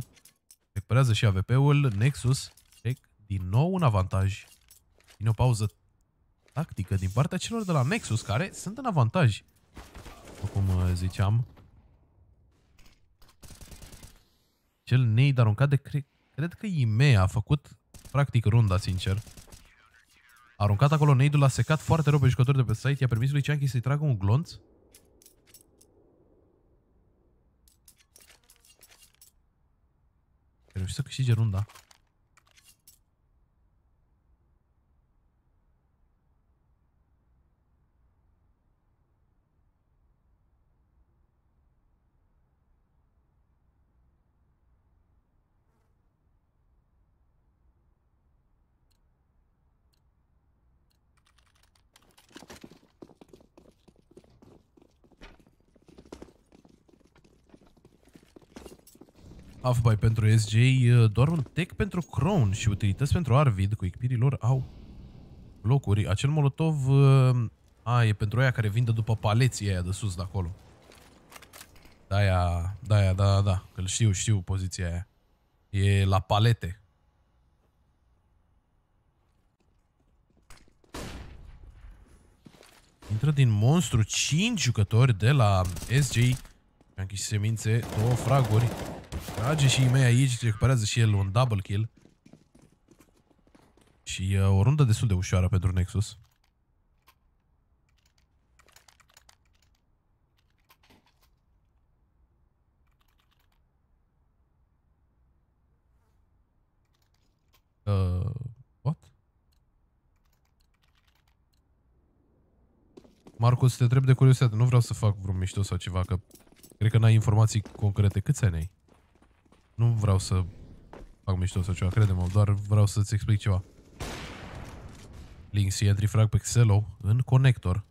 Speaker 1: Recuperează și AVP-ul, Nexus, din nou un avantaj. Vine o pauză tactică din partea celor de la Nexus, care sunt în avantaj. După cum uh, ziceam. Cel nade aruncat de... Cre cred că Ime a făcut practic runda, sincer. A aruncat acolo nade-ul, a secat foarte rău pe jucători de pe site, i-a permis lui Chunky să-i tragă un glonț. Reușit să câștige runda. Half-buy pentru SJ, doar un tech pentru Crown și utilități pentru Arvid cu echipirii lor au locuri. Acel molotov a, e pentru aia care vinde după paleții aia de sus de acolo. Da-aia, da-aia, da, da, da, că știu, știu poziția aia. E la palete. Intră din monstru 5 jucători de la SJ. Am închis semințe, două fraguri. Trage și mei aici, recuperează și el un double kill. Și uh, o rundă destul de ușoară pentru Nexus. Uh, what? Marcus, te trebuie de curiozitate. Nu vreau să fac vreun mișto sau ceva, că Cred că n-ai informații concrete. Câți ani ai? Nu vreau să fac mișto sau ceva, crede-mă, doar vreau să-ți explic ceva. Links entry frag pe Xelo în conector.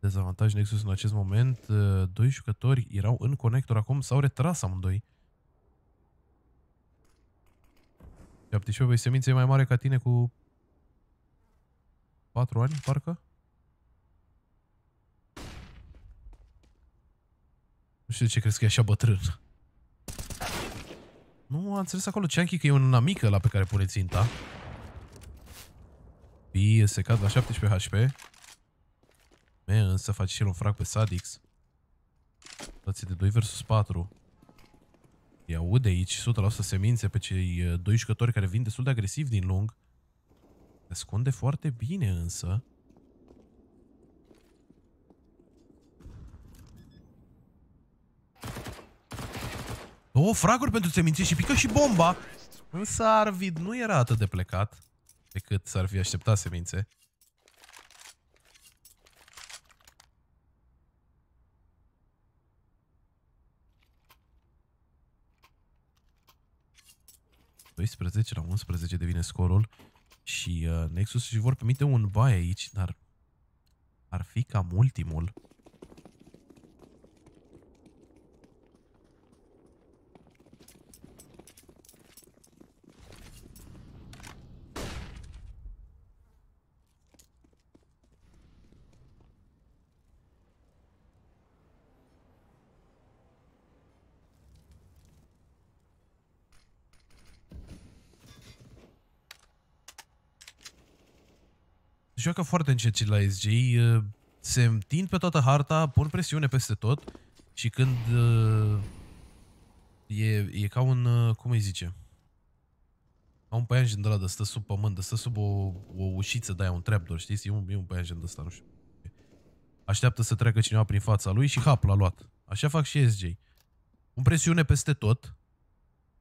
Speaker 1: Dezavantaj Nexus în acest moment. Uh, doi jucători erau în conector acum, s-au retras amândoi. 17 băi, semințe e mai mare ca tine cu 4 ani, parcă? Nu știu de ce crezi că e așa bătrân. Nu, am înțeles acolo Chunky că e un amică la pe care pune ținta. B e secat la 17 HP. Me, însă face și el un frag pe Sadix. Stație de 2 versus 4. Îi aude aici 100% semințe pe cei uh, doi jucători care vin destul de agresiv din lung. Se ascunde foarte bine însă. Două fraguri pentru semințe și pică și bomba. Însă Arvid nu era atât de plecat decât s-ar fi așteptat semințe. 12 la 11 devine scorul și uh, Nexus și vor permite un buy aici, dar ar fi cam ultimul. Joacă foarte încet la SG, se întind pe toată harta, pun presiune peste tot și când e, e ca un, cum îi zice, ca un păianjen de la de stă sub pământ, de stă sub o, o ușiță de aia, un trapdoor, știți? E un, e un păianjen de ăsta, nu știu. Așteaptă să treacă cineva prin fața lui și hap, l-a luat. Așa fac și SJ. Un presiune peste tot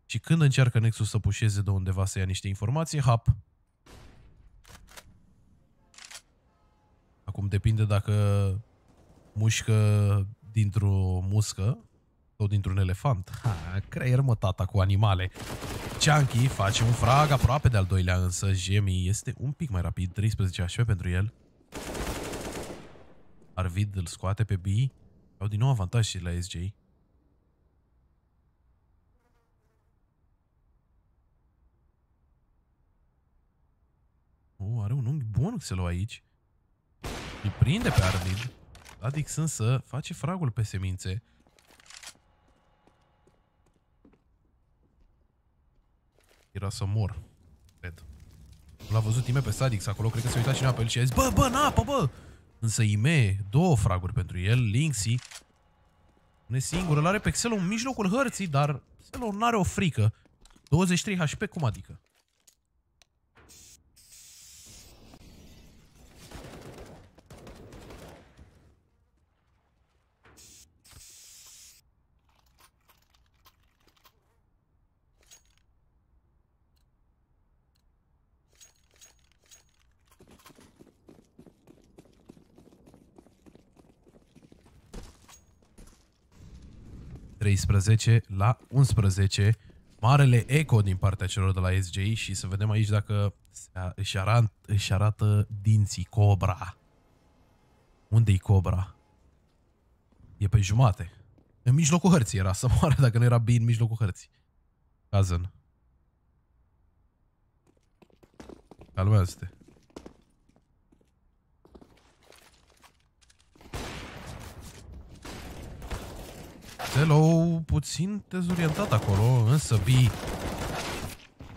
Speaker 1: și când încearcă Nexus să pușeze de undeva să ia niște informații, hap, Acum depinde dacă mușcă dintr-o muscă sau dintr-un elefant. Ha, creier mă tata cu animale. Chunky face un frag aproape de al doilea, însă Jemmy este un pic mai rapid, 13 HP pentru el. Arvid îl scoate pe B. Au din nou avantaj și la SJ. Oh, are un unghi bun Xelo aici. Îl prinde pe Arvid. Adix însă face fragul pe semințe. Era să mor, cred. L-a văzut Ime pe Sadix acolo, cred că se uita cineva pe el și a zis Bă, bă, n apă, bă! Însă Ime, două fraguri pentru el, Linksy, nu e singur, îl are pe Xelo în mijlocul hărții, dar Xelo nu are o frică. 23 HP, cum adică? 13 la 11. Marele eco din partea celor de la SGI și să vedem aici dacă își, arată, își arată dinții Cobra. Unde-i Cobra? E pe jumate. În mijlocul hărții era să moară dacă nu era bine în mijlocul hărții. Cousin. Calmează-te. Hello, puțin dezorientat acolo, însă B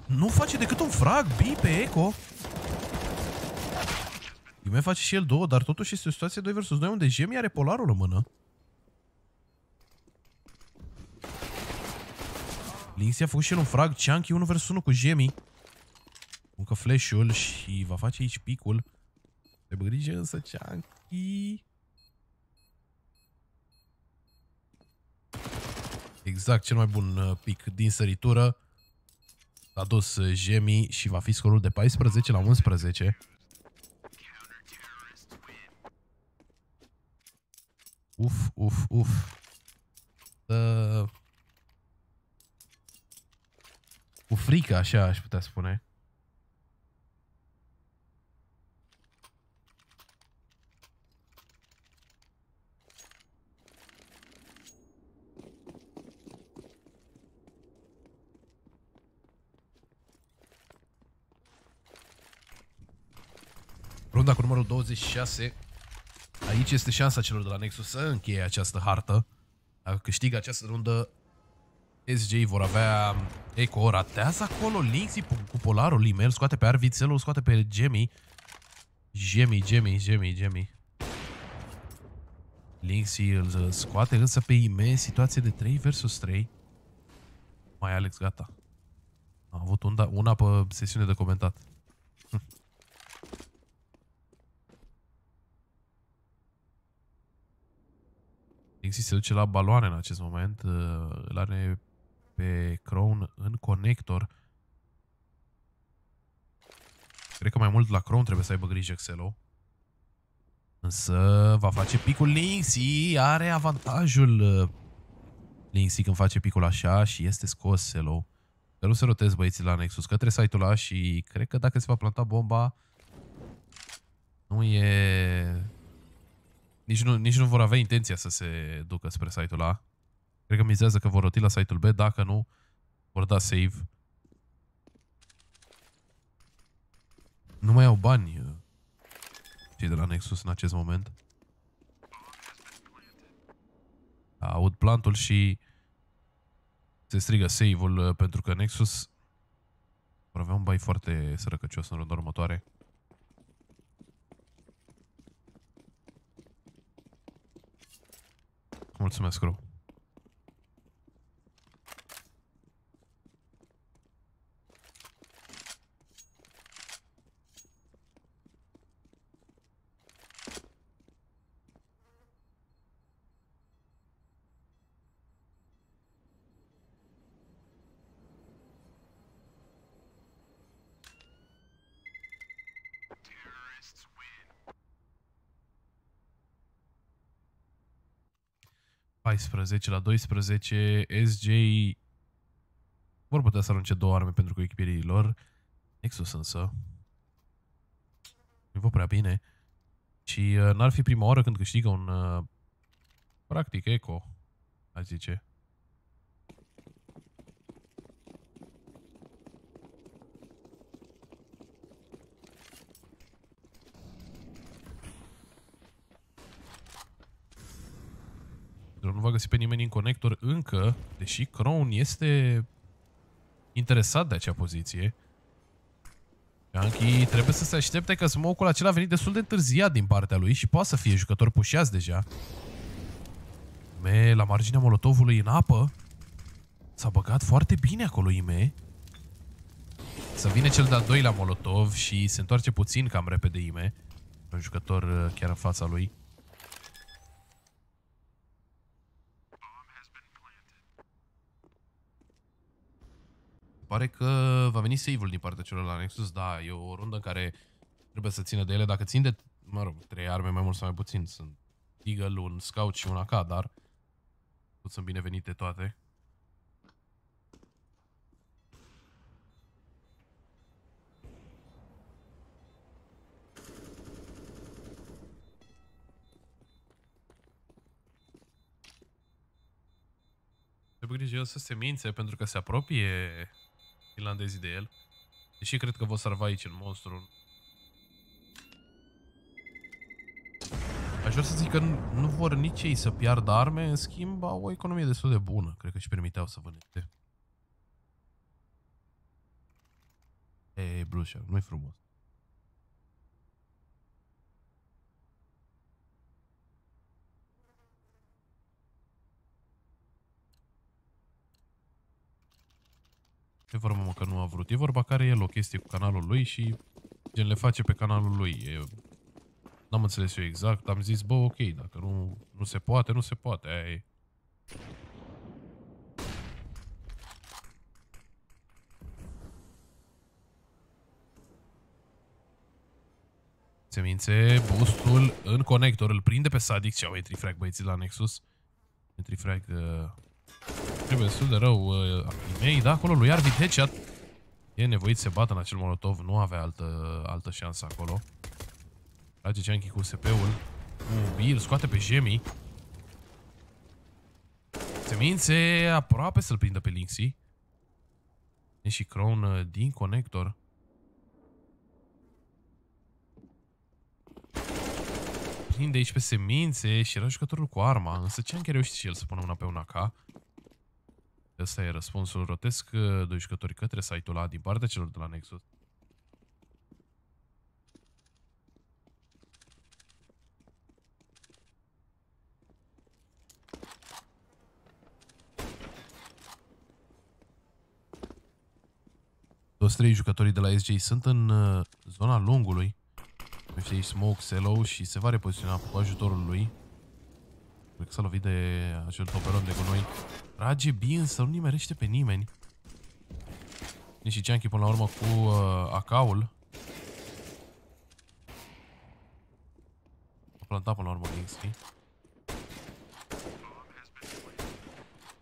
Speaker 1: nu face decât un frag, B pe Eco. mai face și el două, dar totuși este o situație 2 vs 2 unde Jemi are polarul în mână. Linksy a făcut și el un frag, Chunky 1 vs 1 cu Jemi. Încă flash-ul și va face aici picul. Te grijă însă Chunky. Exact, cel mai bun uh, pic din săritură. a dus Jemi și va fi scorul de 14 la 11. Uf, uf, uf. Uh, cu frică, așa aș putea spune. Runda cu numărul 26. Aici este șansa celor de la Nexus să încheie această hartă. Dacă câștigă această rundă, SJ vor avea Eco, ratează acolo Linksy cu polarul Limel, scoate pe Arvițelu, scoate pe Gemmy. Gemmy, Gemmy, Gemmy, Gemmy. Linksy îl scoate însă pe Ime, situație de 3 versus 3. Mai Alex, gata. A avut una, una pe sesiune de comentat. Linksy se duce la baloane în acest moment. Îl are pe Crown în conector. Cred că mai mult la Crown trebuie să aibă grijă Xelo. Însă va face picul Linksy. Are avantajul uh, Linksy când face picul așa și este scos Xelo. Că nu se rotez băieții la Nexus către site-ul ăla și cred că dacă se va planta bomba nu e... Nici nu, nici nu vor avea intenția să se ducă spre site-ul ăla. Cred că mizează că vor roti la site-ul B, dacă nu, vor da save. Nu mai au bani uh, cei de la Nexus în acest moment. Aud plantul și se strigă save-ul uh, pentru că Nexus vor avea un bai foarte sărăcăcios în rândul următoare. Mulțumesc, Ru. 14 la 12, SJ vor putea să arunce două arme pentru echipierii lor. Nexus însă nu vă prea bine. Și uh, n-ar fi prima oară când câștigă un uh, practic eco, aș zice. Nu va găsi pe nimeni în conector încă, deși Crown este interesat de acea poziție. Yankee trebuie să se aștepte că smoke-ul acela a venit destul de întârziat din partea lui și poate să fie jucător pușeați deja. Me, la marginea molotovului în apă. S-a băgat foarte bine acolo Ime. Să vine cel de-al doilea molotov și se întoarce puțin cam repede Ime. Un jucător uh, chiar în fața lui. Pare că va veni save-ul din partea celor la Nexus. Da, e o rundă în care trebuie să țină de ele. Dacă țin de, mă rog, trei arme mai mult sau mai puțin, sunt Eagle, un Scout și un AK, dar tot sunt binevenite toate. Trebuie grijă să se mințe pentru că se apropie finlandezii de el. Deși cred că vă salva aici în monstru. Aș vrea să zic că nu, nu vor nici ei să piardă arme, în schimb au o economie destul de bună. Cred că își permiteau să vâneze. Ei, Blușa, nu-i frumos. E vorba mă că nu a vrut. E vorba care el o chestie cu canalul lui și gen le face pe canalul lui. E... N-am înțeles eu exact, am zis, bă, ok, dacă nu, nu se poate, nu se poate, aia e. Semințe, boostul în conector, îl prinde pe Sadic și au entry frag băieții la Nexus. Entry frag... Uh trebuie destul de rău uh, mei, da, acolo lui Arvid headshot. E nevoit să se bată în acel molotov, nu avea altă, altă șansă acolo. Trage Chunky cu SP-ul. Bill scoate pe Jemi. Semințe aproape să-l prindă pe Linksy. E și Crown uh, din conector. Prinde aici pe semințe și era jucătorul cu arma, însă ce am chiar reușit și el să pună una pe una AK. Ăsta e răspunsul rotesc uh, doi jucători către site-ul ăla din partea celor de la Nexus. Toți trei jucătorii de la SJ sunt în uh, zona lungului. Numește aici Smoke, Selo și se va repoziționa cu ajutorul lui. Cred că s-a lovit de acel toperon de gunoi. Trage bine, să nu nimerește pe nimeni. Nici și Chunky până la urmă cu uh, AK-ul. A plantat până la urmă Linkski.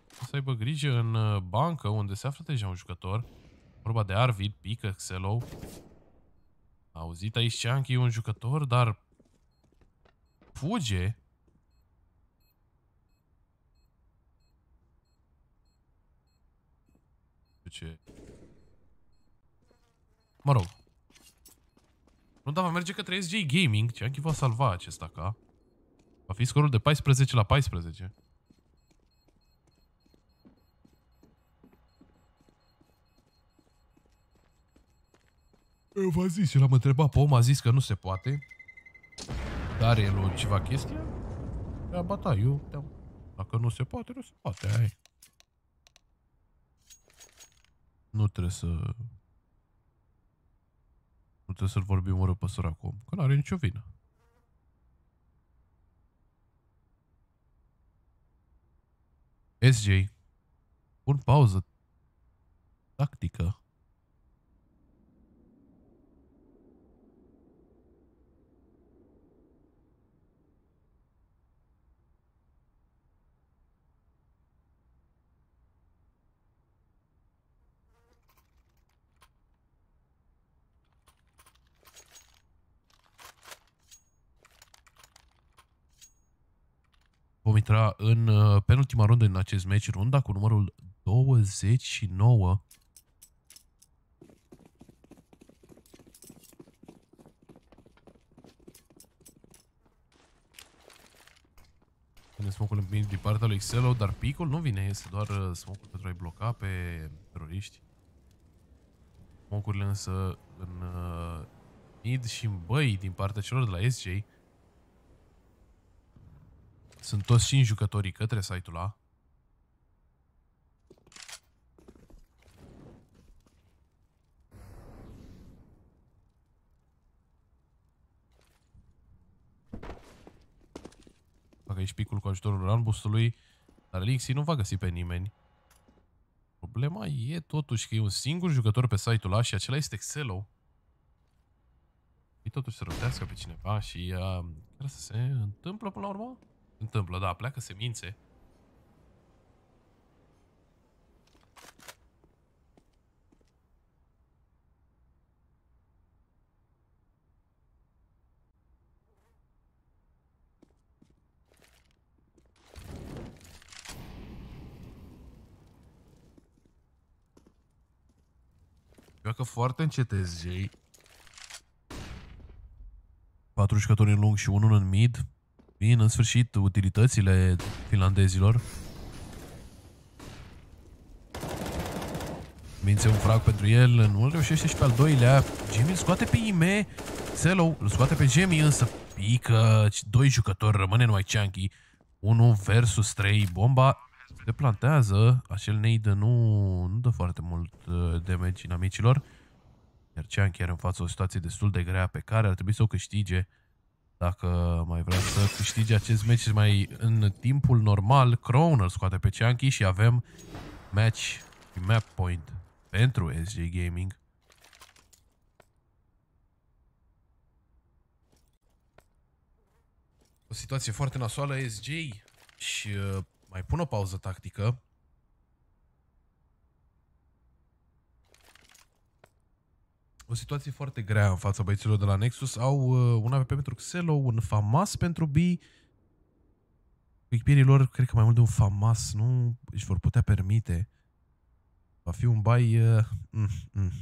Speaker 1: Să aibă grijă în uh, bancă unde se află deja un jucător. Vorba de Arvid, pică Xelo. A auzit aici Chunky un jucător, dar fuge. De ce? Mă rog. Nu, dar va merge către SJ Gaming. Chunky va salva acest AK. Va fi scorul de 14 la 14. V-a zis, eu l-am întrebat pe om, a zis că nu se poate. Dar el o ceva chestie? Da, ba da, eu, da. Dacă nu se poate, nu se poate, ai. Nu trebuie să... Nu trebuie să-l vorbim ură pe săracul om, că n-are nicio vină. SJ. Pun pauză. Tactică. Vom intra în uh, penultima rundă în acest meci, runda cu numărul 29. Vine smoke-ul împins din partea lui Xelo, dar picul nu vine, este doar uh, smoke-ul pentru a-i bloca pe teroriști. Smoke-urile însă în uh, mid și în băi din partea celor de la SJ. Sunt toți 5 jucătorii către site-ul ăla. Fac aici picul cu ajutorul runboost-ului, dar Elixir nu va găsi pe nimeni. Problema e totuși că e un singur jucător pe site-ul ăla și acela este Xelo. E totuși să rotească pe cineva și uh, care să se întâmplă până la urmă? Întâmplă, da, pleacă semințe. Joacă foarte încet SJ. Patru jucători în lung și unul în mid. Vin în sfârșit utilitățile finlandezilor. Mințe un frag pentru el, nu reușește și pe al doilea. Jimmy îl scoate pe Ime, Selo îl scoate pe Jimmy, însă pică. Doi jucători, rămâne numai Chunky. 1 versus 3, bomba se plantează. Acel nade nu, nu dă foarte mult uh, damage inamicilor. Iar Chunky are în față o situație destul de grea pe care ar trebui să o câștige. Dacă mai vrea să câștige acest match mai în timpul normal, Croner scoate pe Chunky și avem match și map point pentru SJ Gaming. o situație foarte nasoală SJ și uh, mai pun o pauză tactică. O situație foarte grea în fața băieților de la Nexus. Au uh, un AVP pentru Xelo, un FAMAS pentru B. Echipierii lor, cred că mai mult de un FAMAS, nu își vor putea permite. Va fi un bai... Uh, mm, mm.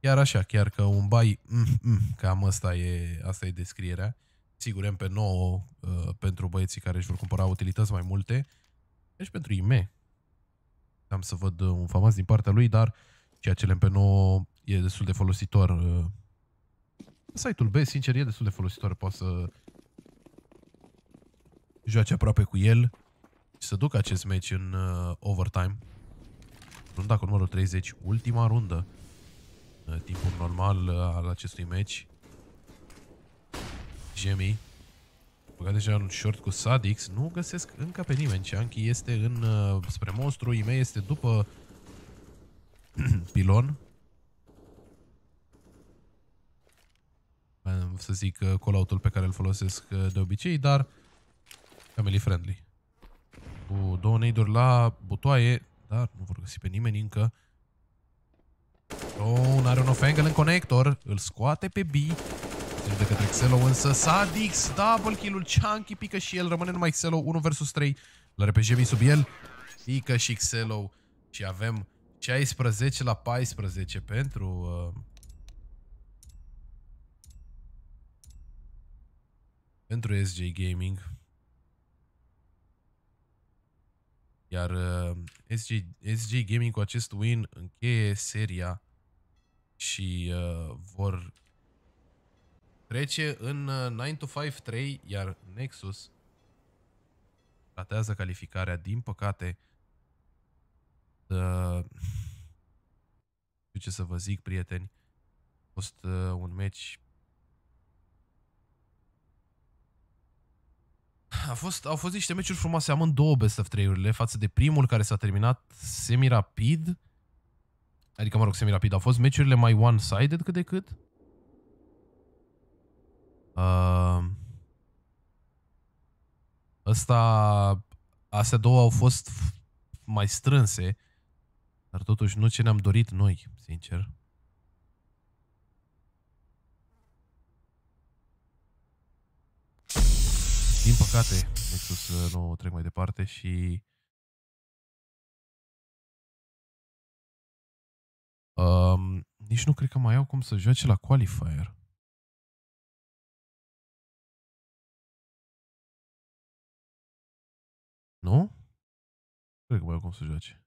Speaker 1: Chiar așa, chiar că un bai... Mm, mm, cam asta e, asta e descrierea. Sigur, MP9 uh, pentru băieții care își vor cumpăra utilități mai multe. Deci pentru IME. Am să văd uh, un famas din partea lui, dar ceea ce MP9 e destul de folositor. Uh, site-ul B, sincer, e destul de folositor. Poate să joace aproape cu el și să ducă acest match în uh, overtime. Runda cu numărul 30, ultima rundă. Uh, timpul normal uh, al acestui match. Jemmy. Băgat deja un short cu Sadix. Nu găsesc încă pe nimeni. Chunky este în, uh, spre monstru. Ime este după pilon. Să zic uh, call-out-ul pe care îl folosesc uh, de obicei, dar family friendly. Cu două nade la butoaie, dar nu vor găsi pe nimeni încă. Oh, are un off-angle în conector. Îl scoate pe B. Deci de către Xelo, însă Sadix, double kill-ul, Chunky pică și el, rămâne numai Xelo, 1 vs 3. L-are pe Jemi sub el, pică și Xelo și avem 16 la 14 pentru... Uh, pentru SJ Gaming. Iar uh, SJ, SJ Gaming cu acest win încheie seria și uh, vor trece în 9 uh, to 5 3, iar Nexus ratează calificarea, din păcate. Uh, știu ce să vă zic, prieteni. A fost uh, un match a fost, au fost niște meciuri frumoase, am în două best of 3-urile față de primul care s-a terminat semi-rapid. Adică, mă rog, semi-rapid. Au fost meciurile mai one-sided cât de cât. Uh, ăsta, astea două au fost mai strânse, dar totuși nu ce ne-am dorit noi, sincer. Din păcate, Nexus uh, nu trec mai departe și um, nici nu cred că mai au cum să joace la qualifier. Nu? Cred că mai au cum să joace.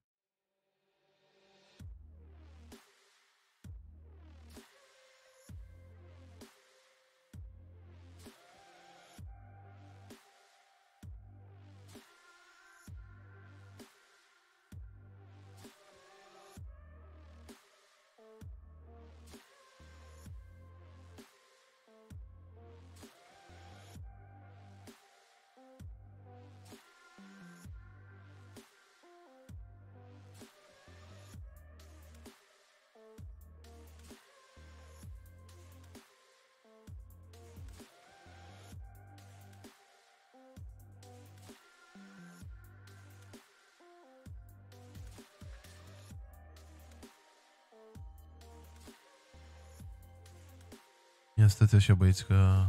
Speaker 1: Stați așa băieți că...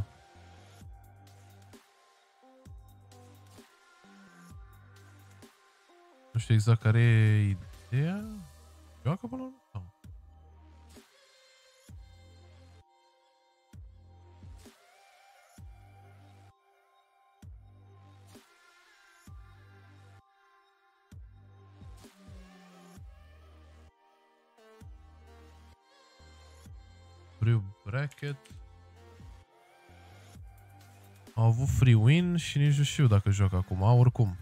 Speaker 1: Nu știu exact care e ideea. Joacă până la urmă? Free bracket. Au avut free win și nici nu știu dacă joacă acum. Oricum.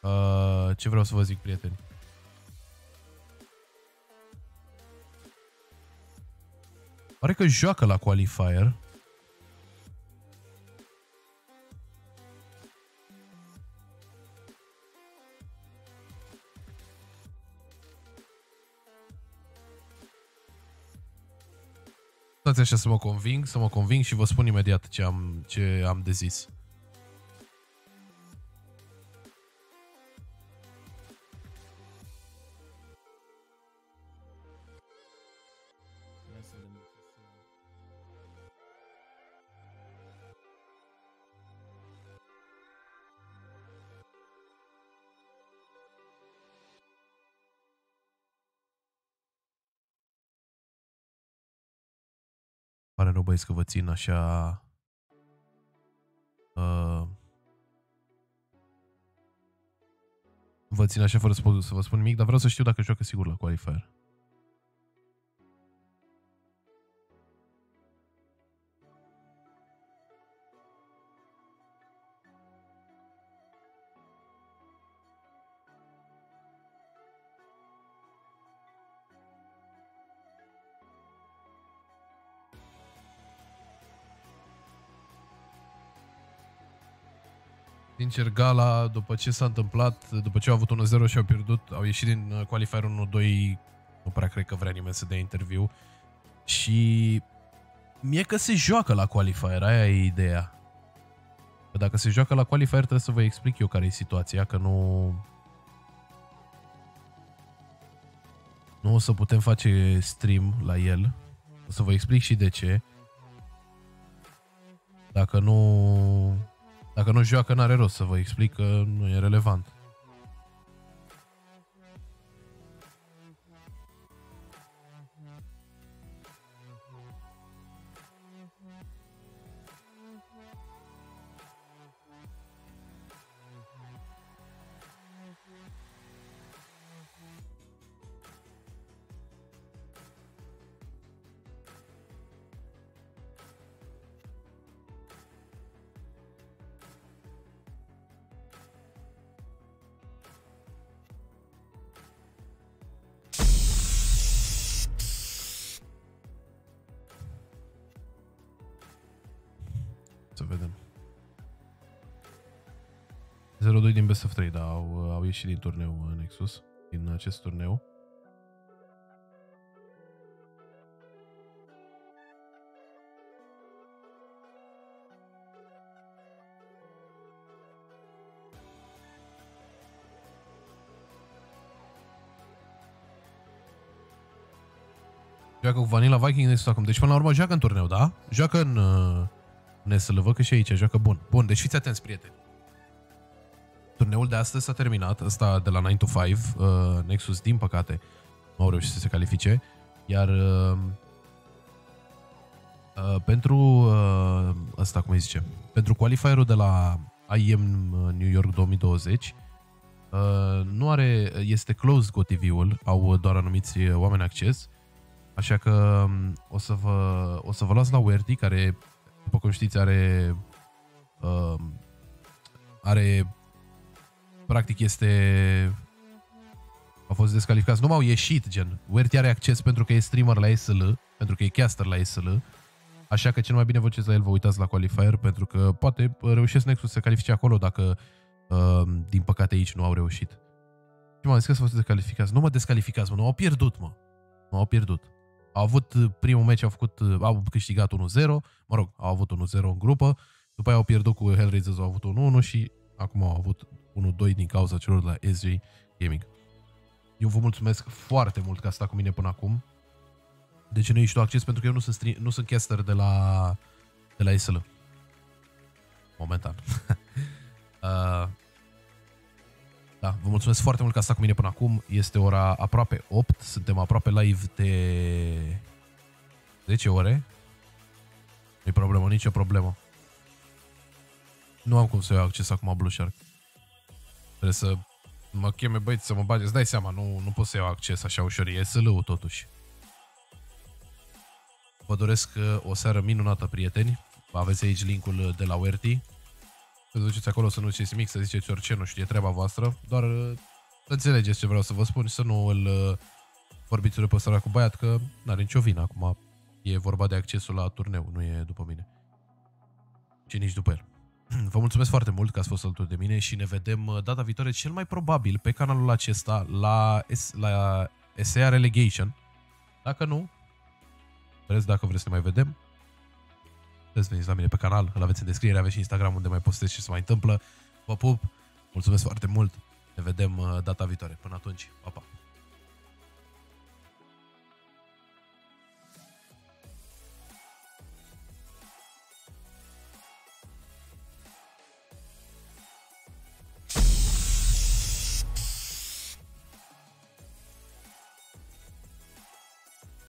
Speaker 1: Uh, ce vreau să vă zic, prieteni? Pare că joacă la qualifier. Stați așa să mă conving, să mă conving și vă spun imediat ce am, ce am de zis. Pare rău băieți că vă țin așa... Uh, vă țin așa fără să, să vă spun nimic, dar vreau să știu dacă joacă sigur la qualifier. Sincer, Gala, după ce s-a întâmplat, după ce au avut 1-0 și au pierdut, au ieșit din uh, qualifier 1-2, nu prea cred că vrea nimeni să dea interviu. Și mie că se joacă la qualifier, aia e ideea. Că dacă se joacă la qualifier trebuie să vă explic eu care e situația, că nu... Nu o să putem face stream la el. O să vă explic și de ce. Dacă nu dacă nu joacă, n-are rost să vă explic că nu e relevant. Best of 3, da, au, au ieșit din turneu Nexus, din acest turneu. Joacă cu Vanilla Viking Nexus acum. Deci până la urmă joacă în turneu, da? Joacă în, uh, Nestle, văd că și aici joacă bun. Bun, deci fiți atenți, prieteni. Turneul de astăzi s-a terminat, ăsta de la 9 to 5, uh, Nexus, din păcate, nu au reușit să se califice, iar uh, uh, pentru uh, ăsta, cum îi zice, pentru qualifierul de la IEM New York 2020, uh, nu are, este closed GoTV-ul, au doar anumiți oameni acces, așa că um, o să vă, o să vă las la Werty, care după cum știți, are uh, are practic este a fost descalificați. Nu m-au ieșit, gen. Werty are acces pentru că e streamer la SL, pentru că e caster la SL. Așa că cel mai bine vă la el, vă uitați la qualifier, pentru că poate reușesc Nexus să se califice acolo dacă, uh, din păcate, aici nu au reușit. Și m-am zis că să fost descalificați. Nu mă descalificați, mă, nu au pierdut, mă. Nu au pierdut. Au avut uh, primul meci, au, făcut, uh, au câștigat 1-0, mă rog, au avut 1-0 în grupă, după aia au pierdut cu Hellraisers, au avut 1-1 și acum au avut 1-2 din cauza celor de la SJ Gaming. Eu vă mulțumesc foarte mult că a stat cu mine până acum. De ce nu ești tu acces? Pentru că eu nu sunt, stri- nu sunt caster de la, de la SL. Momentan. uh, da, vă mulțumesc foarte mult că a stat cu mine până acum. Este ora aproape 8. Suntem aproape live de 10 ore. Nu-i problemă, nicio problemă. Nu am cum să iau acces acum Blue Shark. Trebuie să mă cheme băieți să mă bage. Îți dai seama, nu, nu pot să iau acces așa ușor. E SL-ul totuși. Vă doresc uh, o seară minunată, prieteni. Aveți aici linkul de la Werty. Să duceți acolo să nu ziceți nimic, să ziceți orice, nu știu, e treaba voastră. Doar uh, să înțelegeți ce vreau să vă spun și să nu îl uh, vorbiți pe ăsta cu băiat, că n-are nicio vină acum. E vorba de accesul la turneu, nu e după mine. Și nici după el. Vă mulțumesc foarte mult că ați fost alături de mine și ne vedem uh, data viitoare cel mai probabil pe canalul acesta la, S- la SA Relegation. Dacă nu, Vreți dacă vreți să ne mai vedem? Puteți veniți la mine pe canal, îl aveți în descriere, aveți și Instagram unde mai postez ce se mai întâmplă. Vă pup, mulțumesc foarte mult, ne vedem uh, data viitoare. Până atunci, pa, pa!